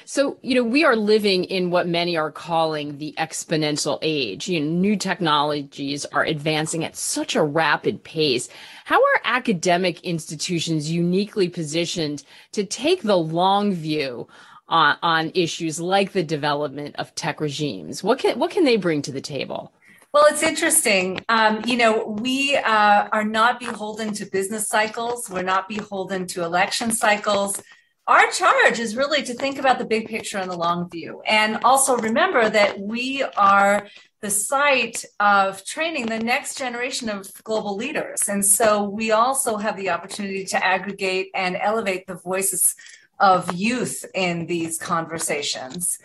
So, you know, we are living in what many are calling the exponential age. You know, new technologies are advancing at such a rapid pace. How are academic institutions uniquely positioned to take the long view on, on issues like the development of tech regimes? What can what can they bring to the table? Well, it's interesting. Um, you know, we uh, are not beholden to business cycles. We're not beholden to election cycles our charge is really to think about the big picture and the long view. And also remember that we are the site of training the next generation of global leaders. And so we also have the opportunity to aggregate and elevate the voices of youth in these conversations.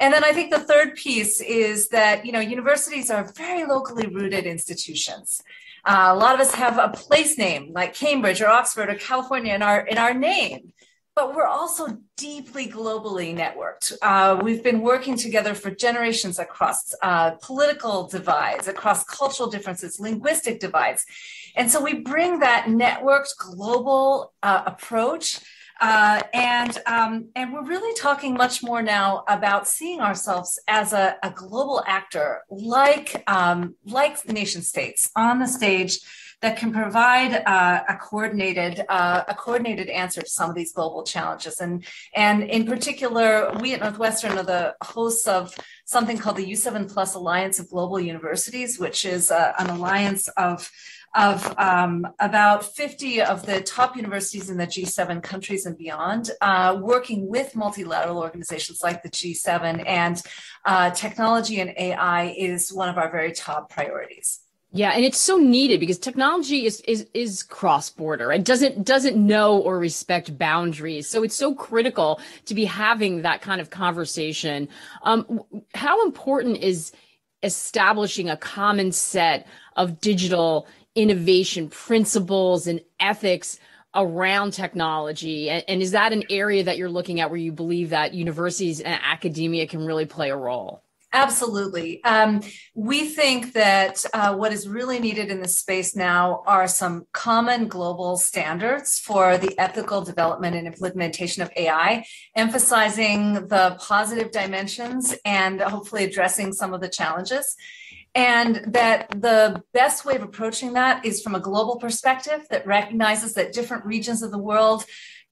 And then I think the third piece is that, you know, universities are very locally rooted institutions. Uh, a lot of us have a place name like Cambridge or Oxford or California in our in our name but we're also deeply globally networked. Uh, we've been working together for generations across uh, political divides, across cultural differences, linguistic divides. And so we bring that networked global uh, approach. Uh, and um, and we're really talking much more now about seeing ourselves as a, a global actor, like um, like nation states on the stage, that can provide uh, a coordinated uh, a coordinated answer to some of these global challenges. And and in particular, we at Northwestern are the hosts of something called the U7 Plus Alliance of Global Universities, which is uh, an alliance of of um, about 50 of the top universities in the G7 countries and beyond, uh, working with multilateral organizations like the G7. And uh, technology and AI is one of our very top priorities. Yeah, and it's so needed because technology is is is cross border. It doesn't doesn't know or respect boundaries. So it's so critical to be having that kind of conversation. Um, how important is establishing a common set of digital innovation principles and ethics around technology? And, and, is that an area that you're looking at where you believe that universities and academia can really play a role? Absolutely. Um, we think that uh, what is really needed in this space now are some common global standards for the ethical development and implementation of AI, emphasizing the positive dimensions and hopefully addressing some of the challenges and that the best way of approaching that is from a global perspective that recognizes that different regions of the world,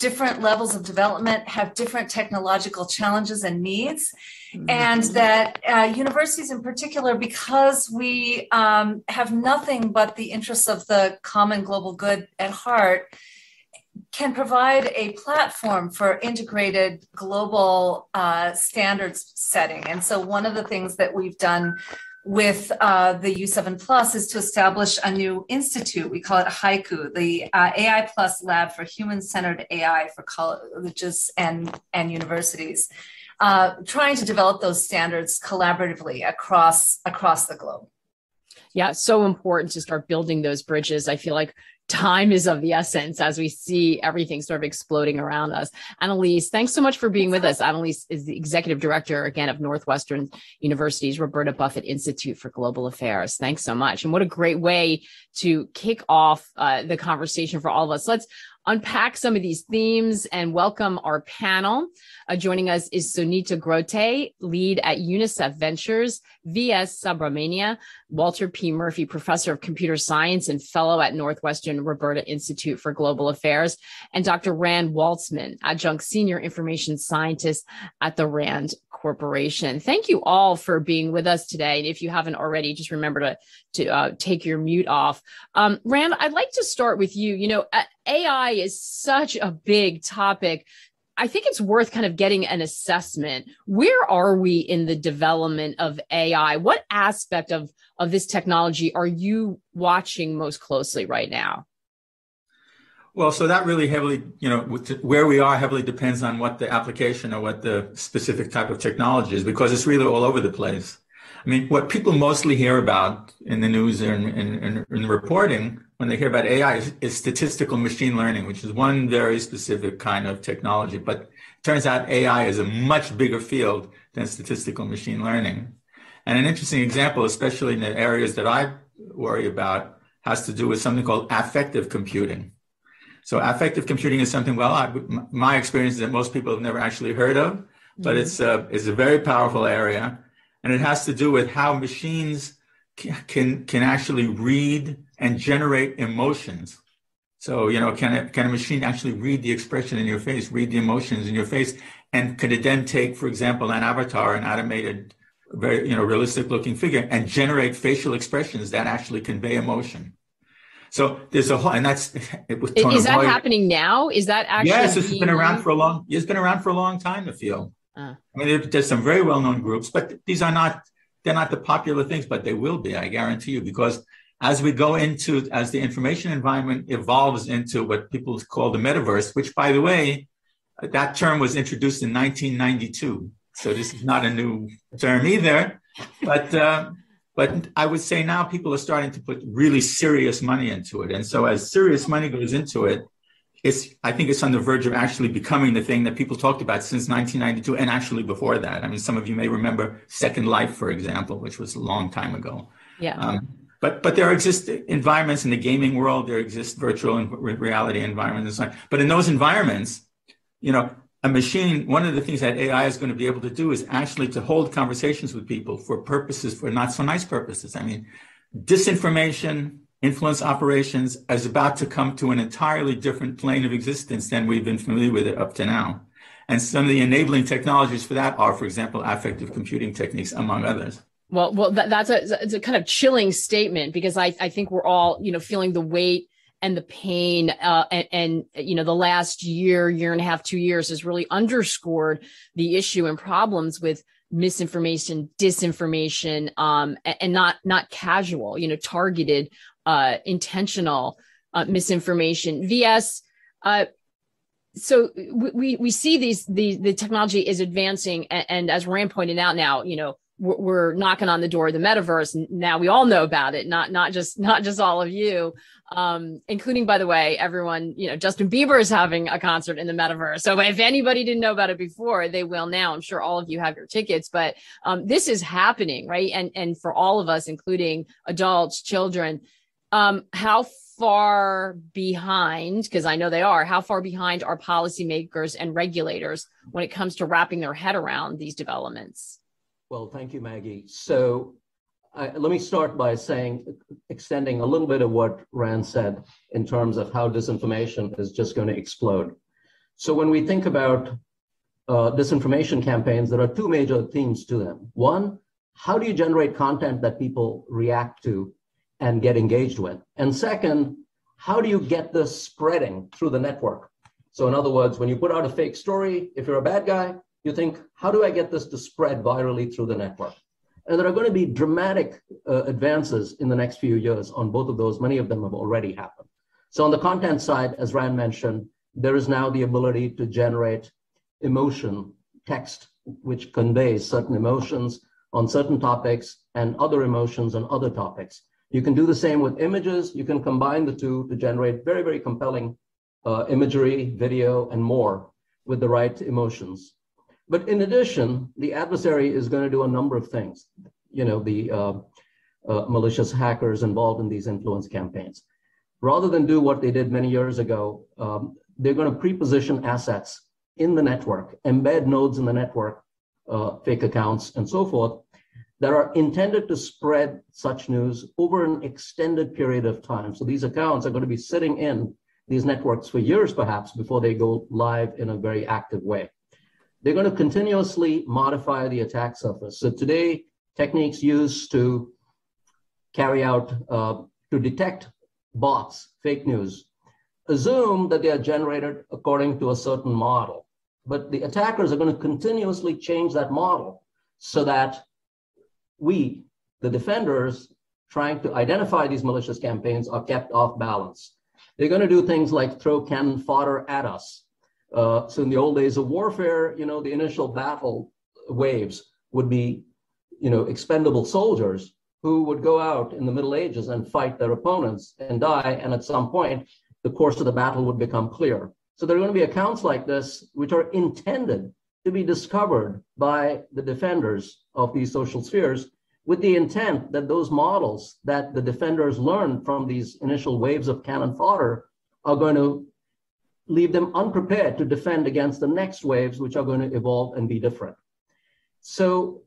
different levels of development have different technological challenges and needs. Mm-hmm. And that uh, universities, in particular, because we um, have nothing but the interests of the common global good at heart, can provide a platform for integrated global uh, standards setting. And so, one of the things that we've done with uh, the U7 Plus is to establish a new institute. We call it Haiku, the uh, AI Plus Lab for Human Centered AI for colleges and, and universities, uh, trying to develop those standards collaboratively across, across the globe. Yeah, so important to start building those bridges. I feel like time is of the essence as we see everything sort of exploding around us. Annelise, thanks so much for being with us. Annelise is the executive director again of Northwestern University's Roberta Buffett Institute for Global Affairs. Thanks so much. And what a great way to kick off uh, the conversation for all of us. Let's unpack some of these themes and welcome our panel. Uh, joining us is Sunita Grote, lead at UNICEF Ventures, VS Subrahmanian, Walter P. Murphy, professor of computer science and fellow at Northwestern Roberta Institute for Global Affairs, and Dr. Rand Waltzman, adjunct senior information scientist at the Rand Corporation. Thank you all for being with us today. And if you haven't already, just remember to, to uh, take your mute off. Um, Rand, I'd like to start with you. You know, AI is such a big topic. I think it's worth kind of getting an assessment. Where are we in the development of AI? What aspect of, of this technology are you watching most closely right now? Well, so that really heavily, you know, where we are heavily depends on what the application or what the specific type of technology is, because it's really all over the place. I mean, what people mostly hear about in the news and in, in, reporting when they hear about AI is, is, statistical machine learning, which is one very specific kind of technology. But it turns out AI is a much bigger field than statistical machine learning. And an interesting example, especially in the areas that I worry about, has to do with something called affective computing. So affective computing is something, well, I, my experience is that most people have never actually heard of, but mm-hmm. it's, a, it's a very powerful area. And it has to do with how machines can, can actually read and generate emotions. So, you know, can a, can a machine actually read the expression in your face, read the emotions in your face? And could it then take, for example, an avatar, an animated, very, you know, realistic looking figure and generate facial expressions that actually convey emotion? So there's a whole, and that's it was. Is that happening now? Is that actually? Yes, it's been around for a long. It's been around for a long time. The field. Uh. I mean, there's some very well-known groups, but these are not. They're not the popular things, but they will be. I guarantee you, because as we go into as the information environment evolves into what people call the metaverse, which, by the way, that term was introduced in 1992. So this is not a new term either. But uh, but I would say now people are starting to put really serious money into it. And so as serious money goes into it, it's I think it's on the verge of actually becoming the thing that people talked about since 1992 and actually before that. I mean, some of you may remember Second Life, for example, which was a long time ago. Yeah. Um, but but there exist environments in the gaming world. There exist virtual and reality environments and so on. But in those environments, you know, a machine, one of the things that AI is going to be able to do is actually to hold conversations with people for purposes, for not so nice purposes. I mean, disinformation, influence operations is about to come to an entirely different plane of existence than we've been familiar with it up to now. And some of the enabling technologies for that are, for example, affective computing techniques, among others. Well, well, that, that's a it's a kind of chilling statement because I I think we're all you know feeling the weight and the pain uh, and, and, you know the last year year and a half two years has really underscored the issue and problems with misinformation disinformation um, and, not not casual you know targeted uh, intentional uh, misinformation. Vs uh, so we we see these the the technology is advancing and, and as rand pointed out now you know we're knocking on the door of the metaverse now we all know about it not not just not just all of you. Um, including by the way everyone you know justin bieber is having a concert in the metaverse. So if anybody didn't know about it before they will now. I'm sure all of you have your tickets but um, this is happening right? And and for all of us including adults children um, how far behind because i know they are how far behind are policymakers and regulators when it comes to wrapping their head around these developments well, thank you, Maggie. So uh, let me start by saying, extending a little bit of what Rand said in terms of how disinformation is just going to explode. So when we think about uh, disinformation campaigns, there are two major themes to them. One, how do you generate content that people react to and get engaged with? And second, how do you get this spreading through the network? So in other words, when you put out a fake story, if you're a bad guy, you think, how do I get this to spread virally through the network? And there are going to be dramatic uh, advances in the next few years on both of those. Many of them have already happened. So on the content side, as Rand mentioned, there is now the ability to generate emotion, text, which conveys certain emotions on certain topics and other emotions on other topics. You can do the same with images. You can combine the two to generate very, very compelling uh, imagery, video, and more with the right emotions. But in addition, the adversary is going to do a number of things. You know, the uh, uh, malicious hackers involved in these influence campaigns. Rather than do what they did many years ago, um, they're going to pre-position assets in the network, embed nodes in the network, uh, fake accounts, and so forth, that are intended to spread such news over an extended period of time. So these accounts are going to be sitting in these networks for years, perhaps, before they go live in a very active way they're going to continuously modify the attack surface. So today, techniques used to carry out, uh, to detect bots, fake news, assume that they are generated according to a certain model. But the attackers are going to continuously change that model so that we, the defenders, trying to identify these malicious campaigns are kept off balance. They're going to do things like throw cannon fodder at us uh, so in the old days of warfare, you know, the initial battle waves would be, you know, expendable soldiers who would go out in the Middle Ages and fight their opponents and die. And at some point, the course of the battle would become clear. So there are going to be accounts like this, which are intended to be discovered by the defenders of these social spheres with the intent that those models that the defenders learned from these initial waves of cannon fodder are going to leave them unprepared to defend against the next waves, which are going to evolve and be different. So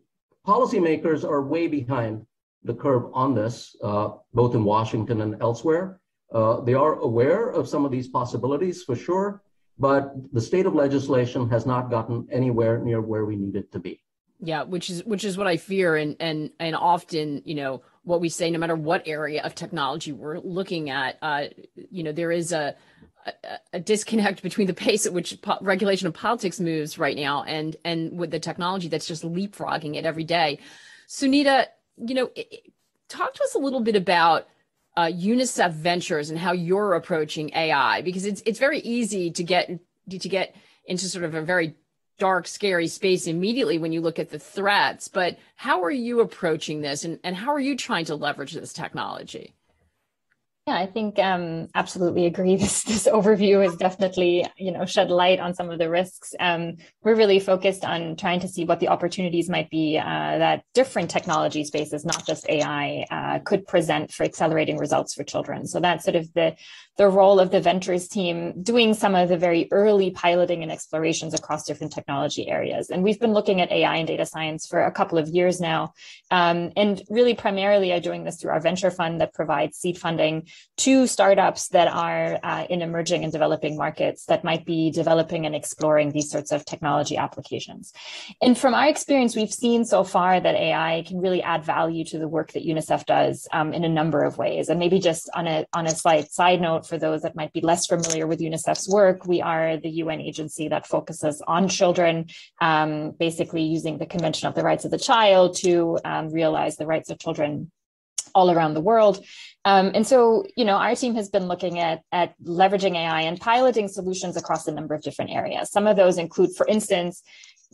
policymakers are way behind the curve on this, uh, both in Washington and elsewhere. Uh, they are aware of some of these possibilities for sure, but the state of legislation has not gotten anywhere near where we need it to be. Yeah, which is which is what I fear, and and and often, you know, what we say, no matter what area of technology we're looking at, uh, you know, there is a a, disconnect between the pace at which po- regulation of politics moves right now and and with the technology that's just leapfrogging it every day. Sunita, you know, it, talk to us a little bit about uh, UNICEF Ventures and how you're approaching AI because it's it's very easy to get to get into sort of a very dark, scary space immediately when you look at the threats. But how are you approaching this, and, and how are you trying to leverage this technology? Yeah, I think um, absolutely agree. This this overview has definitely you know shed light on some of the risks. Um, we're really focused on trying to see what the opportunities might be uh, that different technology spaces, not just AI, uh, could present for accelerating results for children. So that's sort of the the role of the ventures team doing some of the very early piloting and explorations across different technology areas. And we've been looking at AI and data science for a couple of years now, um, and really primarily are doing this through our venture fund that provides seed funding to startups that are uh, in emerging and developing markets that might be developing and exploring these sorts of technology applications. And from our experience, we've seen so far that AI can really add value to the work that UNICEF does um, in a number of ways. And maybe just on a on a slight side note for those that might be less familiar with UNICEF's work, we are the UN agency that focuses on children, um, basically using the Convention of the Rights of the Child to um, realize the rights of children all around the world. Um, and so, you know, our team has been looking at, at leveraging AI and piloting solutions across a number of different areas. Some of those include, for instance,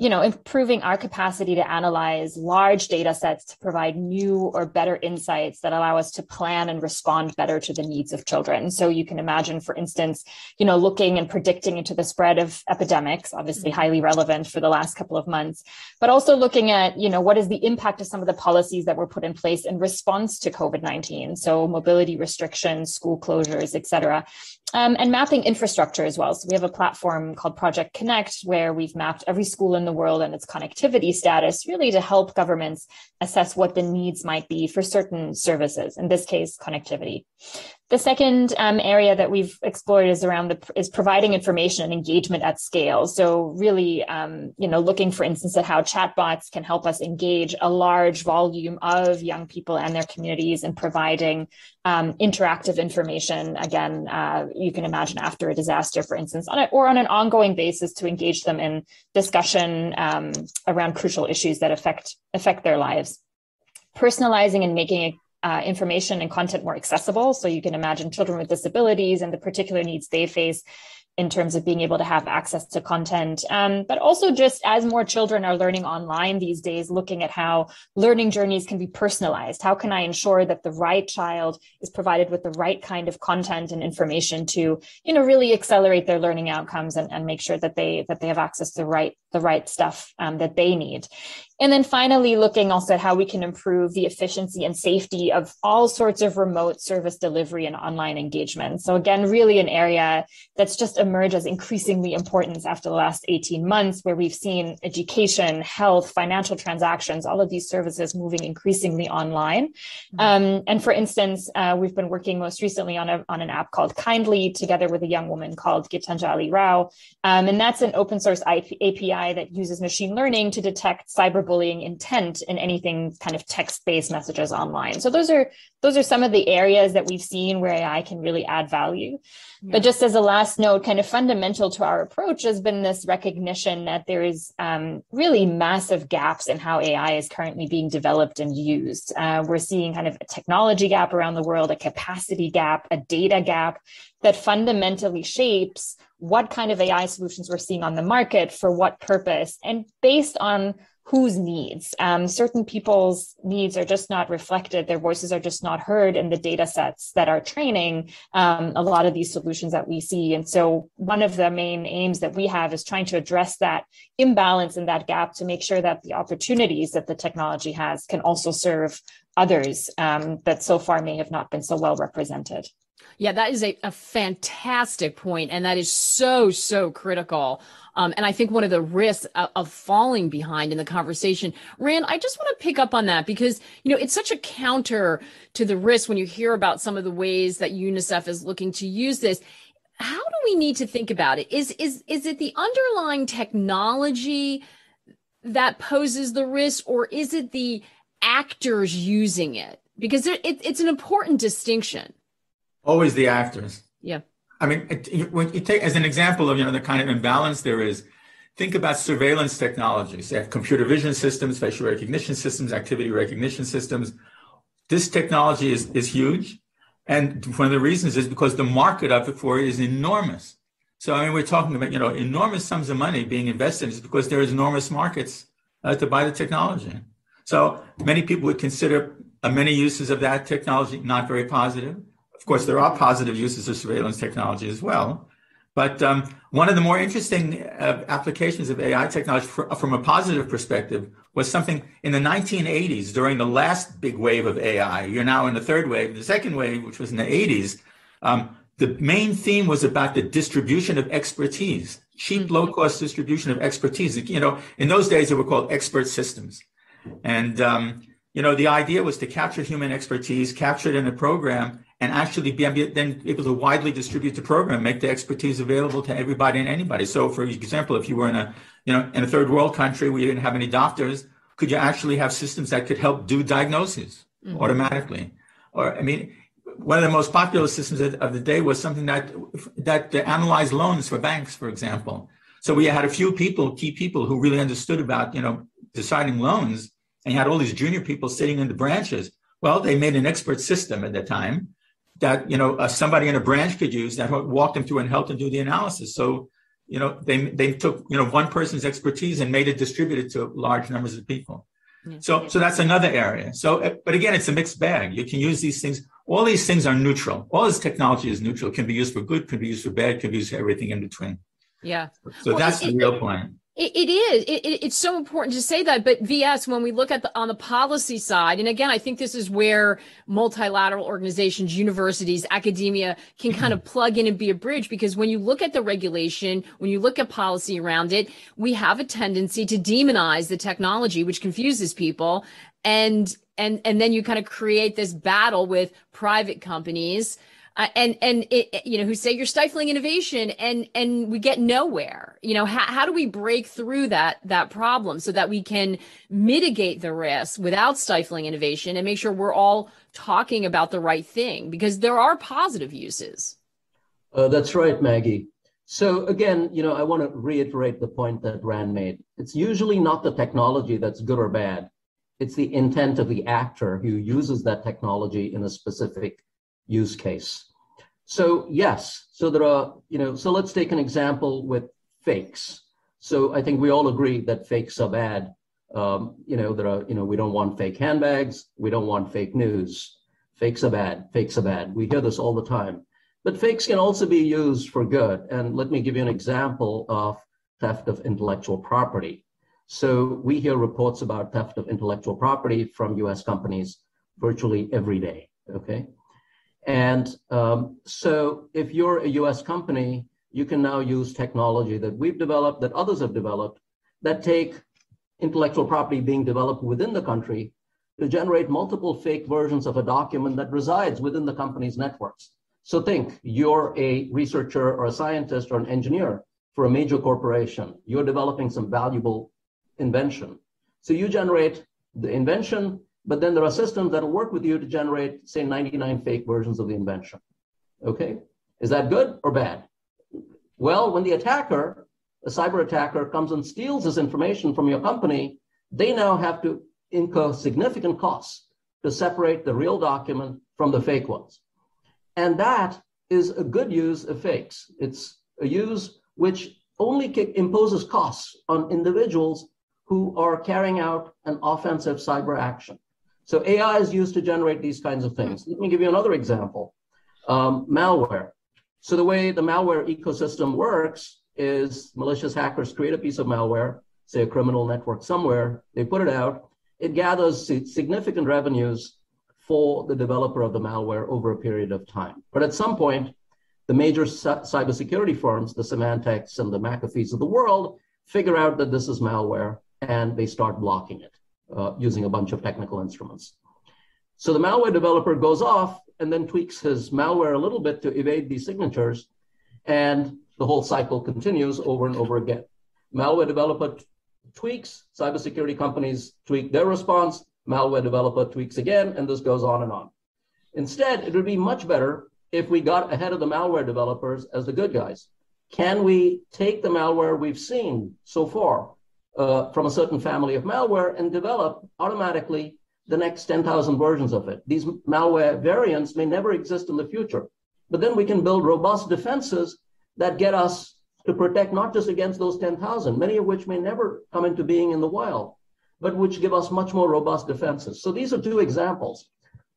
you know, improving our capacity to analyze large data sets to provide new or better insights that allow us to plan and respond better to the needs of children. So you can imagine, for instance, you know, looking and predicting into the spread of epidemics, obviously mm-hmm. highly relevant for the last couple of months, but also looking at, you know, what is the impact of some of the policies that were put in place in response to COVID-19. So mobility restrictions, school closures, et cetera, um, and mapping infrastructure as well. So we have a platform called Project Connect where we've mapped every school in the world and its connectivity status really to help governments assess what the needs might be for certain services, in this case, connectivity. The second um, area that we've explored is around the is providing information and engagement at scale. So really, um, you know, looking for instance at how chatbots can help us engage a large volume of young people and their communities and providing um, interactive information. Again, uh, you can imagine after a disaster, for instance, on a, or on an ongoing basis to engage them in discussion um, around crucial issues that affect affect their lives personalizing and making it uh, information and content more accessible. So you can imagine children with disabilities and the particular needs they face in terms of being able to have access to content. Um, but also just as more children are learning online these days, looking at how learning journeys can be personalized. How can I ensure that the right child is provided with the right kind of content and information to, you know, really accelerate their learning outcomes and, and make sure that they that they have access to the right the right stuff um, that they need. And then finally, looking also at how we can improve the efficiency and safety of all sorts of remote service delivery and online engagement. So again, really an area that's just emerged as increasingly important after the last 18 months, where we've seen education, health, financial transactions, all of these services moving increasingly online. Mm-hmm. Um, and for instance, uh, we've been working most recently on, a, on an app called Kindly together with a young woman called Gitanjali Rao. Um, and that's an open source IP, API that uses machine learning to detect cyber cyberbullying intent in anything kind of text-based messages online. So those are those are some of the areas that we've seen where AI can really add value. Yeah. But just as a last note, kind of fundamental to our approach has been this recognition that there is um, really massive gaps in how AI is currently being developed and used. Uh, we're seeing kind of a technology gap around the world, a capacity gap, a data gap that fundamentally shapes what kind of AI solutions we're seeing on the market for what purpose and based on whose needs. Um, certain people's needs are just not reflected, their voices are just not heard in the data sets that are training um, a lot of these solutions that we see. And so, one of the main aims that we have is trying to address that imbalance and that gap to make sure that the opportunities that the technology has can also serve others um, that so far may have not been so well represented. Yeah, that is a, a fantastic point, and that is so so critical. Um, and I think one of the risks of, of, falling behind in the conversation, Rand, I just want to pick up on that because you know it's such a counter to the risk when you hear about some of the ways that UNICEF is looking to use this. How do we need to think about it? Is is is it the underlying technology that poses the risk, or is it the actors using it? Because it, it's an important distinction. Always the actors. Yeah. I mean, it, when you take as an example of you know the kind of imbalance there is, think about surveillance technologies. They have computer vision systems, facial recognition systems, activity recognition systems. This technology is is huge, and one of the reasons is because the market of it for it is enormous. So I mean, we're talking about you know enormous sums of money being invested is because there is enormous markets uh, to buy the technology. So many people would consider uh, many uses of that technology not very positive. Of course, there are positive uses of surveillance technology as well. But um, one of the more interesting uh, applications of AI technology for, from a positive perspective was something in the 1980s during the last big wave of AI. You're now in the third wave. The second wave, which was in the 80s, um, the main theme was about the distribution of expertise, cheap, mm-hmm. low cost distribution of expertise. You know, in those days, they were called expert systems. And, um, you know, the idea was to capture human expertise, capture it in a program, and actually be able, then able to widely distribute the program, make the expertise available to everybody and anybody. So, for example, if you were in a you know in a third world country where you didn't have any doctors, could you actually have systems that could help do diagnoses mm-hmm. automatically? Or I mean, one of the most popular systems of the day was something that that analyzed loans for banks, for example. So we had a few people, key people, who really understood about you know deciding loans, and you had all these junior people sitting in the branches. Well, they made an expert system at the time that you know uh, somebody in a branch could use that walked them through and helped them do the analysis. So you know they they took you know one person's expertise and made it distributed to large numbers of people. Yeah. So so that's another area. So uh, but again, it's a mixed bag. You can use these things. All these things are neutral. All this technology is neutral. It can be used for good, can be used for bad, can be used for everything in between. Yeah. So well, that's it, the real point. It, it is. It, it's so important to say that. But VS, when we look at the on the policy side, and again, I think this is where multilateral organizations, universities, academia can kind of mm-hmm. plug in and be a bridge. Because when you look at the regulation, when you look at policy around it, we have a tendency to demonize the technology, which confuses people, and and and then you kind of create this battle with private companies uh, and and it, you know who say you're stifling innovation and and we get nowhere. You know how, how do we break through that that problem so that we can mitigate the risk without stifling innovation and make sure we're all talking about the right thing? Because there are positive uses. Uh, that's right maggie. So again you know i want to reiterate the point that rand made. It's usually not the technology that's good or bad. It's the intent of the actor who uses that technology in a specific use case. So yes, so there are, you know, so let's take an example with fakes. So I think we all agree that fakes are bad. Um, you know, there are, you know, we don't want fake handbags. We don't want fake news. Fakes are bad. Fakes are bad. We hear this all the time. But fakes can also be used for good. And let me give you an example of theft of intellectual property. So we hear reports about theft of intellectual property from US companies virtually every day. Okay. And um, so if you're a US company, you can now use technology that we've developed, that others have developed, that take intellectual property being developed within the country to generate multiple fake versions of a document that resides within the company's networks. So think you're a researcher or a scientist or an engineer for a major corporation. You're developing some valuable invention. So you generate the invention, but then there are systems that will work with you to generate, say, 99 fake versions of the invention. Okay? Is that good or bad? Well, when the attacker, a cyber attacker, comes and steals this information from your company, they now have to incur significant costs to separate the real document from the fake ones. And that is a good use of fakes. It's a use which only imposes costs on individuals who are carrying out an offensive cyber action. So AI is used to generate these kinds of things. Let me give you another example. Um, malware. So the way the malware ecosystem works is malicious hackers create a piece of malware, say a criminal network somewhere, they put it out, it gathers significant revenues for the developer of the malware over a period of time. But at some point, the major cybersecurity firms, the Symantec's and the McAfee's of the world, figure out that this is malware and they start blocking it uh, using a bunch of technical instruments. So the malware developer goes off and then tweaks his malware a little bit to evade these signatures. And the whole cycle continues over and over again. Malware developer t- tweaks, cybersecurity companies tweak their response, malware developer tweaks again, and this goes on and on. Instead, it would be much better if we got ahead of the malware developers as the good guys. Can we take the malware we've seen so far uh, from a certain family of malware and develop automatically the next 10,000 versions of it. These malware variants may never exist in the future, but then we can build robust defenses that get us to protect not just against those 10,000, many of which may never come into being in the wild, but which give us much more robust defenses. So these are two examples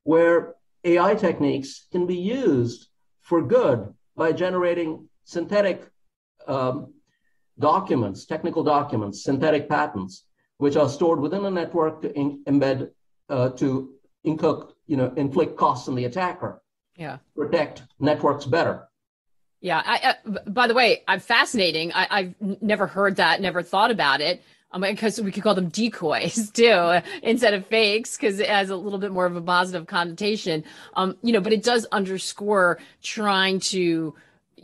where AI techniques can be used for good by generating synthetic um, documents, technical documents, synthetic patents, which are stored within a network to in- embed, uh, to incur, you know, inflict costs on the attacker. Yeah. Protect networks better. Yeah. I, by the way, I'm fascinating. I, have never heard that, never thought about it. because um, we could call them decoys too instead of fakes because it has a little bit more of a positive connotation um, you know but it does underscore trying to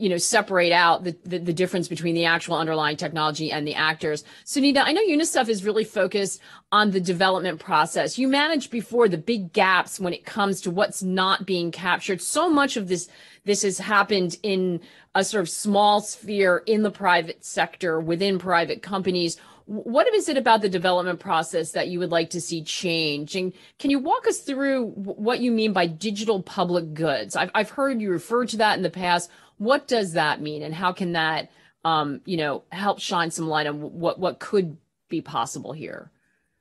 you know separate out the, the, the difference between the actual underlying technology and the actors sunita i know unicef is really focused on the development process you managed before the big gaps when it comes to what's not being captured so much of this this has happened in a sort of small sphere in the private sector within private companies what is it about the development process that you would like to see change? And can you walk us through what you mean by digital public goods? I've, I've heard you refer to that in the past. What does that mean, and how can that, um, you know, help shine some light on what what could be possible here?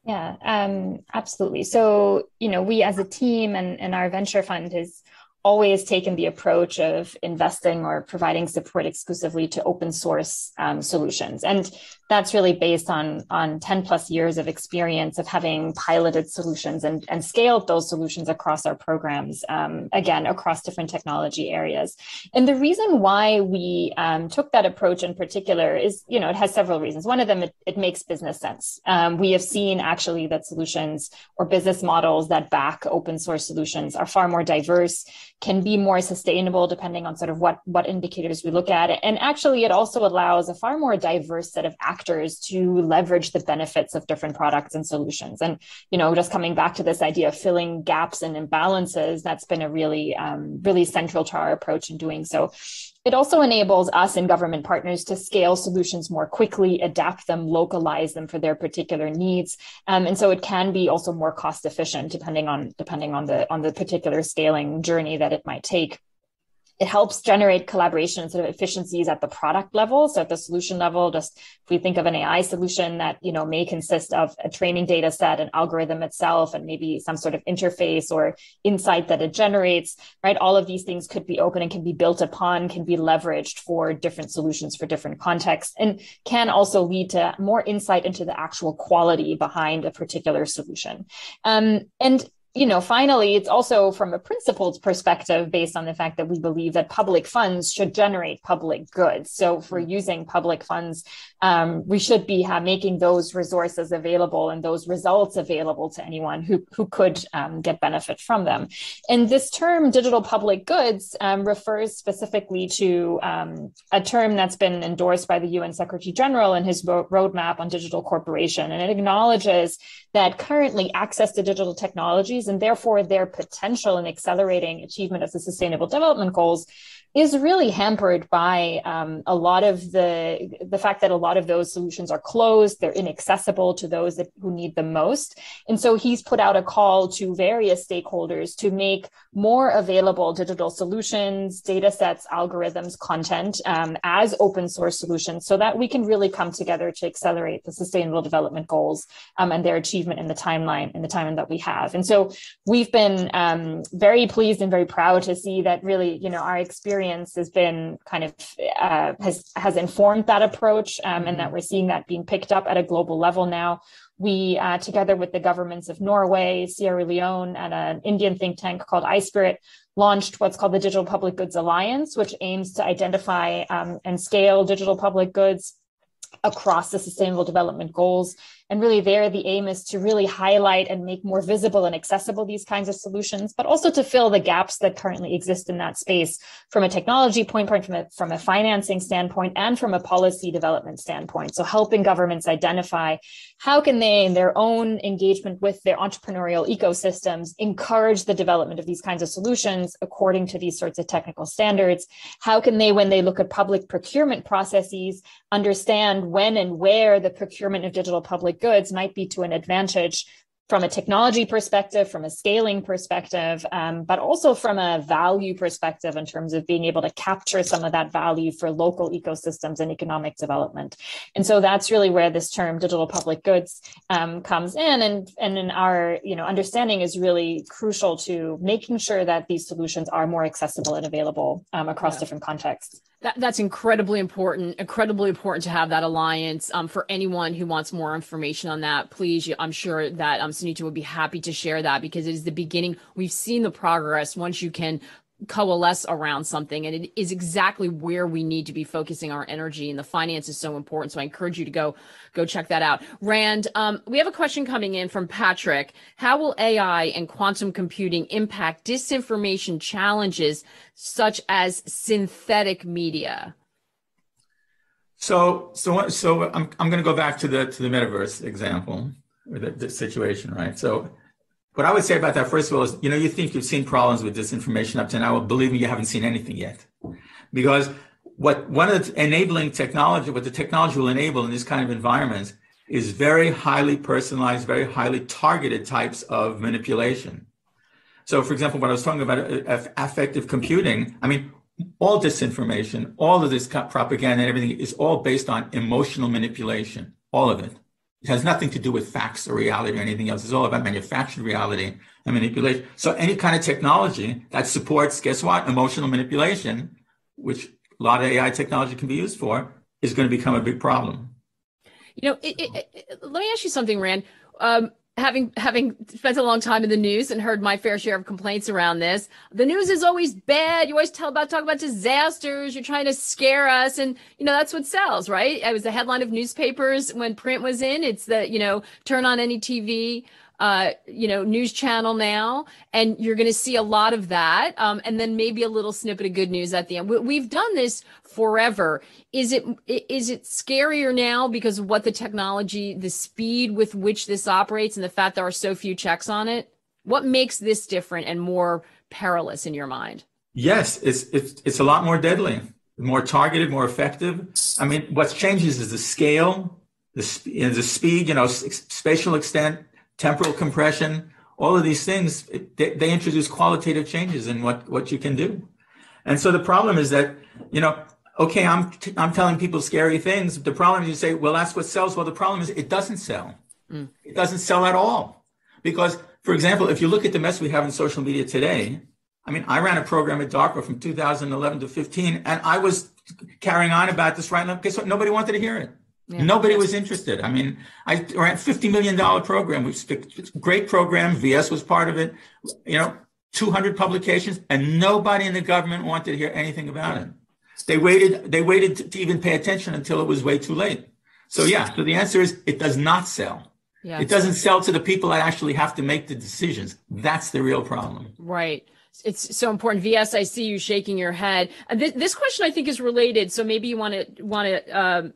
Yeah, um, absolutely. So, you know, we as a team and, and our venture fund has always taken the approach of investing or providing support exclusively to open source um, solutions. And that's really based on, on 10 plus years of experience of having piloted solutions and, and scaled those solutions across our programs, um, again, across different technology areas. And the reason why we um, took that approach in particular is, you know, it has several reasons. One of them, it, it makes business sense. Um, we have seen actually that solutions or business models that back open source solutions are far more diverse can be more sustainable depending on sort of what what indicators we look at. And actually it also allows a far more diverse set of actors to leverage the benefits of different products and solutions. And you know just coming back to this idea of filling gaps and imbalances that's been a really um, really central to our approach in doing so it also enables us and government partners to scale solutions more quickly, adapt them, localize them for their particular needs, um, and so it can be also more cost efficient depending on depending on the on the particular scaling journey that it might take it helps generate collaboration and sort of efficiencies at the product level. So at the solution level, just if we think of an AI solution that, you know, may consist of a training data set, an algorithm itself, and maybe some sort of interface or insight that it generates, right? All of these things could be open and can be built upon, can be leveraged for different solutions for different contexts, and can also lead to more insight into the actual quality behind a particular solution. Um, and you know, finally, it's also from a principled perspective based on the fact that we believe that public funds should generate public goods. So if we're mm-hmm. using public funds, um, we should be uh, making those resources available and those results available to anyone who, who could um, get benefit from them. And this term, digital public goods, um, refers specifically to um, a term that's been endorsed by the UN Secretary General in his ro- roadmap on digital cooperation. And it acknowledges that currently access to digital technologies and therefore their potential in accelerating achievement of the sustainable development goals is really hampered by um, a lot of the the fact that a lot of those solutions are closed they're inaccessible to those that, who need them most. And so he's put out a call to various stakeholders to make more available digital solutions data sets algorithms content um, as open source solutions so that we can really come together to accelerate the sustainable development goals um, and their achievement in the timeline in the time that we have. And so we've been um, very pleased and very proud to see that really you know our experience experience has been kind of uh, has has informed that approach, um, and that mm-hmm. we're seeing that being picked up at a global level now. We, uh, together with the governments of Norway, Sierra Leone, and an Indian think tank called iSPIRT, launched what's called the Digital Public Goods Alliance, which aims to identify um, and scale digital public goods across the Sustainable Development Goals and really, there, the aim is to really highlight and make more visible and accessible these kinds of solutions, but also to fill the gaps that currently exist in that space from a technology point, from a, from a financing standpoint, and from a policy development standpoint. So, helping governments identify how can they, in their own engagement with their entrepreneurial ecosystems, encourage the development of these kinds of solutions according to these sorts of technical standards? How can they, when they look at public procurement processes, understand when and where the procurement of digital public goods might be to an advantage from a technology perspective, from a scaling perspective, um, but also from a value perspective in terms of being able to capture some of that value for local ecosystems and economic development. And so that's really where this term digital public goods um, comes in. And, and in our you know, understanding is really crucial to making sure that these solutions are more accessible and available um, across yeah. different contexts. That, that's incredibly important, incredibly important to have that alliance. Um, for anyone who wants more information on that, please, I'm sure that um, Sunita would be happy to share that because it is the beginning. We've seen the progress once you can coalesce around something and it is exactly where we need to be focusing our energy and the finance is so important so i encourage you to go go check that out. Rand um, we have a question coming in from patrick. How will ai and quantum computing impact disinformation challenges such as synthetic media? So so so i'm, I'm going to go back to the to the metaverse example or the, the situation right? So what I would say about that, first of all, is you know, you think you've seen problems with disinformation up to now. Well, believe me, you haven't seen anything yet. Because what one of the enabling technology, what the technology will enable in this kind of environments is very highly personalized, very highly targeted types of manipulation. So, for example, when I was talking about uh, affective computing, I mean, all disinformation, all of this propaganda and everything is all based on emotional manipulation, all of it. It has nothing to do with facts or reality or anything else. It's all about manufactured reality and manipulation. So any kind of technology that supports, guess what, emotional manipulation, which a lot of AI technology can be used for, is going to become a big problem. You know, it, it, it, let me ask you something, Rand. Um, having having spent a long time in the news and heard my fair share of complaints around this the news is always bad. You always tell about talk about disasters. You're trying to scare us. And you know that's what sells right? It was the headline of newspapers when print was in. It's the you know turn on any tv uh, you know, news channel now, and you're going to see a lot of that, um, and then maybe a little snippet of good news at the end. We, have done this forever. Is it is it scarier now because of what the technology, the speed with which this operates, and the fact there are so few checks on it? What makes this different and more perilous in your mind? Yes, it's it's it's a lot more deadly, more targeted, more effective. I mean, what changes is the scale, the, the speed, you know, spatial extent, temporal compression, all of these things, they, they introduce qualitative changes in what, what you can do. And so the problem is that, you know, okay, I'm, t- I'm telling people scary things. The problem is you say, well, that's what sells. Well, the problem is it doesn't sell. Mm. It doesn't sell at all. Because, for example, if you look at the mess we have in social media today, I mean, I ran a program at DARPA from 2011 to 15, and I was carrying on about this right now. Guess what? Nobody wanted to hear it. Yeah. Nobody was interested. I mean, I ran $50 million program. We great program. VS was part of it. You know, 200 publications and nobody in the government wanted to hear anything about it. They waited, they waited to, to even pay attention until it was way too late. So yeah, so the answer is it does not sell. Yeah. It doesn't sell to the people that actually have to make the decisions. That's the real problem. Right it's so important. VS, I see you shaking your head. This, this, question I think is related, so maybe you want to want to um,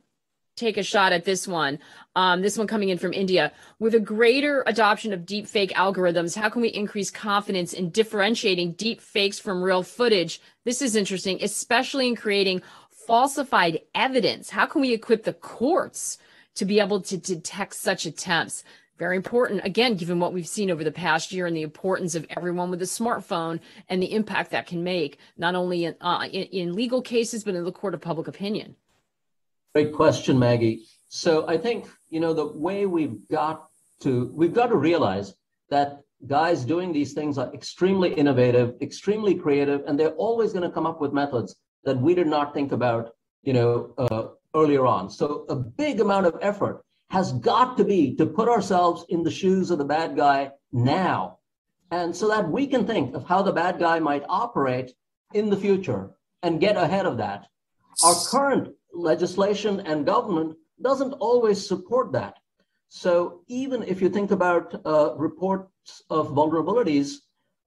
take a shot at this one. Um, this one coming in from India. With a greater adoption of deep fake algorithms, how can we increase confidence in differentiating deep fakes from real footage? This is interesting, especially in creating falsified evidence. How can we equip the courts to be able to detect such attempts? Very important, again, given what we've seen over the past year and the importance of everyone with a smartphone and the impact that can make, not only in, uh, in, in legal cases, but in the court of public opinion. Great question, Maggie. So I think, you know, the way we've got to, we've got to realize that guys doing these things are extremely innovative, extremely creative, and they're always going to come up with methods that we did not think about, you know, uh, earlier on. So a big amount of effort has got to be to put ourselves in the shoes of the bad guy now. And so that we can think of how the bad guy might operate in the future and get ahead of that. Our current legislation and government doesn't always support that. So even if you think about uh, reports of vulnerabilities,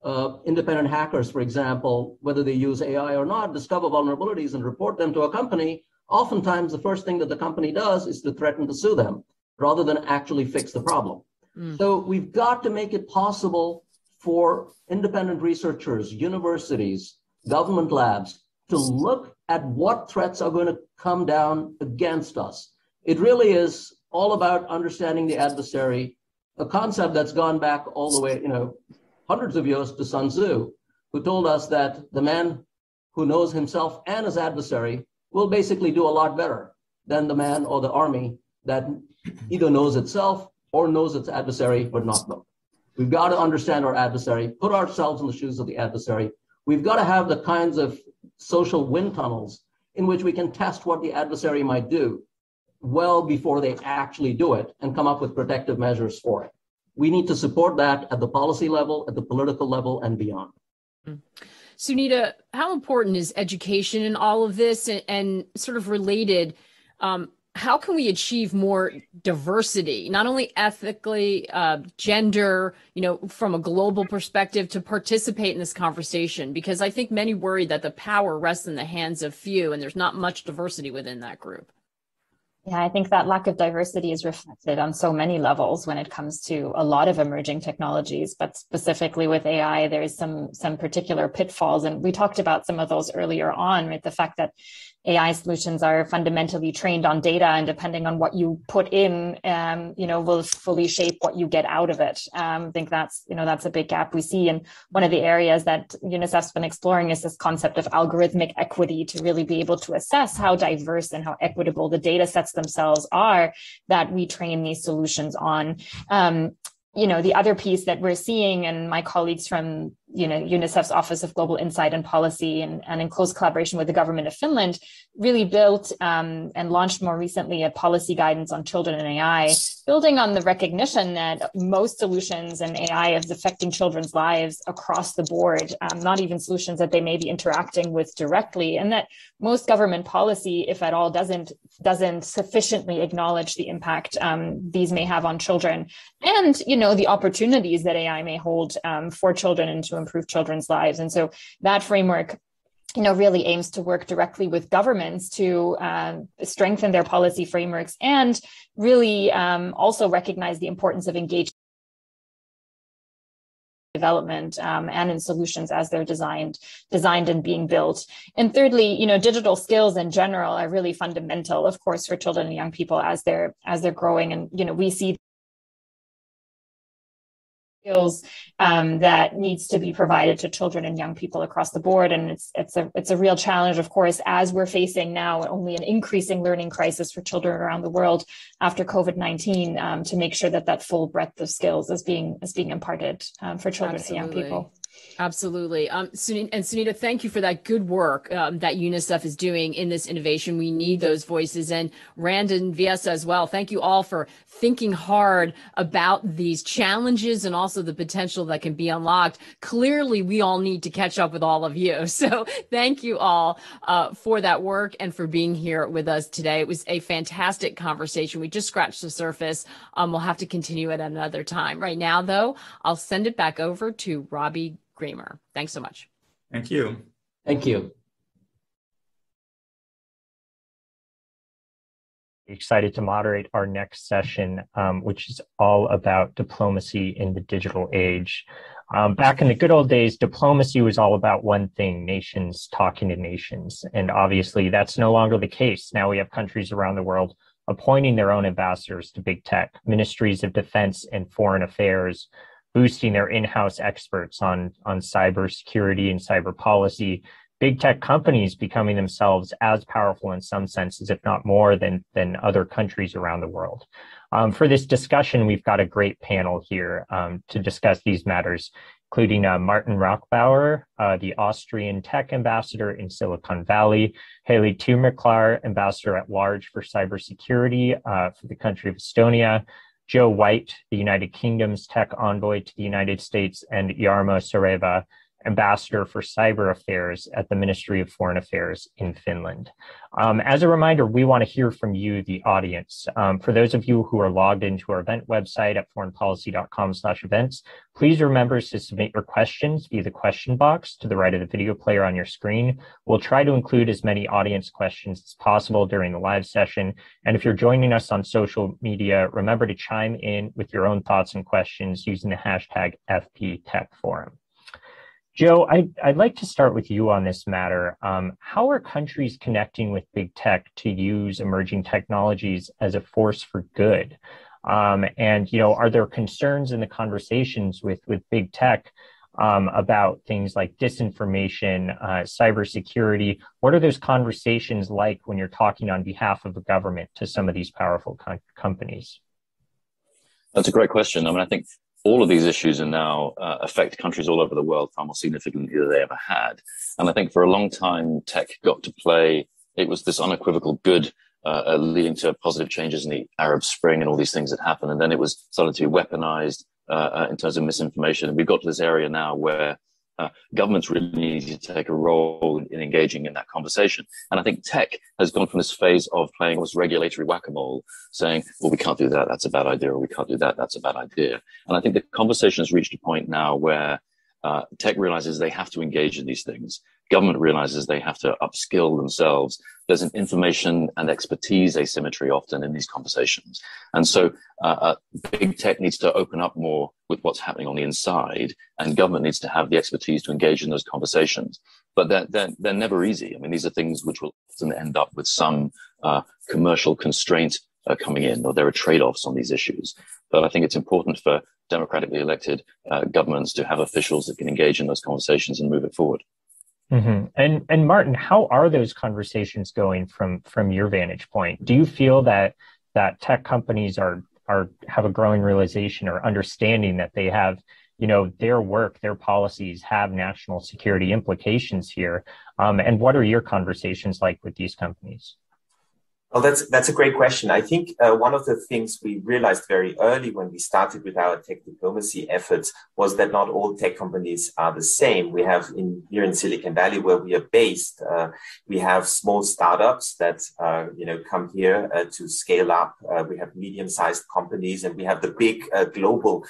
uh, independent hackers, for example, whether they use AI or not, discover vulnerabilities and report them to a company, oftentimes the first thing that the company does is to threaten to sue them rather than actually fix the problem. Mm. So we've got to make it possible for independent researchers, universities, government labs to look at what threats are going to come down against us. It really is all about understanding the adversary, a concept that's gone back all the way, you know, hundreds of years to Sun Tzu, who told us that the man who knows himself and his adversary will basically do a lot better than the man or the army that either knows itself or knows its adversary but not both. We've got to understand our adversary, put ourselves in the shoes of the adversary. We've got to have the kinds of social wind tunnels in which we can test what the adversary might do well before they actually do it and come up with protective measures for it. We need to support that at the policy level, at the political level, and beyond. Sunita, how important is education in all of this and, and sort of related? Um, how can we achieve more diversity, not only ethically, uh, gender, you know, from a global perspective to participate in this conversation? Because I think many worry that the power rests in the hands of few and there's not much diversity within that group. Yeah, I think that lack of diversity is reflected on so many levels when it comes to a lot of emerging technologies, but specifically with AI, there's some some particular pitfalls. And we talked about some of those earlier on, right? The fact that AI solutions are fundamentally trained on data, and depending on what you put in, um, you know, will fully shape what you get out of it. Um, I think that's you know that's a big gap we see, and one of the areas that UNICEF's been exploring is this concept of algorithmic equity to really be able to assess how diverse and how equitable the data sets themselves are that we train these solutions on. Um, you know, the other piece that we're seeing, and my colleagues from you know UNICEF's Office of Global Insight and Policy, and, and in close collaboration with the government of Finland, really built um, and launched more recently a policy guidance on children and AI, building on the recognition that most solutions and AI is affecting children's lives across the board, um, not even solutions that they may be interacting with directly, and that most government policy, if at all, doesn't doesn't sufficiently acknowledge the impact um, these may have on children, and you know the opportunities that AI may hold um, for children and to improve children's lives. And so that framework you know, really aims to work directly with governments to uh, strengthen their policy frameworks and really um, also recognize the importance of engagement development um, and in solutions as they're designed designed and being built and thirdly you know digital skills in general are really fundamental of course for children and young people as they're as they're growing and you know we see skills um, that needs to be provided to children and young people across the board. And it's it's a it's a real challenge, of course, as we're facing now only an increasing learning crisis for children around the world after COVID nineteen um, to make sure that that full breadth of skills is being is being imparted um, for children Absolutely. and young people. Absolutely. Um, Sunita, and Sunita, thank you for that good work um, that UNICEF is doing in this innovation. We need those voices. And Rand and Viesa as well. Thank you all for thinking hard about these challenges and also the potential that can be unlocked. Clearly, we all need to catch up with all of you. So thank you all uh, for that work and for being here with us today. It was a fantastic conversation. We just scratched the surface. Um, we'll have to continue it at another time. Right now, though, I'll send it back over to Robbie Gramer. Thanks so much. Thank you. Thank you. Excited to moderate our next session, um, which is all about diplomacy in the digital age. Um, back in the good old days, diplomacy was all about one thing nations talking to nations. And obviously, that's no longer the case. Now we have countries around the world appointing their own ambassadors to big tech, ministries of defense and foreign affairs, boosting their in-house experts on, on cybersecurity and cyber policy, big tech companies becoming themselves as powerful in some senses, if not more than, than other countries around the world. Um, for this discussion, we've got a great panel here um, to discuss these matters, including uh, Martin Rauchbauer, uh, the Austrian tech ambassador in Silicon Valley, Heli Tiirmaa-Klaar, ambassador at large for cybersecurity uh, for the country of Estonia, Joe White, the United Kingdom's tech envoy to the United States, and Jarmo Sareva, ambassador for cyber affairs at the Ministry of Foreign Affairs in Finland. Um, as a reminder, we want to hear from you, the audience. Um, for those of you who are logged into our event website at foreignpolicy.com slash events, please remember to submit your questions via the question box to the right of the video player on your screen. We'll try to include as many audience questions as possible during the live session. And if you're joining us on social media, remember to chime in with your own thoughts and questions using the hashtag FP Tech Forum. Joe, I, would like to start with you on this matter. Um, how are countries connecting with big tech to use emerging technologies as a force for good? Um, and you know, are there concerns in the conversations with with big tech um, about things like disinformation, uh, cybersecurity? What are those conversations like when you're talking on behalf of a government to some of these powerful com- companies? That's a great question. I mean, I think all of these issues are now uh, affect countries all over the world far more significantly than they ever had. And I think for a long time, tech got to play. It was this unequivocal good, uh, uh, leading to positive changes in the Arab Spring and all these things that happened. And then it was started to be weaponized uh, uh, in terms of misinformation. And we've got to this area now where uh, governments really need to take a role in, in, engaging in that conversation. And I think tech has gone from this phase of playing almost regulatory whack-a-mole, saying, well, we can't do that, that's a bad idea, or we can't do that, that's a bad idea. And I think the conversation has reached a point now where uh, tech realizes they have to engage in these things. Government realizes they have to upskill themselves. There's an information and expertise asymmetry often in these conversations. And so uh, uh, big tech needs to open up more with what's happening on the inside, and government needs to have the expertise to engage in those conversations. But they're, they're, they're never easy. I mean, these are things which will often end up with some uh, commercial constraint uh, coming in, or there are trade offs on these issues. But I think it's important for democratically elected uh, governments to have officials that can engage in those conversations and move it forward. Mm-hmm. And and Martin, how are those conversations going from from your vantage point? Do you feel that that tech companies are are have a growing realization or understanding that they have you know their work their policies have national security implications here um, and what are your conversations like with these companies well, that's that's a great question. I think uh, one of the things we realized very early when we started with our tech diplomacy efforts was that not all tech companies are the same. We have in here in Silicon Valley, where we are based, uh, we have small startups that uh, you know come here uh, to scale up. Uh, we have medium-sized companies, and we have the big uh, global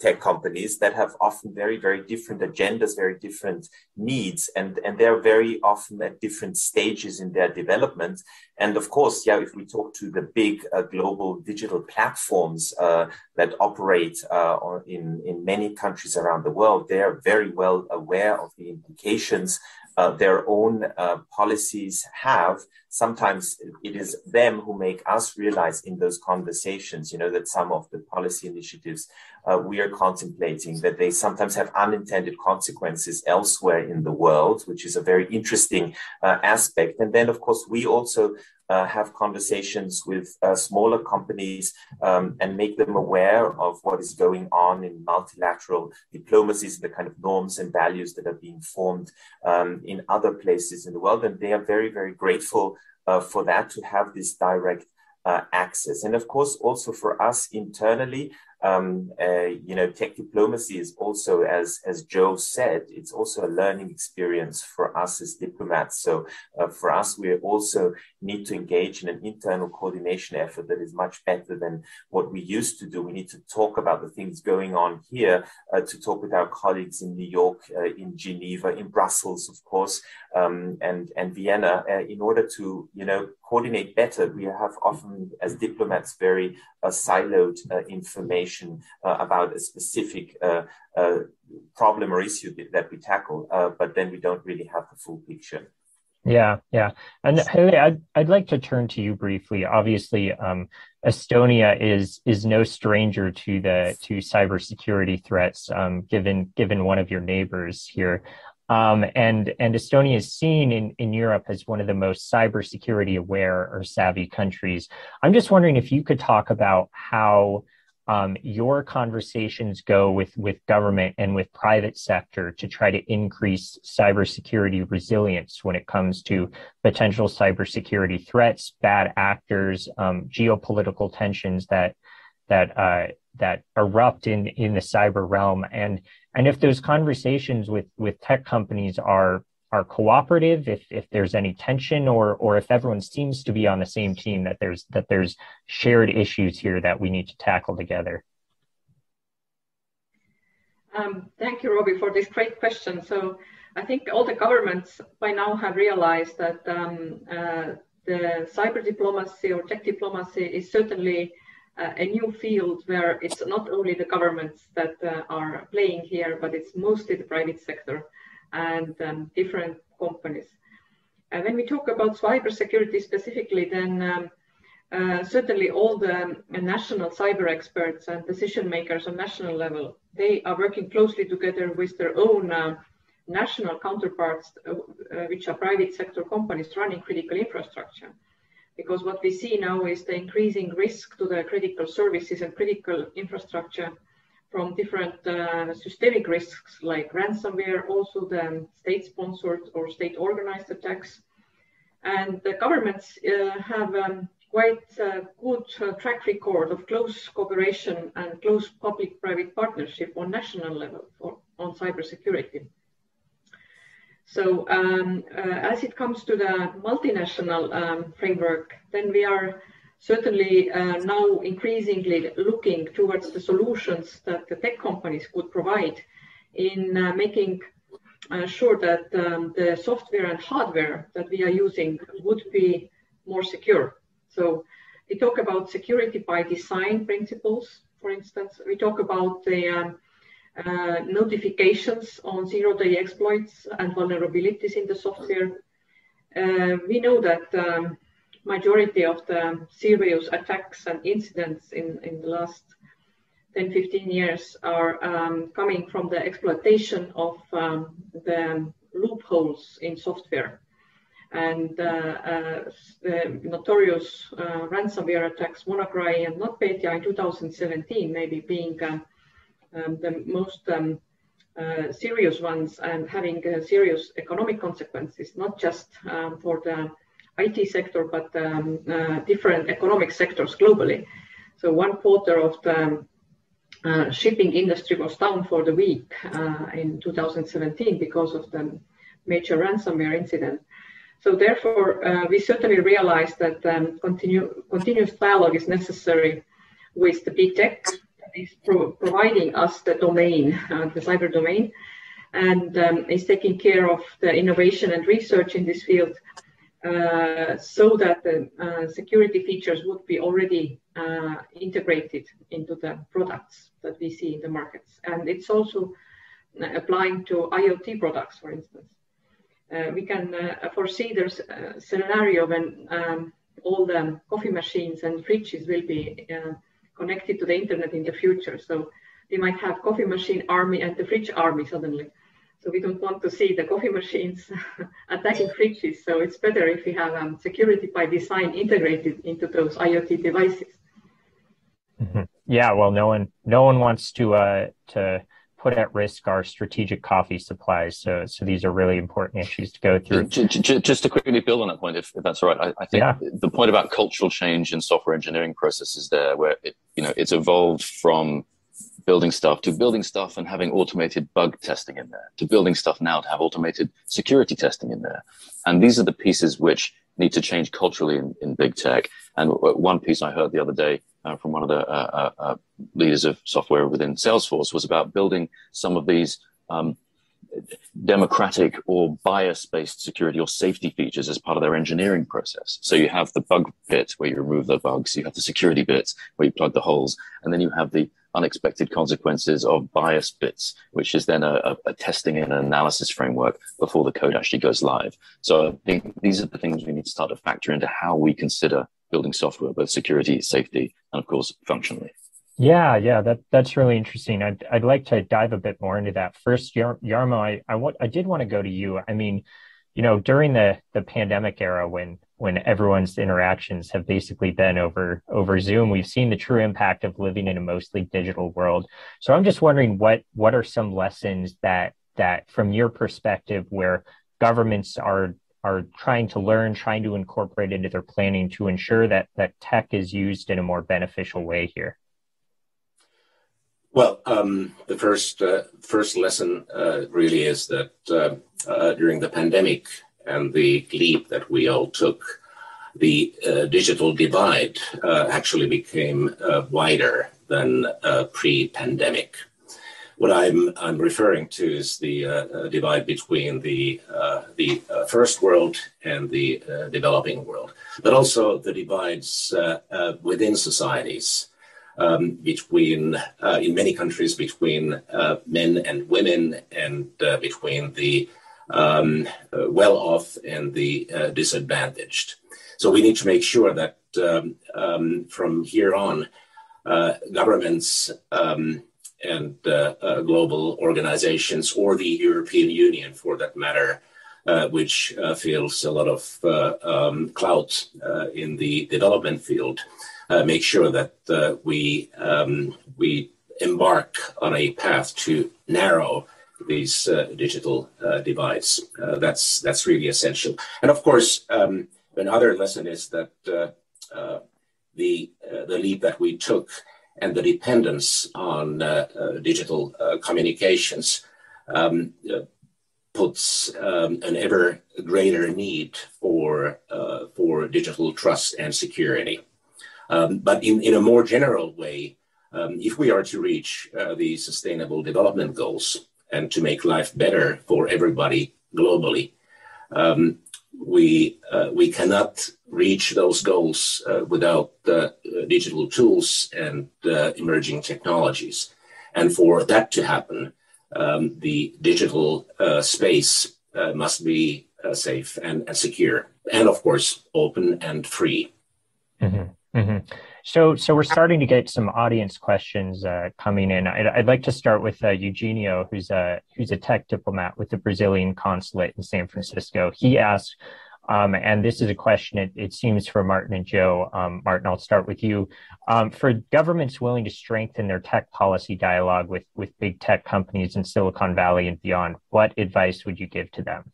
tech companies that have often very very different agendas, very different needs, and and they're very often at different stages in their development. And of course, yeah, if we talk to the big uh, global digital platforms uh, that operate uh, in, in many countries around the world, they are very well aware of the implications uh, their own uh, policies have. Sometimes it is them who make us realize in those conversations, you know, that some of the policy initiatives uh, we are contemplating that they sometimes have unintended consequences elsewhere in the world, which is a very interesting uh, aspect. And then, of course, we also uh, have conversations with uh, smaller companies um, and make them aware of what is going on in multilateral diplomacies, the kind of norms and values that are being formed um, in other places in the world. And they are very, very grateful for that to have this direct uh, access. And of course, also for us internally, um, uh, you know, tech diplomacy is also, as as Joe said, it's also a learning experience for us as diplomats. So uh, for us, we also need to engage in an internal coordination effort that is much better than what we used to do. We need to talk about the things going on here, uh, to talk with our colleagues in New York, uh, in Geneva, in Brussels, of course, um, and and Vienna, uh, in order to you know coordinate better. We have often, as diplomats, very uh, siloed information information uh, about a specific uh, uh, problem or issue that we tackle, but then we don't really have the full picture. Yeah, yeah. And Heli, I'd, I'd like to turn to you briefly. Obviously, um, Estonia is is no stranger to the to cybersecurity threats, um, given given one of your neighbors here. Um, and and Estonia is seen in, in Europe as one of the most cybersecurity aware or savvy countries. I'm just wondering if you could talk about how um, your conversations go with with government and with private sector to try to increase cybersecurity resilience when it comes to potential cybersecurity threats, bad actors, um, geopolitical tensions that that uh, that erupt in in the cyber realm, and and if those conversations with with tech companies are are cooperative, if if there's any tension, or or if everyone seems to be on the same team, that there's that there's shared issues here that we need to tackle together. Um, thank you, Robbie, for this great question. So I think all the governments by now have realized that um, uh, the cyber diplomacy or tech diplomacy is certainly uh, a new field where it's not only the governments that uh, are playing here, but it's mostly the private sector and um, different companies. And when we talk about cybersecurity specifically, then um, uh, certainly all the um, national cyber experts and decision makers on national level, they are working closely together with their own uh, national counterparts, uh, uh which are private sector companies running critical infrastructure. Because what we see now is the increasing risk to the critical services and critical infrastructure from different uh, systemic risks like ransomware, also the state-sponsored or state-organized attacks. And the governments uh, have um, quite a good uh, track record of close cooperation and close public-private partnership on national level for, on cybersecurity. So um, uh, as it comes to the multinational um, framework, then we are certainly uh, now increasingly looking towards the solutions that the tech companies could provide in uh, making uh, sure that um, the software and hardware that we are using would be more secure. So we talk about security by design principles, for instance. We talk about the um, uh, notifications on zero-day exploits and vulnerabilities in the software. Uh, we know that um, majority of the serious attacks and incidents in, in the last 10, 15 years are um, coming from the exploitation of um, the loopholes in software. And uh, uh, the notorious uh, ransomware attacks, WannaCry and NotPetya in 2017, maybe being um, um, the most um, uh, serious ones and having uh, serious economic consequences, not just um, for the IT sector, but um, uh, different economic sectors globally. So one quarter of the uh, shipping industry was down for the week uh, in 2017 because of the major ransomware incident. So therefore, uh, we certainly realized that um, continue, continuous dialogue is necessary with the big tech that is pro providing us the domain, uh, the cyber domain, and um, is taking care of the innovation and research in this field so that the uh, security features would be already uh, integrated into the products that we see in the markets. And it's also applying to IoT products, for instance. Uh, we can uh, foresee there's a scenario when um, all the coffee machines and fridges will be connected to the internet in the future. So we might have coffee machine army and the fridge army suddenly. So we don't want to see the coffee machines attacking fridges. So it's better if we have um, security by design integrated into those IoT devices. Mm-hmm. Yeah, well, no one no one wants to uh, to put at risk our strategic coffee supplies. So so these are really important issues to go through. Just to quickly build on that point, if, if that's all right, I, I think yeah. the point about cultural change in software engineering processes there, where it, you know it's evolved from building stuff to building stuff and having automated bug testing in there to building stuff now to have automated security testing in there. And these are the pieces which need to change culturally in, in big tech. And one piece I heard the other day uh, from one of the uh, uh, uh leaders of software within Salesforce was about building some of these um, democratic or bias-based security or safety features as part of their engineering process. So you have the bug bit where you remove the bugs, you have the security bits where you plug the holes, and then you have the unexpected consequences of bias bits, which is then a, a, testing and analysis framework before the code actually goes live. So I think these are the things we need to start to factor into how we consider building software, both security, safety, and of course, functionally. Yeah, yeah, that that's really interesting. I'd I'd like to dive a bit more into that. First, Yar- Jarmo, I I, want, I did want to go to you. I mean, you know, during the the pandemic era when when everyone's interactions have basically been over over Zoom. We've seen the true impact of living in a mostly digital world. So I'm just wondering what what are some lessons that that from your perspective where governments are are trying to learn, trying to incorporate into their planning to ensure that that tech is used in a more beneficial way here? Well, um, the first uh, first lesson uh, really is that uh, uh during the pandemic, and the leap that we all took, the uh, digital divide uh, actually became uh, wider than uh, pre-pandemic. What I'm, I'm referring to is the uh, uh, divide between the, the first world and the developing world, but also the divides within societies. Um, between, in many countries, between men and women, and between the um, uh, well off and the uh, disadvantaged. So we need to make sure that um, um, from here on, uh, governments um, and uh, uh, global organizations, or the European Union for that matter, uh, which feels a lot of um, clout in the development field, make sure that we um, we embark on a path to narrow these uh, digital uh, divides. Uh, that's that's really essential. And of course, um, another lesson is that the the leap that we took and the dependence on digital communications um, puts um, an ever greater need for uh, for digital trust and security. Um, but in, in a more general way, um, if we are to reach uh, the Sustainable Development Goals and to make life better for everybody globally, um, we uh, we cannot reach those goals uh, without uh, digital tools and emerging technologies. And for that to happen, um, the digital uh, space uh, must be uh, safe and, and, secure, and of course, open and free. Mm-hmm. Mm-hmm. So, so we're starting to get some audience questions uh, coming in. I'd, I'd, like to start with uh, Eugenio, who's a who's a tech diplomat with the Brazilian consulate in San Francisco. He asks, um, and this is a question, it, it, seems, for Martin and Joe. Um, Martin, I'll start with you. Um, for governments willing to strengthen their tech policy dialogue with, with big tech companies in Silicon Valley and beyond, what advice would you give to them?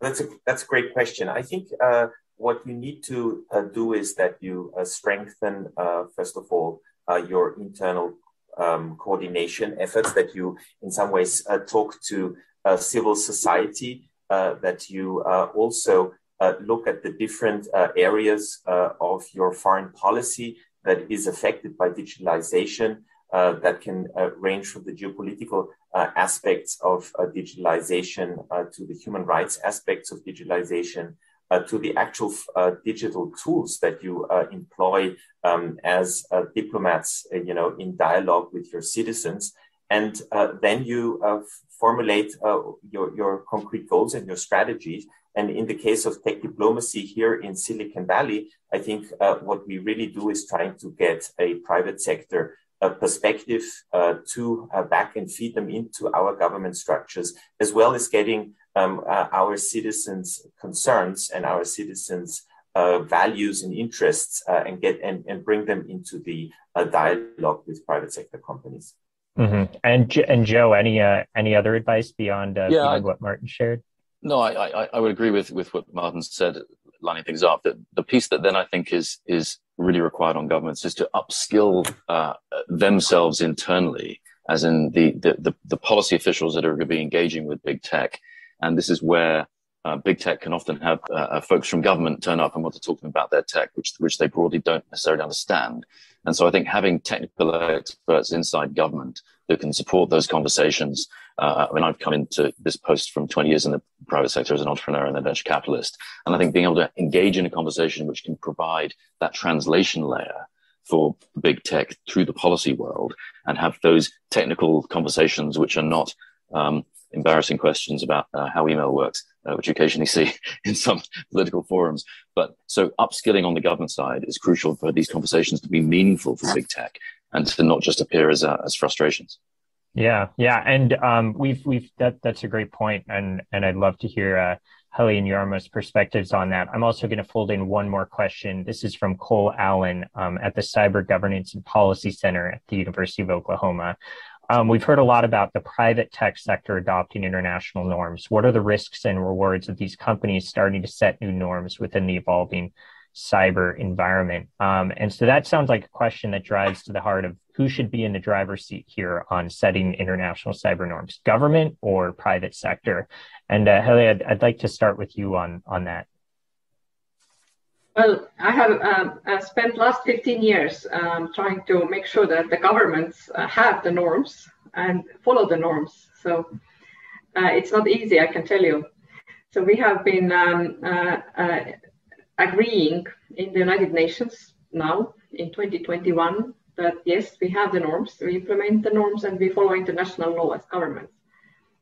That's a, that's a great question. I think uh, what you need to uh, do is that you uh, strengthen, uh, first of all, uh, your internal um, coordination efforts, that you, in some ways, uh, talk to civil society uh, that you uh, also uh, look at the different areas of your foreign policy that is affected by digitalization. that can range from the geopolitical aspects of digitalization to the human rights aspects of digitalization, uh, to the actual uh, digital tools that you uh, employ um, as diplomats, you know, in dialogue with your citizens, and then you formulate uh, your, your concrete goals and your strategies. And in the case of tech diplomacy here in Silicon Valley, I think uh, what we really do is trying to get a private sector uh, perspective uh, to uh, back and feed them into our government structures, as well as getting um, uh, our citizens' concerns and our citizens' values and interests and get and, and bring them into the dialogue with private sector companies. Mm-hmm. And and Joe, any uh, any other advice beyond, uh, yeah, beyond I, what Martin shared? No, I, I, I would agree with with what Martin said, lining things up. That the piece that then I think is is really required on governments is to upskill uh, themselves internally, as in the, the the the policy officials that are going to be engaging with big tech, and this is where uh, big tech can often have uh, uh, folks from government turn up and want to talk to them about their tech, which which they broadly don't necessarily understand. And so I think having technical experts inside government who can support those conversations. Uh, I mean, I've come into this post from 20 years in the private sector as an entrepreneur and a venture capitalist, and I think being able to engage in a conversation which can provide that translation layer for big tech through the policy world and have those technical conversations which are not um, embarrassing questions about uh, how email works, uh, which you occasionally see in some political forums. But so upskilling on the government side is crucial for these conversations to be meaningful for big tech and to not just appear as uh, as frustrations. Yeah, yeah, and um, we've we've that that's a great point, and and I'd love to hear uh, Heli and Jarmo's perspectives on that. I'm also going to fold in one more question. This is from Cole Allen um, at the Cyber Governance and Policy Center at the University of Oklahoma. Um, we've heard a lot about the private tech sector adopting international norms. What are the risks and rewards of these companies starting to set new norms within the evolving cyber environment? Um, and so that sounds like a question that drives to the heart of who should be in the driver's seat here on setting international cyber norms, government or private sector? And uh, I'd, I'd like to start with you on, on that. Well, I have um, spent last 15 years um, trying to make sure that the governments uh, have the norms and follow the norms. So uh, it's not easy, I can tell you. So we have been um, uh, uh, agreeing in the United Nations now in 2021 that yes, we have the norms, we implement the norms, and we follow international law as governments.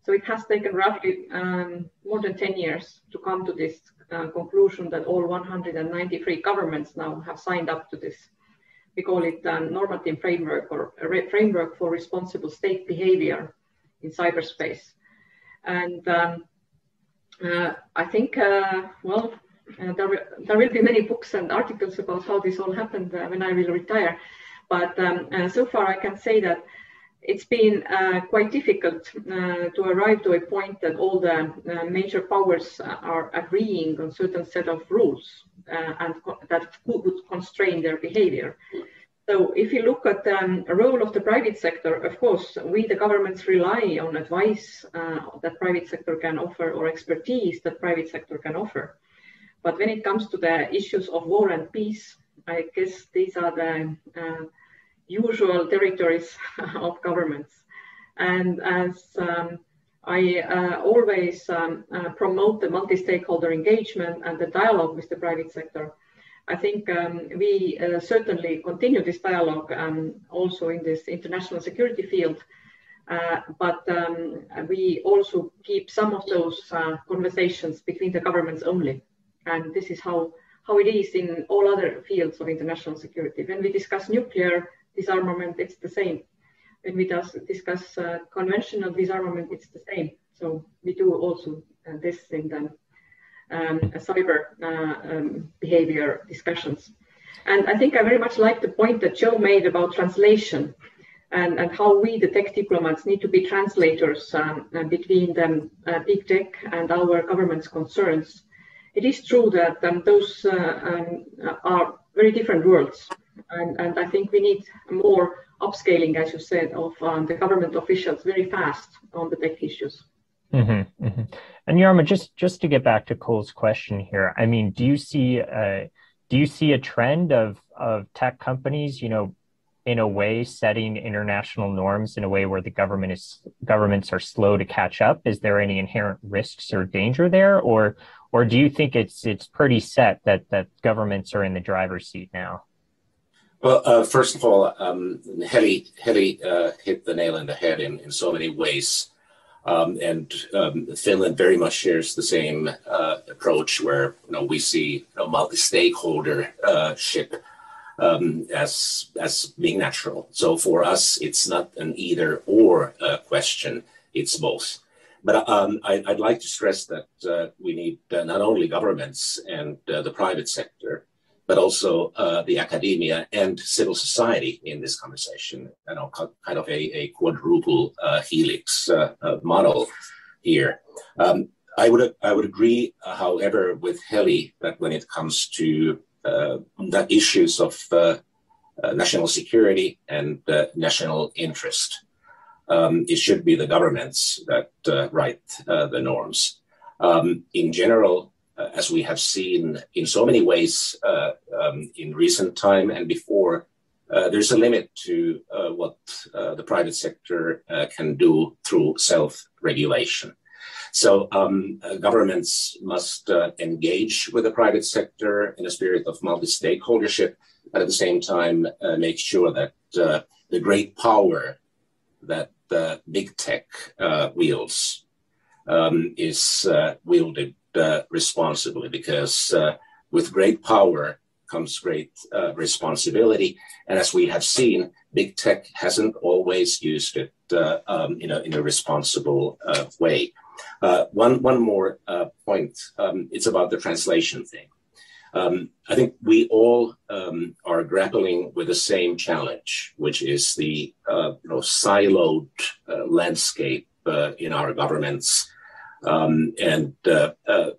So it has taken roughly um, more than 10 years to come to this uh, conclusion that all 193 governments now have signed up to this. We call it a normative framework or a framework for responsible state behavior in cyberspace. And um, uh, I think, uh, well, uh, there, there will be many books and articles about how this all happened uh, when I will retire. But um, uh, so far, I can say that it's been uh, quite difficult uh, to arrive to a point that all the uh, major powers are agreeing on certain set of rules uh, and that would constrain their behavior. So if you look at the um, role of the private sector, of course, we, the governments, rely on advice uh, that private sector can offer or expertise that private sector can offer. But when it comes to the issues of war and peace, I guess these are the uh, usual territories of governments. And as um, I uh, always um, uh, promote the multi-stakeholder engagement and the dialogue with the private sector, I think um, we uh, certainly continue this dialogue um, also in this international security field. Uh, but um, we also keep some of those uh, conversations between the governments only. And this is how, how it is in all other fields of international security. When we discuss nuclear disarmament, it's the same. When we discuss uh, conventional disarmament, it's the same. So we do also uh, this in the um, cyber uh, um, behavior discussions. And I think I very much like the point that Joe made about translation and, and how we, the tech diplomats, need to be translators um, between the uh, big tech and our government's concerns. It is true that um, those uh, um, are very different worlds. And, and I think we need more upscaling, as you said, of um, the government officials very fast on the tech issues. Mm-hmm, mm-hmm. And Jarmo, just just to get back to Cole's question here, I mean, do you see a, do you see a trend of of tech companies, you know, in a way setting international norms in a way where the government is governments are slow to catch up? Is there any inherent risks or danger there, or or do you think it's it's pretty set that that governments are in the driver's seat now? Well, uh, first of all, um, Heli, Heli uh, hit the nail on the head in, in so many ways. Um, and um, Finland very much shares the same uh, approach where you know, we see a multi-stakeholder uh, ship um, as, as being natural. So for us, it's not an either or uh, question, it's both. But um, I, would like to stress that uh, we need uh, not only governments and uh, the private sector, but also uh, the academia and civil society in this conversation. You know, kind of a, a quadruple uh, helix uh, uh model here. Um, I would I would agree, uh, however, with Heli that when it comes to uh, the issues of national security and national interest, um, it should be the governments that write the norms. Um, in general, uh, as we have seen in so many ways uh, um, in recent time and before, uh, there's a limit to uh, what uh, the private sector uh, can do through self-regulation. So um, governments must engage with the private sector in a spirit of multi-stakeholdership, but at the same time make sure that the great power that big tech wields um, is wielded uh, responsibly because uh, with great power comes great uh, responsibility. And as we have seen, big tech hasn't always used it uh, um, in, a, in a responsible uh, way. Uh, one, one more point um, it's about the translation thing. Um, I think we all um, are grappling with the same challenge, which is the you know, siloed landscape in our governments um, and uh, uh,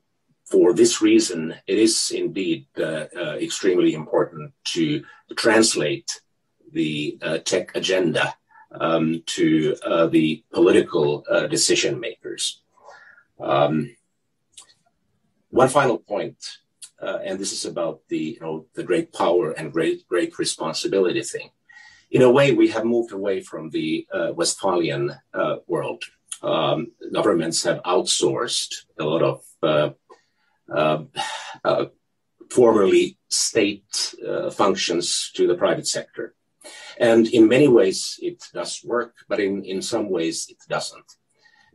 for this reason, it is indeed uh, extremely important to translate the tech agenda um, to the political decision makers. Um, one final point, uh, and this is about the you know the great power and great great responsibility thing. In a way, we have moved away from the uh, Westphalian uh, world um, governments have outsourced a lot of uh, uh, uh, formerly state uh, functions to the private sector. And in many ways, it does work, but in, in some ways, it doesn't.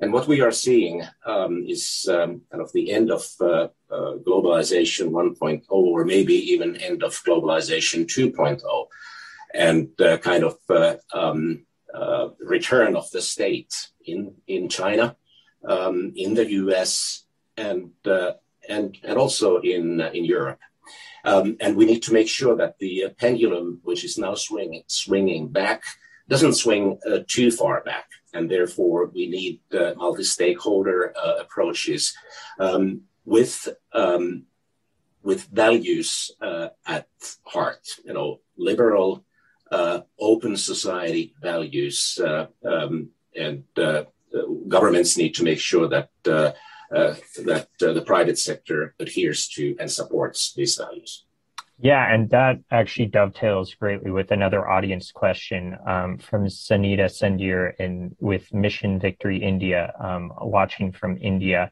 And what we are seeing um, is um, kind of the end of uh, uh, globalization 1.0, or maybe even end of globalization 2.0, and kind of um, return of the state in in China, um, in the U.S. and uh, and and also in uh, in Europe. Um, and we need to make sure that the uh, pendulum, which is now swinging swinging back, doesn't swing uh, too far back. And therefore, we need uh, multi-stakeholder uh, approaches um, with um, with values at heart. You know, liberal uh, open society values, uh, um, and uh, governments need to make sure that uh, uh, that the private sector adheres to and supports these values. Yeah, and that actually dovetails greatly with another audience question um, from Sanita Sendir in with Mission Victory India, um, watching from India.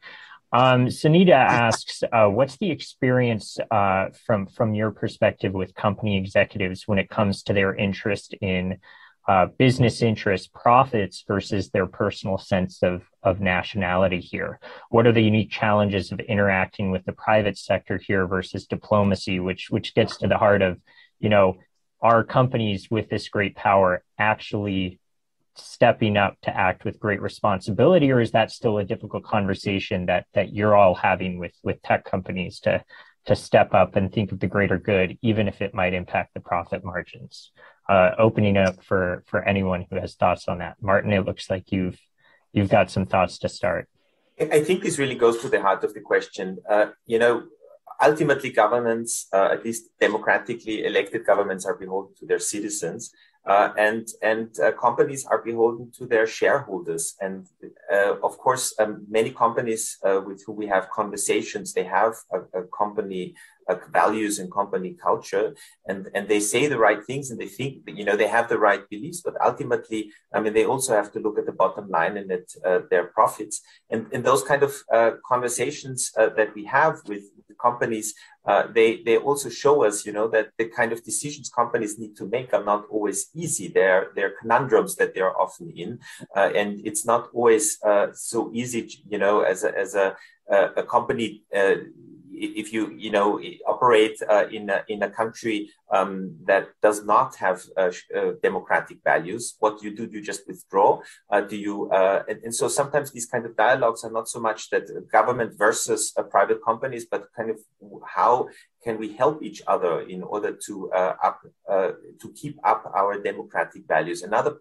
Um, Sunita asks, uh, what's the experience uh, from from your perspective with company executives when it comes to their interest in uh, business interests, profits versus their personal sense of of nationality here? What are the unique challenges of interacting with the private sector here versus diplomacy, which which gets to the heart of, you know, are companies with this great power actually stepping up to act with great responsibility, or is that still a difficult conversation that that you're all having with with tech companies to to step up and think of the greater good, even if it might impact the profit margins? Uh, opening up for for anyone who has thoughts on that. Martin, it looks like you've you've got some thoughts to start. I think this really goes to the heart of the question. Uh, you know, ultimately, governments, uh, at least democratically elected governments, are beholden to their citizens. Uh, and and uh, companies are beholden to their shareholders. And uh, of course, um, many companies uh, with whom we have conversations, they have a, a company values and company culture, and and they say the right things, and they think you know they have the right beliefs. But ultimately, I mean, they also have to look at the bottom line and at uh, their profits. And in those kind of uh, conversations that we have with companies, uh, they they also show us, you know, that the kind of decisions companies need to make are not always easy. They're they're conundrums that they are often in, uh, and it's not always uh, so easy, you know, as a as a a company uh, if you you know operate uh, in a, in a country um, that does not have uh, uh, democratic values, what do you do? Do you just withdraw? Uh, do you uh, and, and, so sometimes these kind of dialogues are not so much that government versus uh, private companies, but kind of how can we help each other in order to up to keep up our democratic values? Another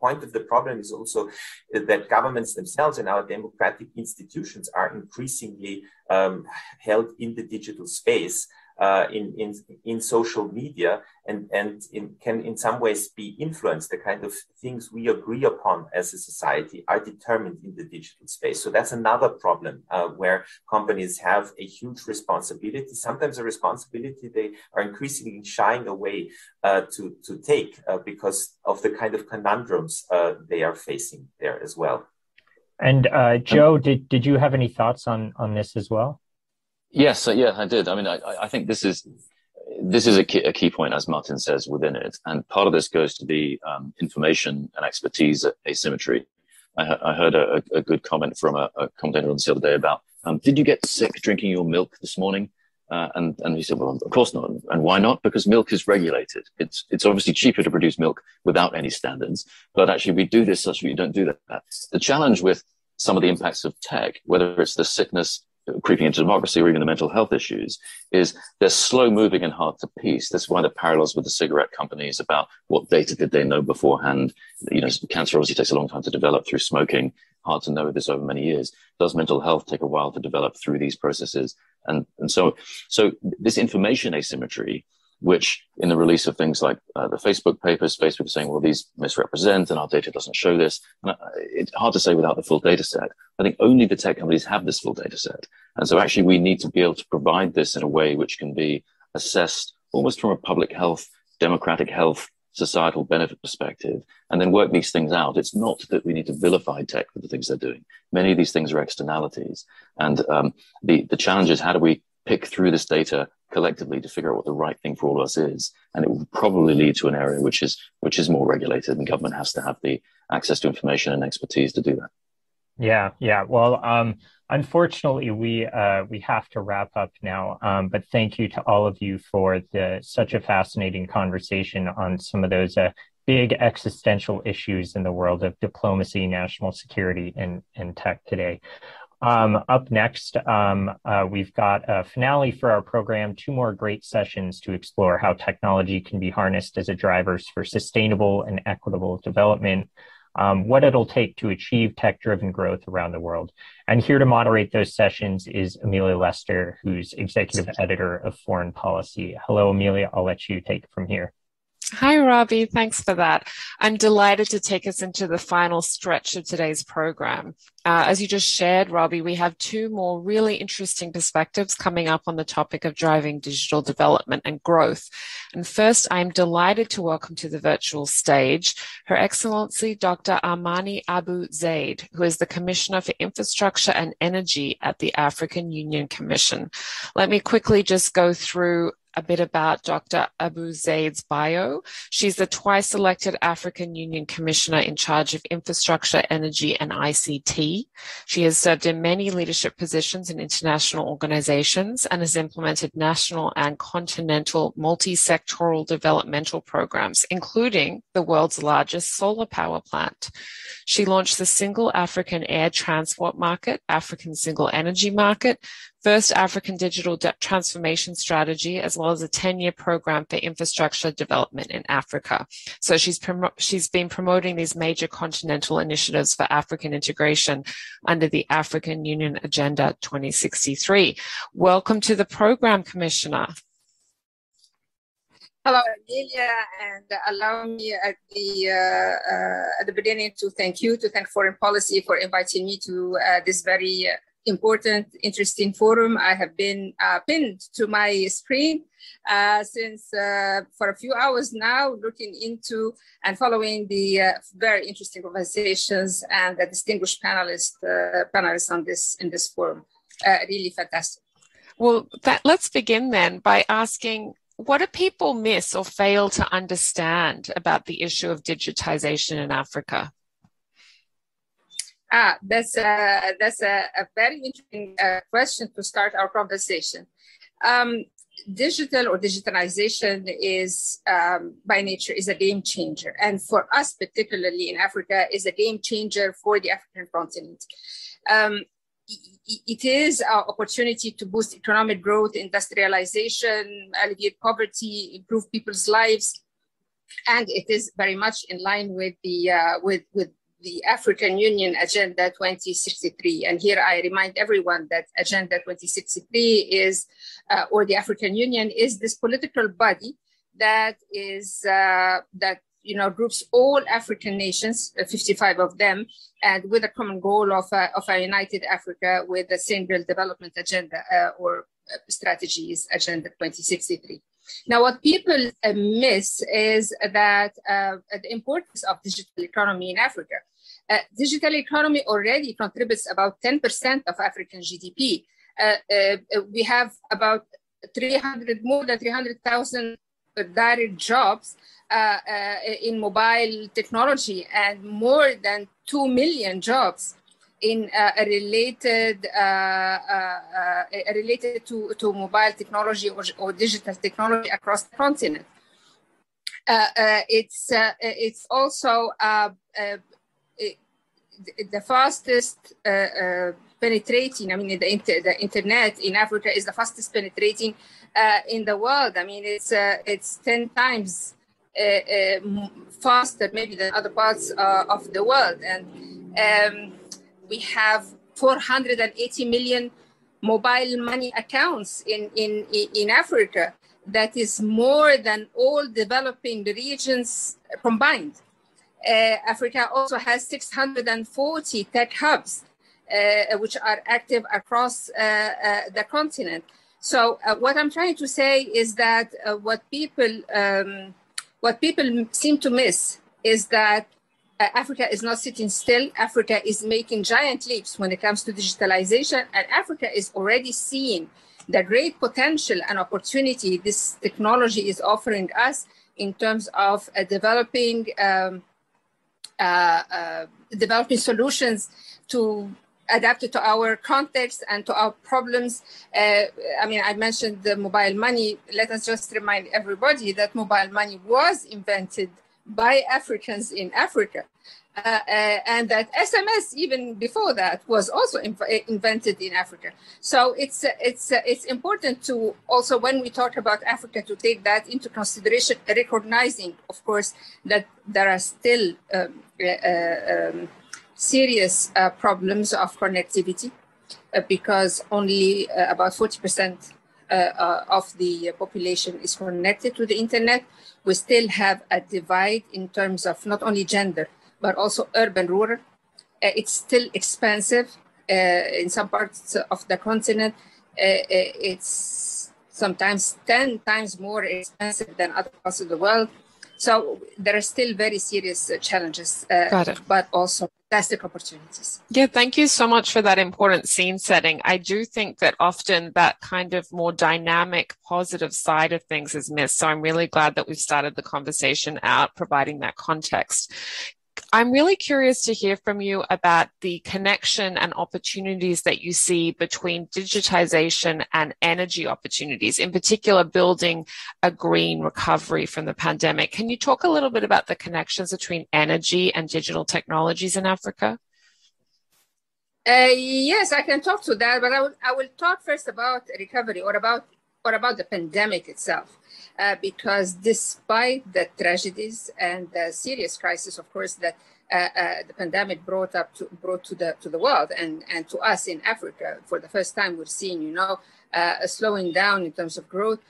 point of the problem is also that governments themselves and our democratic institutions are increasingly um, held in the digital space uh, in, in, in social media and, and in, can in some ways be influenced. The kind of things we agree upon as a society are determined in the digital space. So that's another problem uh, where companies have a huge responsibility, sometimes a responsibility they are increasingly shying away uh, to, to take uh, because of the kind of conundrums uh, they are facing there as well. And uh, Joe, did, did you have any thoughts on, on this as well? Yes, uh, yeah, I did. I mean, I, I think this is this is a key, a key point, as Martin says, within it, and part of this goes to the um, information and expertise asymmetry. I, I heard a, a, good comment from a, a commentator on this the other day about, um, "Did you get sick drinking your milk this morning?" Uh, and and he said, "Well, of course not. And why not? Because milk is regulated. It's it's obviously cheaper to produce milk without any standards. But actually, we do this such that you don't do that. The challenge with some of the impacts of tech, whether it's the sickness creeping into democracy or even the mental health issues is they're slow moving and hard to piece. That's why the parallels with the cigarette companies about what data did they know beforehand. You know, cancer obviously takes a long time to develop through smoking. Hard to know this over many years. Does mental health take a while to develop through these processes? And, and so, so this information asymmetry which in the release of things like uh, the Facebook papers, Facebook saying, well, these misrepresent and our data doesn't show this. And uh, it's hard to say without the full data set. I think only the tech companies have this full data set. And so actually we need to be able to provide this in a way which can be assessed almost from a public health, democratic health, societal benefit perspective, and then work these things out. It's not that we need to vilify tech for the things they're doing. Many of these things are externalities. And um, the, the challenge is how do we pick through this data collectively to figure out what the right thing for all of us is. And it will probably lead to an area which is which is more regulated, and government has to have the access to information and expertise to do that. Yeah, yeah. Well, um, unfortunately, we uh, we have to wrap up now. Um, but thank you to all of you for the such a fascinating conversation on some of those uh, big existential issues in the world of diplomacy, national security, and and tech today. Um, up next, um, uh, we've got a finale for our program, two more great sessions to explore how technology can be harnessed as a drivers for sustainable and equitable development, um, what it'll take to achieve tech-driven growth around the world. And here to moderate those sessions is Amelia Lester, who's executive editor of Foreign Policy. Hello, Amelia. I'll let you take from here. Hi, Robbie. Thanks for that. I'm delighted to take us into the final stretch of today's program. Uh, as you just shared, Robbie, we have two more really interesting perspectives coming up on the topic of driving digital development and growth. And first, I'm delighted to welcome to the virtual stage Her Excellency Dr. Amani Abou-Zeid, who is the Commissioner for Infrastructure and Energy at the African Union Commission. Let me quickly just go through a bit about Dr. Abou-Zeid's bio. She's the twice elected African Union Commissioner in charge of infrastructure, energy, and ICT. She has served in many leadership positions in international organizations and has implemented national and continental multi-sectoral developmental programs, including the world's largest solar power plant. She launched the single African air transport market, African single energy market, first African digital transformation strategy, as well as a 10-year program for infrastructure development in Africa. So she's she's been promoting these major continental initiatives for African integration under the African Union Agenda 2063. Welcome to the program, Commissioner. Hello, Amelia, and allow me at the uh, uh, at the beginning to thank you, to thank Foreign Policy for inviting me to uh, this very important, interesting forum. I have been uh, pinned to my screen uh, since uh, for a few hours now, looking into and following the uh, very interesting conversations and the distinguished panelists uh, panelists on this in this forum. Uh, really fantastic. Well, that, let's begin then by asking. What do people miss or fail to understand about the issue of digitization in Africa? Ah, that's a, that's a, a very interesting uh, question to start our conversation. Um, digital or digitalization is um, by nature is a game changer. And for us particularly in africa is a game changer for the african continent. Um, it is our opportunity to boost economic growth industrialization alleviate poverty improve people's lives. And it is very much in line with the uh, with with the African Union Agenda 2063. And here I remind everyone that Agenda 2063 is, uh, or the African Union is this political body that is, uh, that you know, groups all African nations, uh, 55 of them, and with a common goal of, uh, of a united Africa with a single development agenda uh, or strategies, Agenda 2063. Now, what people uh, miss is that uh, the importance of digital economy in Africa. Uh, digital economy already contributes about 10% of African GDP. Uh, uh, we have about 300, more than 300,000 direct jobs uh, in mobile technology and more than 2 million jobs in uh, related uh, uh, uh, related to, to mobile technology or, or digital technology across the continent. Uh, uh, it's it's also the fastest penetrating. I mean, the, inter, the internet in Africa is the fastest penetrating in the world. I mean, it's it's ten times faster maybe than other parts of the world and. Um, we have 480 million mobile money accounts in, in, in Africa. That is more than all developing regions combined. Uh, Africa also has 640 tech hubs, uh, which are active across uh, uh the continent. So, uh, what I'm trying to say is that uh, what people um, what people seem to miss is that Africa is not sitting still. Africa is making giant leaps when it comes to digitalization, and Africa is already seeing the great potential and opportunity this technology is offering us in terms of uh, developing um, uh, uh developing solutions to adapt to our context and to our problems. Uh, I mean, I mentioned the mobile money. Let us just remind everybody that mobile money was invented by Africans in Africa. Uh, uh, and that SMS, even before that, was also invented in Africa. So it's uh, it's uh, it's important to also when we talk about Africa to take that into consideration, recognizing, of course, that there are still um, uh, uh, um, serious problems of connectivity because only about forty percent uh, uh, of the population is connected to the internet. We still have a divide in terms of not only gender, but also urban rural. Uh, it's still expensive uh, in some parts of the continent. Uh, uh, it's sometimes 10 times more expensive than other parts of the world. So there are still very serious uh, challenges, uh, but also fantastic opportunities. Yeah, thank you so much for that important scene setting. I do think that often that kind of more dynamic, positive side of things is missed. So I'm really glad that we've started the conversation out providing that context. I'm really curious to hear from you about the connection and opportunities that you see between digitization and energy opportunities, in particular, building a green recovery from the pandemic. Can you talk a little bit about the connections between energy and digital technologies in Africa? Uh, yes, I can talk to that, but I will, I will talk first about recovery or about or about the pandemic itself. Uh, because despite the tragedies and the serious crisis, of course, that uh, uh, the pandemic brought up to, brought to the to the world and and to us in Africa for the first time, we're seeing you know uh, a slowing down in terms of growth.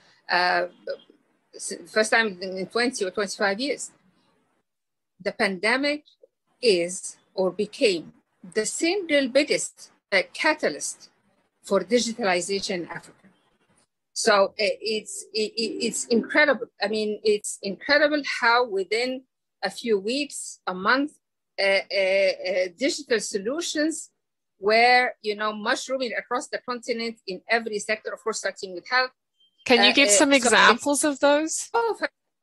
First time in 20 or 25 years. The pandemic is or became the single biggest catalyst for digitalization in Africa. So it's it, it's incredible. I mean, it's incredible how within a few weeks, a month, uh, uh, uh, digital solutions were you know mushrooming across the continent in every sector. Of course, starting with health. Can you give some examples of those? Oh,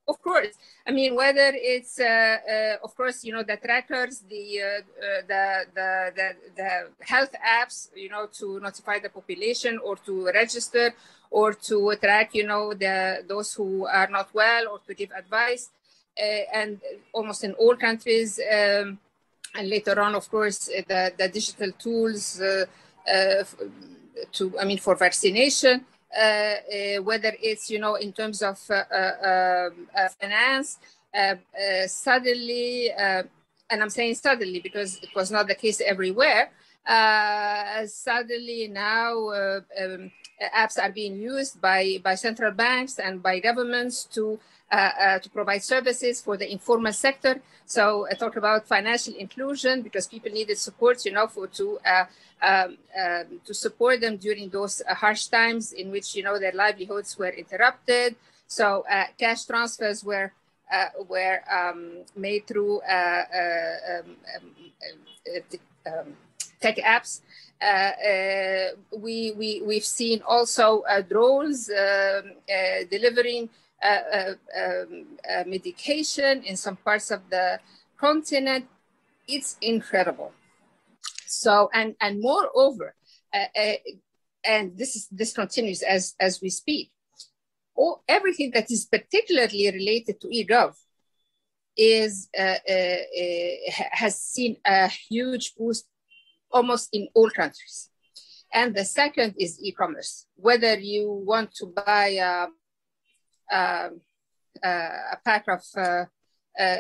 of course. I mean, whether it's, uh, uh, of course, you know, the trackers, the, uh, the, the, the, the, health apps, you know, to notify the population or to register or to track, you know, the, those who are not well or to give advice. and almost in all countries, um, and later on, of course, the, the digital tools to, I mean, for vaccination. Uh, uh, whether it's you know in terms of uh, um, finance, suddenly, and I'm saying suddenly because it was not the case everywhere. suddenly now um, apps are being used by by central banks and by governments to uh, uh, to provide services for the informal sector. So I talk about financial inclusion because people needed support, you know, for to uh, um, um, to support them during those harsh times in which you know their livelihoods were interrupted. So cash transfers were were um, made through um, um, tech apps. Uh, uh, we, we, we've seen also uh, drones um, delivering um, medication in some parts of the continent. It's incredible. So, and, and moreover, and this is this continues as as we speak. All, everything that is particularly related to eGov is uh, uh, uh, has seen a huge boost almost in all countries. And the second is e-commerce. Whether you want to buy a, a, a pack of uh, uh,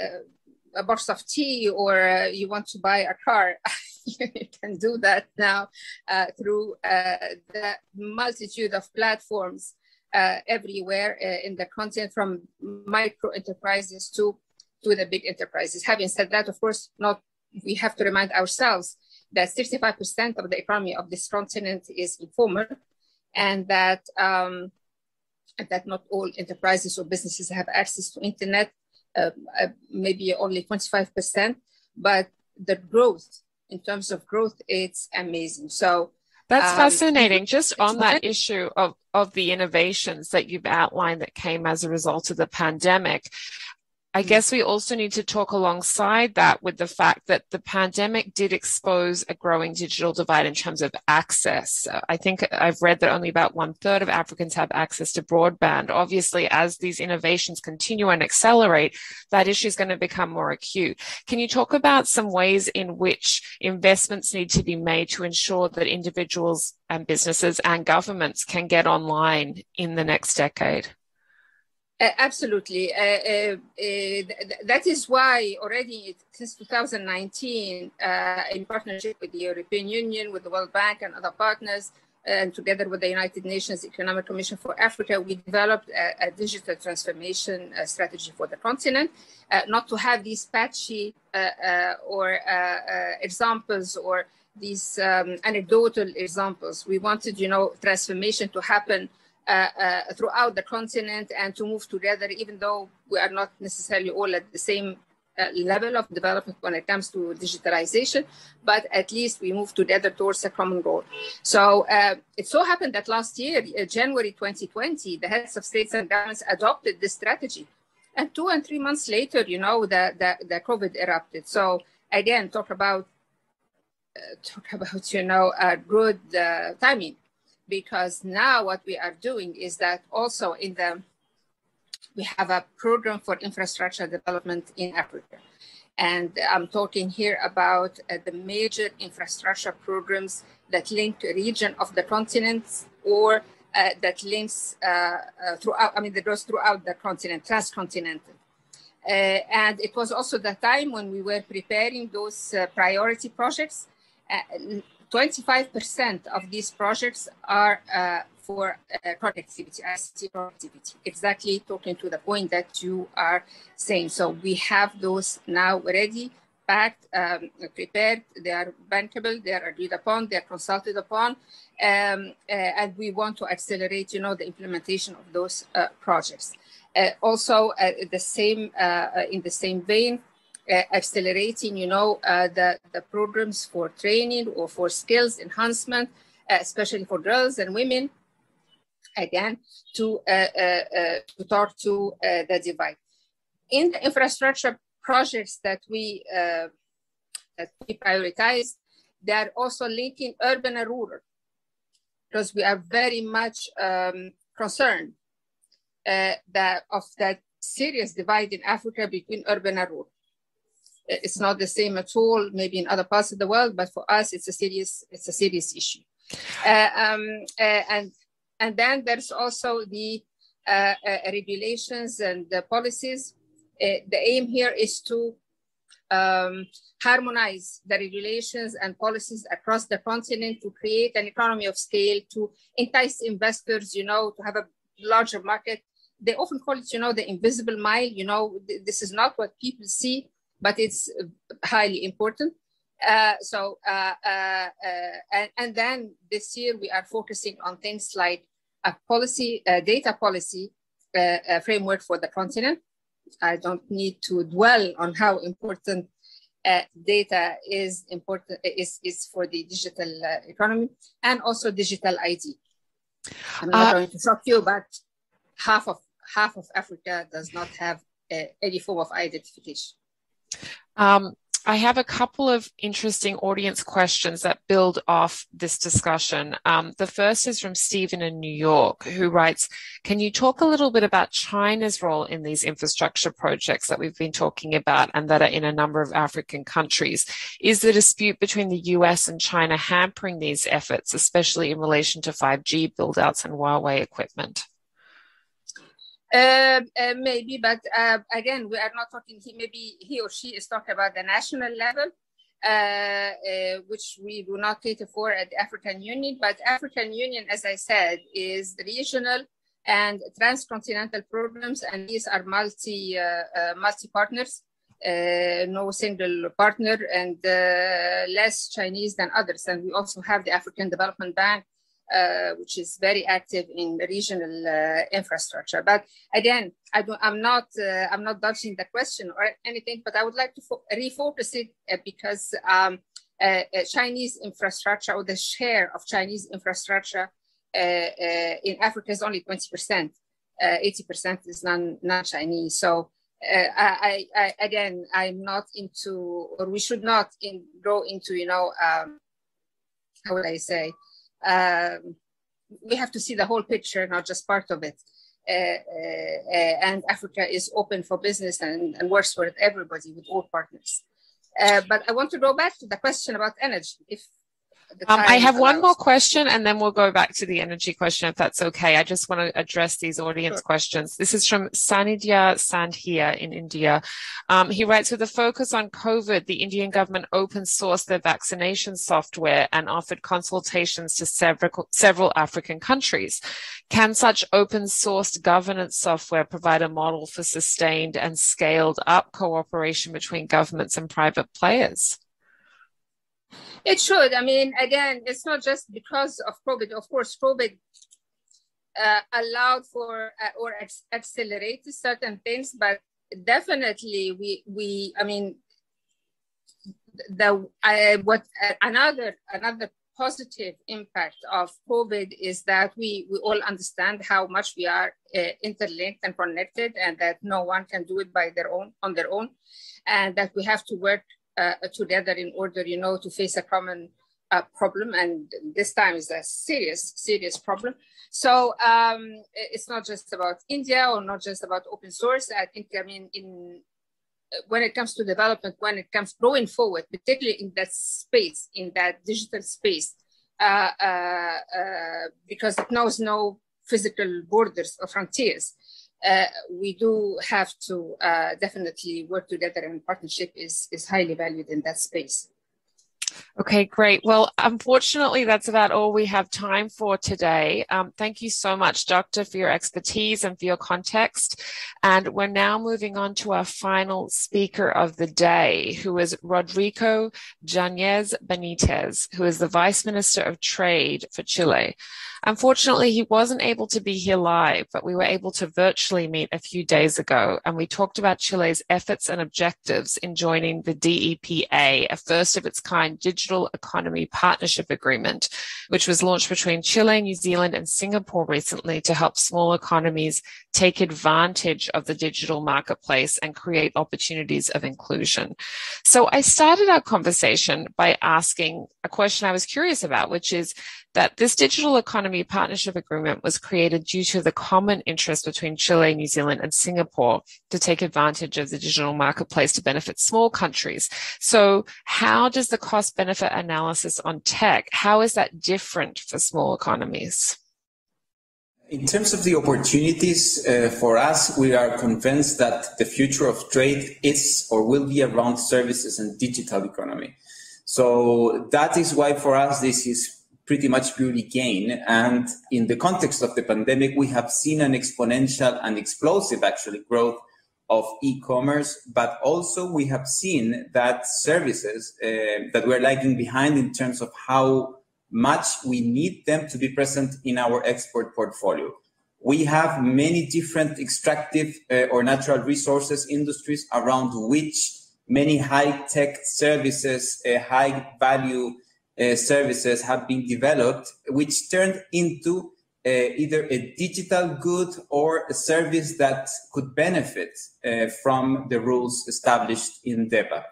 a box of tea or uh, you want to buy a car, you can do that now uh, through uh, the multitude of platforms uh, everywhere in the content from micro enterprises to to the big enterprises. Having said that, of course, not we have to remind ourselves that 65% of the economy of this continent is informal and that um, that not all enterprises or businesses have access to internet, uh, uh, maybe only 25%, but the growth in terms of growth, it's amazing. So that's um, fascinating. Just on that issue of, of the innovations that you've outlined that came as a result of the pandemic, I guess we also need to talk alongside that with the fact that the pandemic did expose a growing digital divide in terms of access. I think I've read that only about one third of Africans have access to broadband. Obviously, as these innovations continue and accelerate, that issue is going to become more acute. Can you talk about some ways in which investments need to be made to ensure that individuals and businesses and governments can get online in the next decade? Uh, absolutely. Uh, uh, th- that is why already since 2019, uh, in partnership with the European Union, with the World Bank and other partners, and together with the United Nations Economic Commission for Africa, we developed a, a digital transformation uh, strategy for the continent, uh, not to have these patchy or examples or these um, anecdotal examples. We wanted, you know, transformation to happen throughout the continent and to move together, even though we are not necessarily all at the same uh, level of development when it comes to digitalization, but at least we move together towards a common goal. So uh, it so happened that last year, uh, January 2020, the heads of states and governments adopted this strategy. And two and three months later, you know, the, the, the COVID erupted. So again, talk about, uh, talk about, you know, good uh, timing because now what we are doing is that also in the we have a program for infrastructure development in Africa. And I'm talking here about uh, the major infrastructure programs that link to a region of the continent or uh, that links uh, uh throughout, I mean, that goes throughout the continent, transcontinental. Uh, and it was also the time when we were preparing those uh, priority projects. 25% of these projects are for uh, productivity, ICT productivity, exactly talking to the point that you are saying. So we have those now ready, packed, um, prepared, they are bankable, they are agreed upon, they are consulted upon, um, uh, and we want to accelerate, you know, the implementation of those uh, projects. Uh, also, uh, the same uh, uh, in the same vein, accelerating, you know, the, the programs for training or for skills enhancement, especially for girls and women, again to, uh, uh, uh, to talk to the divide. In the infrastructure projects that we, that we prioritize, they are also linking urban and rural because we are very much um, concerned uh, that of that serious divide in Africa between urban and rural. It's not the same at all, maybe in other parts of the world, but for us, it's a serious, it's a serious issue. Uh, um, uh, and and then there's also the uh, uh, regulations and the policies. Uh, the aim here is to um, harmonize the regulations and policies across the continent to create an economy of scale, to entice investors, you know, to have a larger market. They often call it, you know, the invisible mile. You know, th- this is not what people see, but it's highly important. Uh, so, uh, uh, and, and, then this year we are focusing on things like a policy, a data policy a framework for the continent. I don't need to dwell on how important uh, data is important is, is for the digital uh, economy and also digital ID. I'm not uh, going to shock you, but half of half of Africa does not have any form of identification. Um, I have a couple of interesting audience questions that build off this discussion. Um, the first is from Stephen in New York, who writes Can you talk a little bit about China's role in these infrastructure projects that we've been talking about and that are in a number of African countries? Is the dispute between the US and China hampering these efforts, especially in relation to 5G buildouts and Huawei equipment? Uh, uh, maybe, but uh, again, we are not talking. He, maybe he or she is talking about the national level, uh, uh, which we do not cater for at the African Union. But African Union, as I said, is regional and transcontinental programs, and these are multi multi partners. no single partner and less Chinese than others. And we also have the African Development Bank, uh, which is very active in regional uh, infrastructure. But again, I am not uh, I'm not dodging the question or anything, but I would like to refocus it uh, because um, uh, Chinese infrastructure or the share of Chinese infrastructure in Africa is only 20%. 80% is non non-Chinese. So I, I, again, I'm not into, or we should not in, go into, you know, um, how would I say, um, we have to see the whole picture, not just part of it. Uh, uh, uh, and Africa is open for business and, and works with everybody, with all partners. Uh, but I want to go back to the question about energy. If um, I have one more question and then we'll go back to the energy question if that's okay. I just want to address these audience sure. questions. This is from Sanidhya Sandhya in India. Um, he writes, with a focus on COVID, the Indian government open sourced their vaccination software and offered consultations to several, several African countries. Can such open sourced governance software provide a model for sustained and scaled up cooperation between governments and private players? It should. I mean, again, it's not just because of COVID. Of course, COVID uh, allowed for uh, or ex- accelerated certain things, but definitely we we. I mean, the what another another positive impact of COVID is that we we all understand how much we are uh, interlinked and connected, and that no one can do it by their own on their own, and that we have to work uh, together in order, you know, to face a common uh, problem. And this time is a serious, serious problem. So um, it's not just about India or not just about open source. I think, I mean, in when it comes to development, when it comes going forward, particularly in that space, in that digital space, uh, uh, uh because it knows no physical borders or frontiers uh, we do have to uh, definitely work together and partnership is, is highly valued in that space. Okay, great. Well, unfortunately, that's about all we have time for today. Um, thank you so much, Doctor, for your expertise and for your context. And we're now moving on to our final speaker of the day, who is Rodrigo Yáñez Benitez, who is the Vice Minister of Trade for Chile. Unfortunately, he wasn't able to be here live, but we were able to virtually meet a few days ago, and we talked about Chile's efforts and objectives in joining the DEPA, a first of its kind digital economy partnership agreement, which was launched between Chile, New Zealand, and Singapore recently to help small economies take advantage of the digital marketplace and create opportunities of inclusion. So I started our conversation by asking a question I was curious about, which is that this digital economy partnership agreement was created due to the common interest between Chile, New Zealand, and Singapore to take advantage of the digital marketplace to benefit small countries. So how does the cost benefit analysis on tech, how is that different for small economies? In terms of the opportunities uh, for us, we are convinced that the future of trade is or will be around services and digital economy. So that is why for us this is pretty much purely gain. And in the context of the pandemic, we have seen an exponential and explosive actually growth of e-commerce, but also we have seen that services uh, that we're lagging behind in terms of how much we need them to be present in our export portfolio. We have many different extractive uh, or natural resources industries around which many high tech services, uh, high value uh, services have been developed, which turned into uh, either a digital good or a service that could benefit uh, from the rules established in DEPA.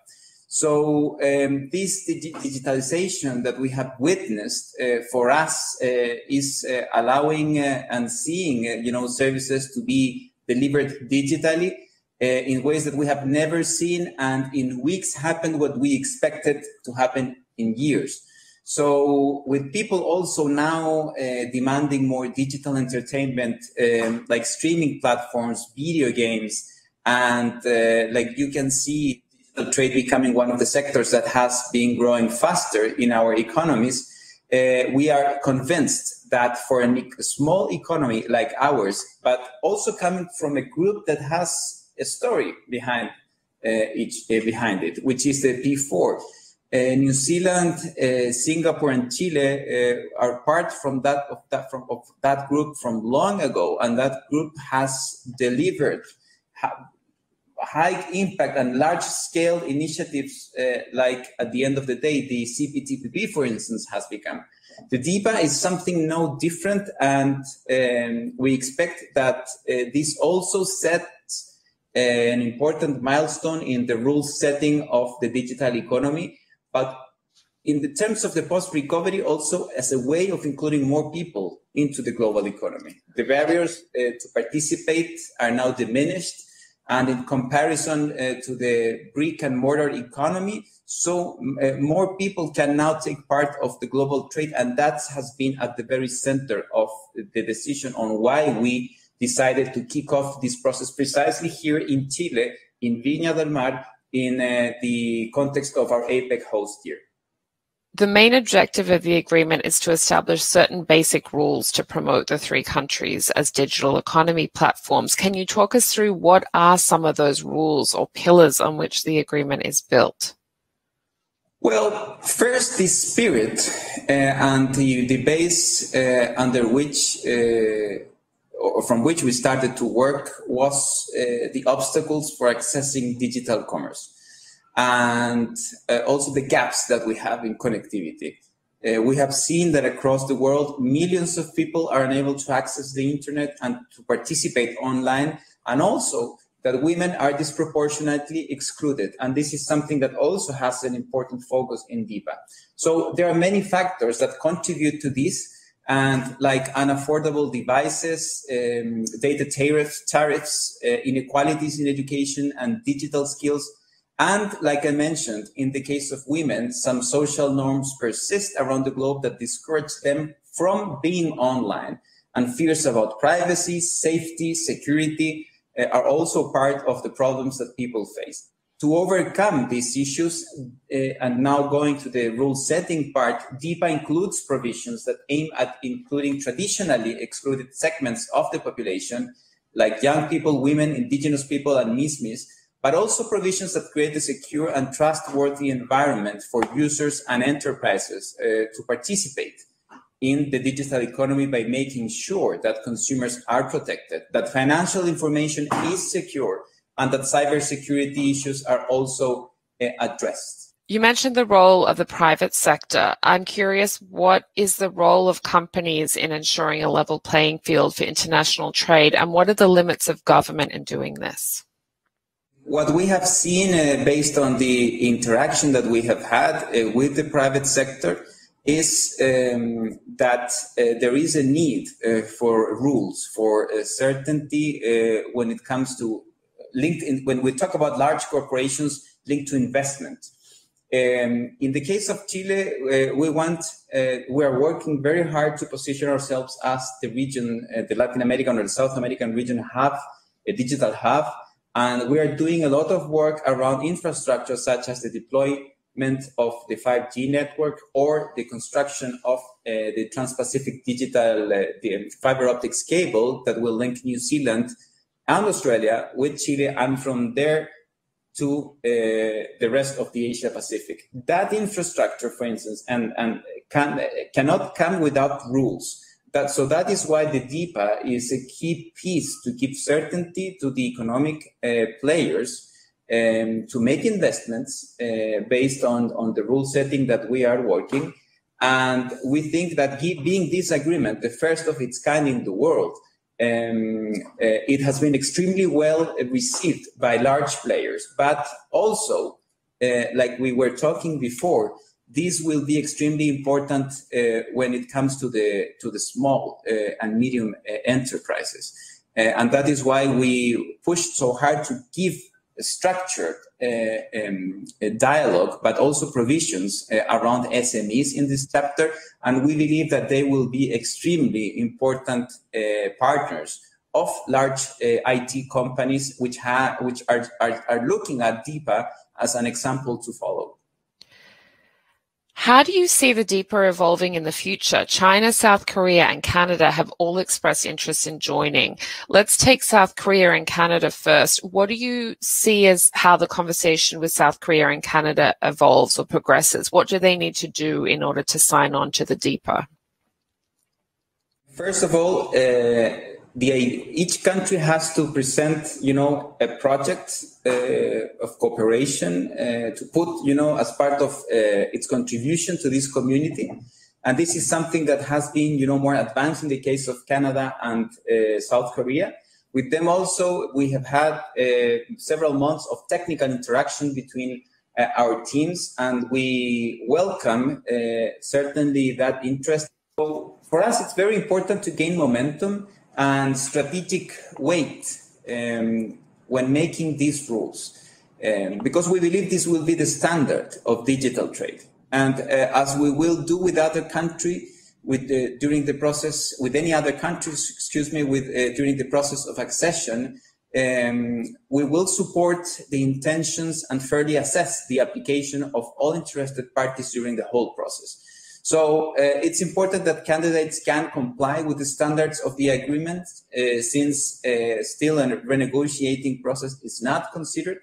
So um, this digi digitalization that we have witnessed uh, for us uh, is allowing and seeing, you know, services to be delivered digitally in ways that we have never seen, and in weeks happened what we expected to happen in years. So with people also now uh, demanding more digital entertainment, um, like streaming platforms, video games, and uh, like you can see trade becoming one of the sectors that has been growing faster in our economies. Uh, we are convinced that for a small economy like ours, but also coming from a group that has a story behind uh, each uh, behind it, which is the P4 uh, New Zealand, uh, Singapore, and Chile uh, are part from that of that from of that group from long ago, and that group has delivered high impact and large scale initiatives. Uh, like at the end of the day, the CPTPP, for instance, has become. The DEPA is something no different, and um, we expect that uh, this also sets an important milestone in the rule setting of the digital economy but in the terms of the post-recovery, also as a way of including more people into the global economy. The barriers uh, to participate are now diminished. and in comparison uh, to the brick and mortar economy, so uh, more people can now take part of the global trade, and that has been at the very center of the decision on why we decided to kick off this process precisely here in Chile, in Viña del Mar, in uh, the context of our APEC host year. The main objective of the agreement is to establish certain basic rules to promote the three countries as digital economy platforms. Can you talk us through what are some of those rules or pillars on which the agreement is built? Well, first, the spirit uh, and the, the base uh, under which uh, or from which we started to work was uh, the obstacles for accessing digital commerce and uh, also the gaps that we have in connectivity. Uh, we have seen that across the world, millions of people are unable to access the internet and to participate online, and also that women are disproportionately excluded. And this is something that also has an important focus in DEPA. So there are many factors that contribute to this, and like unaffordable devices, um, data tariffs, tariffs uh, inequalities in education, and digital skills and like I mentioned, in the case of women, some social norms persist around the globe that discourage them from being online. And fears about privacy, safety, security uh, are also part of the problems that people face. To overcome these issues, uh, and now going to the rule setting part, DEPA includes provisions that aim at including traditionally excluded segments of the population, like young people, women, indigenous people, and MISMIS, but also provisions that create a secure and trustworthy environment for users and enterprises uh, to participate in the digital economy by making sure that consumers are protected, that financial information is secure, and that cybersecurity issues are also uh, addressed. You mentioned the role of the private sector. I'm curious, what is the role of companies in ensuring a level playing field for international trade, and what are the limits of government in doing this? what we have seen uh, based on the interaction that we have had uh, with the private sector is um, that uh, there is a need uh, for rules, for uh, certainty uh, when it comes to linked in, when we talk about large corporations linked to investment. Um, in the case of Chile, we want, we are working very hard to position ourselves as the region, the Latin American or the South American region hub, a digital hub, and we are doing a lot of work around infrastructure, such as the deployment of the 5G network or the construction of uh, the Trans-Pacific Digital uh, the fiber optics cable that will link New Zealand and Australia with Chile, and from there to uh, the rest of the Asia Pacific. That infrastructure, for instance, and, and can, cannot come without rules. That, so that is why the DEPA is a key piece to give certainty to the economic uh, players um, to make investments uh, based on, on the rule setting that we are working. And we think that being this agreement, the first of its kind in the world, um, uh, it has been extremely well received by large players, but also, uh, like we were talking before, this will be extremely important uh, when it comes to the to the small uh, and medium uh, enterprises, uh, and that is why we pushed so hard to give structured uh, um, dialogue, but also provisions uh, around SMEs in this chapter, and we believe that they will be extremely important partners of large IT companies, which have which are, are are looking at DEPA as an example to follow. How do you see the DEPA evolving in the future? China, South Korea, and Canada have all expressed interest in joining. Let's take South Korea and Canada first. What do you see as how the conversation with South Korea and Canada evolves or progresses? What do they need to do in order to sign on to the DEPA? First of all, uh, the, each country has to present, you know, a project uh, of cooperation uh, to put, you know, as part of uh, its contribution to this community. And this is something that has been, you know, more advanced in the case of Canada and uh, South Korea. With them also, we have had uh, several months of technical interaction between uh, our teams, and we welcome certainly that interest. So for us, it's very important to gain momentum and strategic weight um, when making these rules um, because we believe this will be the standard of digital trade. And uh, as we will do with other country, with the, during the process, with any other countries, excuse me, with uh, during the process of accession, um, we will support the intentions and fairly assess the application of all interested parties during the whole process. So uh, it's important that candidates can comply with the standards of the agreement, uh, since uh, still a renegotiating process is not considered.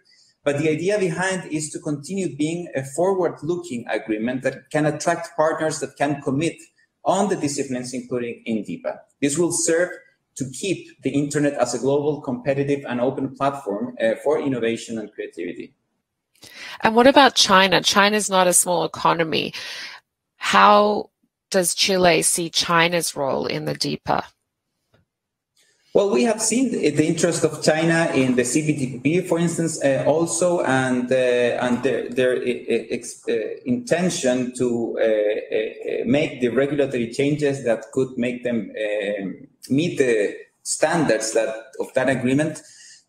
But the idea behind is to continue being a forward-looking agreement that can attract partners that can commit on the disciplines, including in DEPA. This will serve to keep the internet as a global, competitive, and open platform uh, for innovation and creativity. And what about China? China is not a small economy. How does Chile see China's role in the DEPA? Well, we have seen the interest of China in the CPTPP, for instance, uh, also, and uh, and their, their uh, intention to uh, uh, make the regulatory changes that could make them um, meet the standards that of that agreement.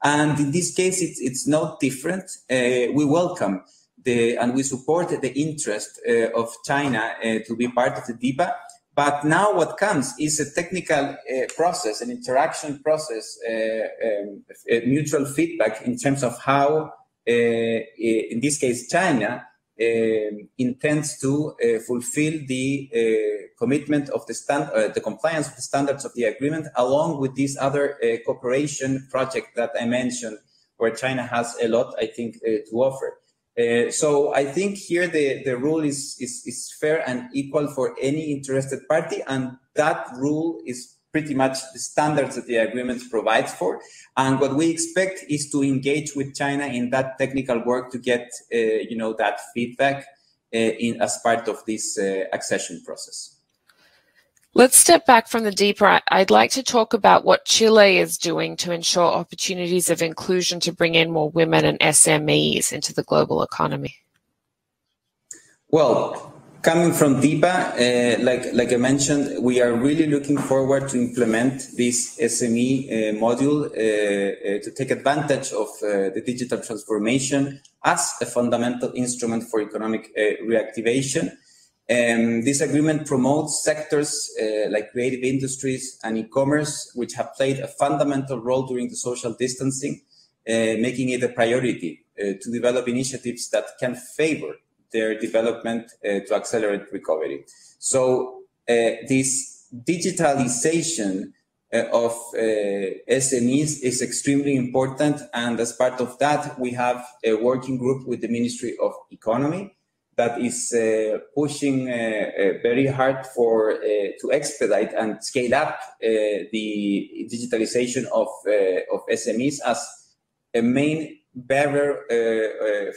And in this case, it's it's not different. Uh, we welcome the and we support the interest of China to be part of the DEPA but now what comes is a technical uh, process, an interaction process, uh, um, mutual feedback in terms of how, uh, in this case, China um, intends to uh, fulfill the uh, commitment of the stand, uh, the compliance of the standards of the agreement, along with this other cooperation project that I mentioned, where China has a lot, I think, to offer. Uh, so I think here the, the rule is, is, is fair and equal for any interested party, and that rule is pretty much the standards that the agreement provides for. And what we expect is to engage with China in that technical work to get, uh, you know, that feedback uh, in as part of this uh, accession process. Let's step back from the DEPA. I'd like to talk about what Chile is doing to ensure opportunities of inclusion to bring in more women and SMEs into the global economy. Well, coming from DEPA, uh, like, like I mentioned, we are really looking forward to implement this SME uh, module uh, uh, to take advantage of uh, the digital transformation as a fundamental instrument for economic uh, reactivation um, this agreement promotes sectors uh, like creative industries and e-commerce, which have played a fundamental role during the social distancing, uh, making it a priority uh, to develop initiatives that can favor their development uh, to accelerate recovery. So uh, this digitalization uh, of SMEs is extremely important. And as part of that, we have a working group with the Ministry of Economy that is uh, pushing uh, uh, very hard for to expedite and scale up the digitalization of of SMEs as a main barrier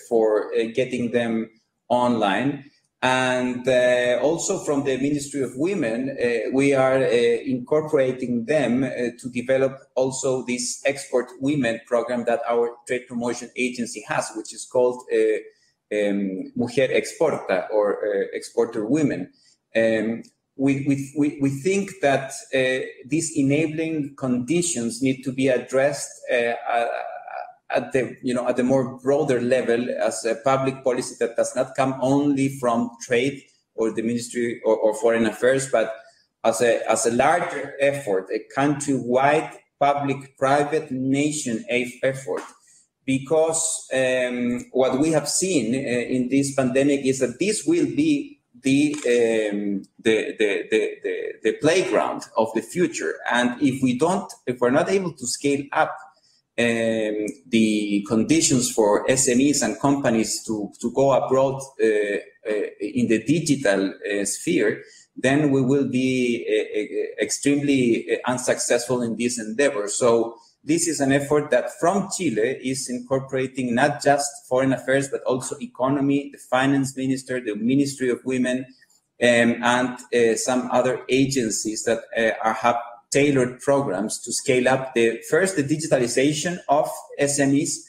for getting them online. And uh, also from the Ministry of Women, uh, we are uh, incorporating them to develop also this Export Women program that our trade promotion agency has, which is called um, Mujer Exporta or uh, exporter women. Um, we, we, we think that uh, these enabling conditions need to be addressed uh, at the you know at the more broader level as a public policy that does not come only from trade or the ministry or, or foreign affairs, but as a as a larger effort, a countrywide public-private nation effort because um, what we have seen uh, in this pandemic is that this will be the, um, the, the, the, the, playground of the future. And if we don't, if we're not able to scale up um, the conditions for SMEs and companies to, to go abroad uh, uh, in the digital uh, sphere, then we will be uh, uh, extremely unsuccessful in this endeavor. So this is an effort that from Chile is incorporating not just foreign affairs, but also economy, the finance minister, the Ministry of Women, um, and uh, some other agencies that uh, are, have tailored programs to scale up the first, the digitalization of SMEs,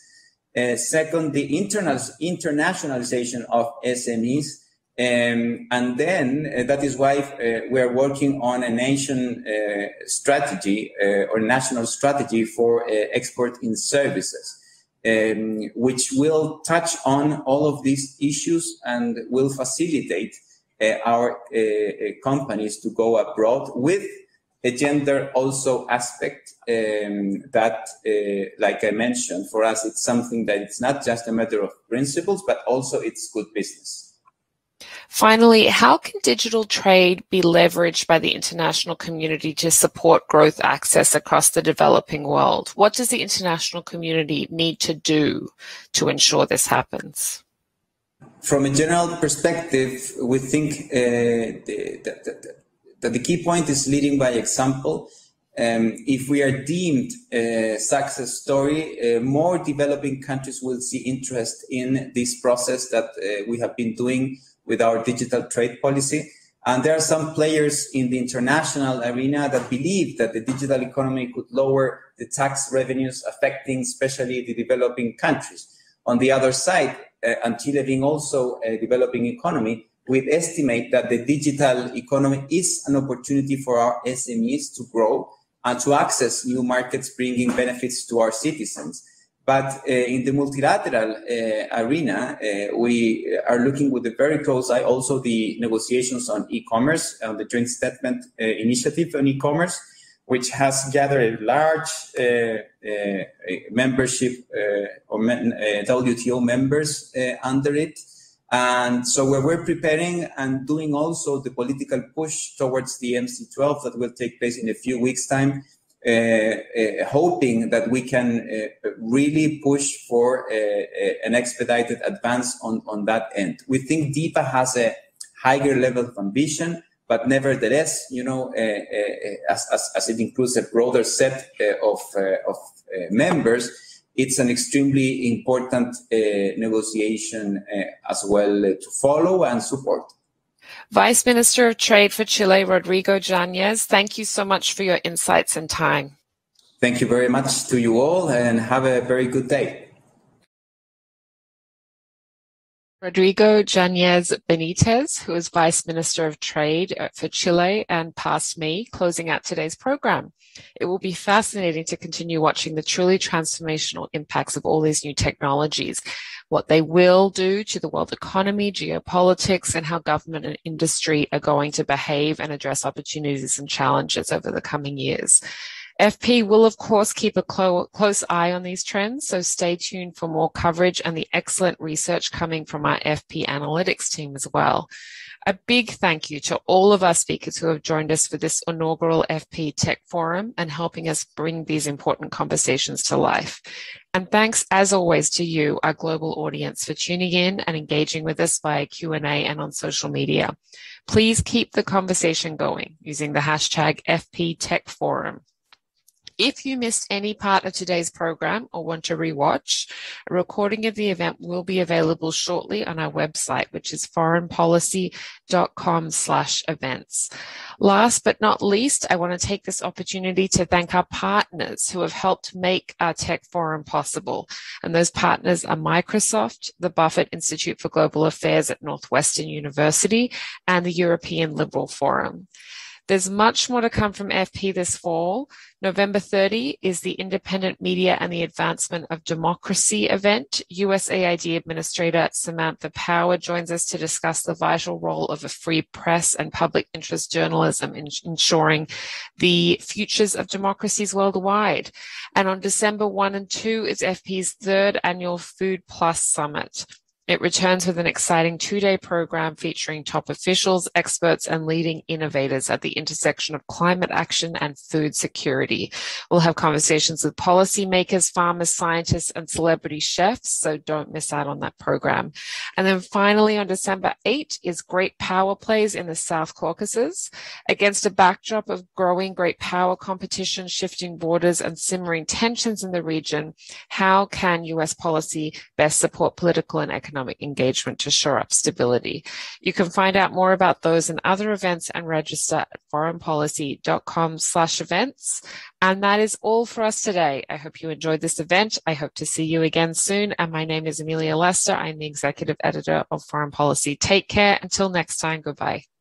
uh, second, the internal, internationalization of SMEs, um, and then uh, that is why uh, we're working on a nation uh, strategy uh, or national strategy for uh, export in services. um, which will touch on all of these issues and will facilitate uh, our companies to go abroad with a gender also aspect um, that, like I mentioned, for us, it's something that it's not just a matter of principles, but also it's good business. Finally, how can digital trade be leveraged by the international community to support growth access across the developing world? What does the international community need to do to ensure this happens? From a general perspective, we think uh, that the key point is leading by example. Um, if we are deemed a success story, uh, more developing countries will see interest in this process that uh, we have been doing with our digital trade policy. And there are some players in the international arena that believe that the digital economy could lower the tax revenues affecting especially the developing countries. On the other side, uh, and Chile being also a developing economy, we estimate that the digital economy is an opportunity for our SMEs to grow and to access new markets, bringing benefits to our citizens. But uh, in the multilateral uh, arena, uh, we are looking with a very close eye also the negotiations on e-commerce, on the joint statement uh, initiative on e-commerce, which has gathered a large uh, uh, membership or WTO members under it. And so we're preparing and doing also the political push towards the MC12 that will take place in a few weeks' time, Uh, uh, hoping that we can uh, really push for uh, an expedited advance on, on that end. We think DEPA has a higher level of ambition, but nevertheless, you know, as, as, as, it includes a broader set of, of members, it's an extremely important uh, negotiation uh, as well uh, to follow and support. Vice Minister of Trade for Chile, Rodrigo Yáñez, thank you so much for your insights and time. Thank you very much to you all and have a very good day. Rodrigo Yáñez Benitez, who is Vice Minister of Trade uh, for Chile and past me, closing out today's program. It will be fascinating to continue watching the truly transformational impacts of all these new technologies, what they will do to the world economy, geopolitics, and how government and industry are going to behave and address opportunities and challenges over the coming years. FP will, of course, keep a clo- close eye on these trends, so stay tuned for more coverage and the excellent research coming from our FP analytics team as well. A big thank you to all of our speakers who have joined us for this inaugural FP Tech Forum and helping us bring these important conversations to life. And thanks as always to you, our global audience, for tuning in and engaging with us via Q&A and on social media. Please keep the conversation going using the hashtag FP Tech Forum. If you missed any part of today's program or want to rewatch, a recording of the event will be available shortly on our website, which is foreignpolicy.com slash events. Last but not least, I want to take this opportunity to thank our partners who have helped make our tech forum possible. And those partners are Microsoft, the Buffett Institute for Global Affairs at Northwestern University, and the European Liberal Forum. There's much more to come from FP this fall. November 30 is the Independent Media and the Advancement of Democracy event. USAID Administrator Samantha Power joins us to discuss the vital role of a free press and public interest journalism in ensuring the futures of democracies worldwide. And on December 1 and 2 is FP's third annual Food Plus Summit. It returns with an exciting two day program featuring top officials, experts, and leading innovators at the intersection of climate action and food security. We'll have conversations with policymakers, farmers, scientists, and celebrity chefs, so don't miss out on that program. And then finally, on December 8 is Great Power Plays in the South Caucasus. Against a backdrop of growing great power competition, shifting borders, and simmering tensions in the region, how can US policy best support political and economic economic engagement to shore up stability. You can find out more about those and other events and register at foreignpolicy.com slash events. And that is all for us today. I hope you enjoyed this event. I hope to see you again soon. And my name is Amelia Lester. I'm the executive editor of Foreign Policy. Take care. Until next time. Goodbye.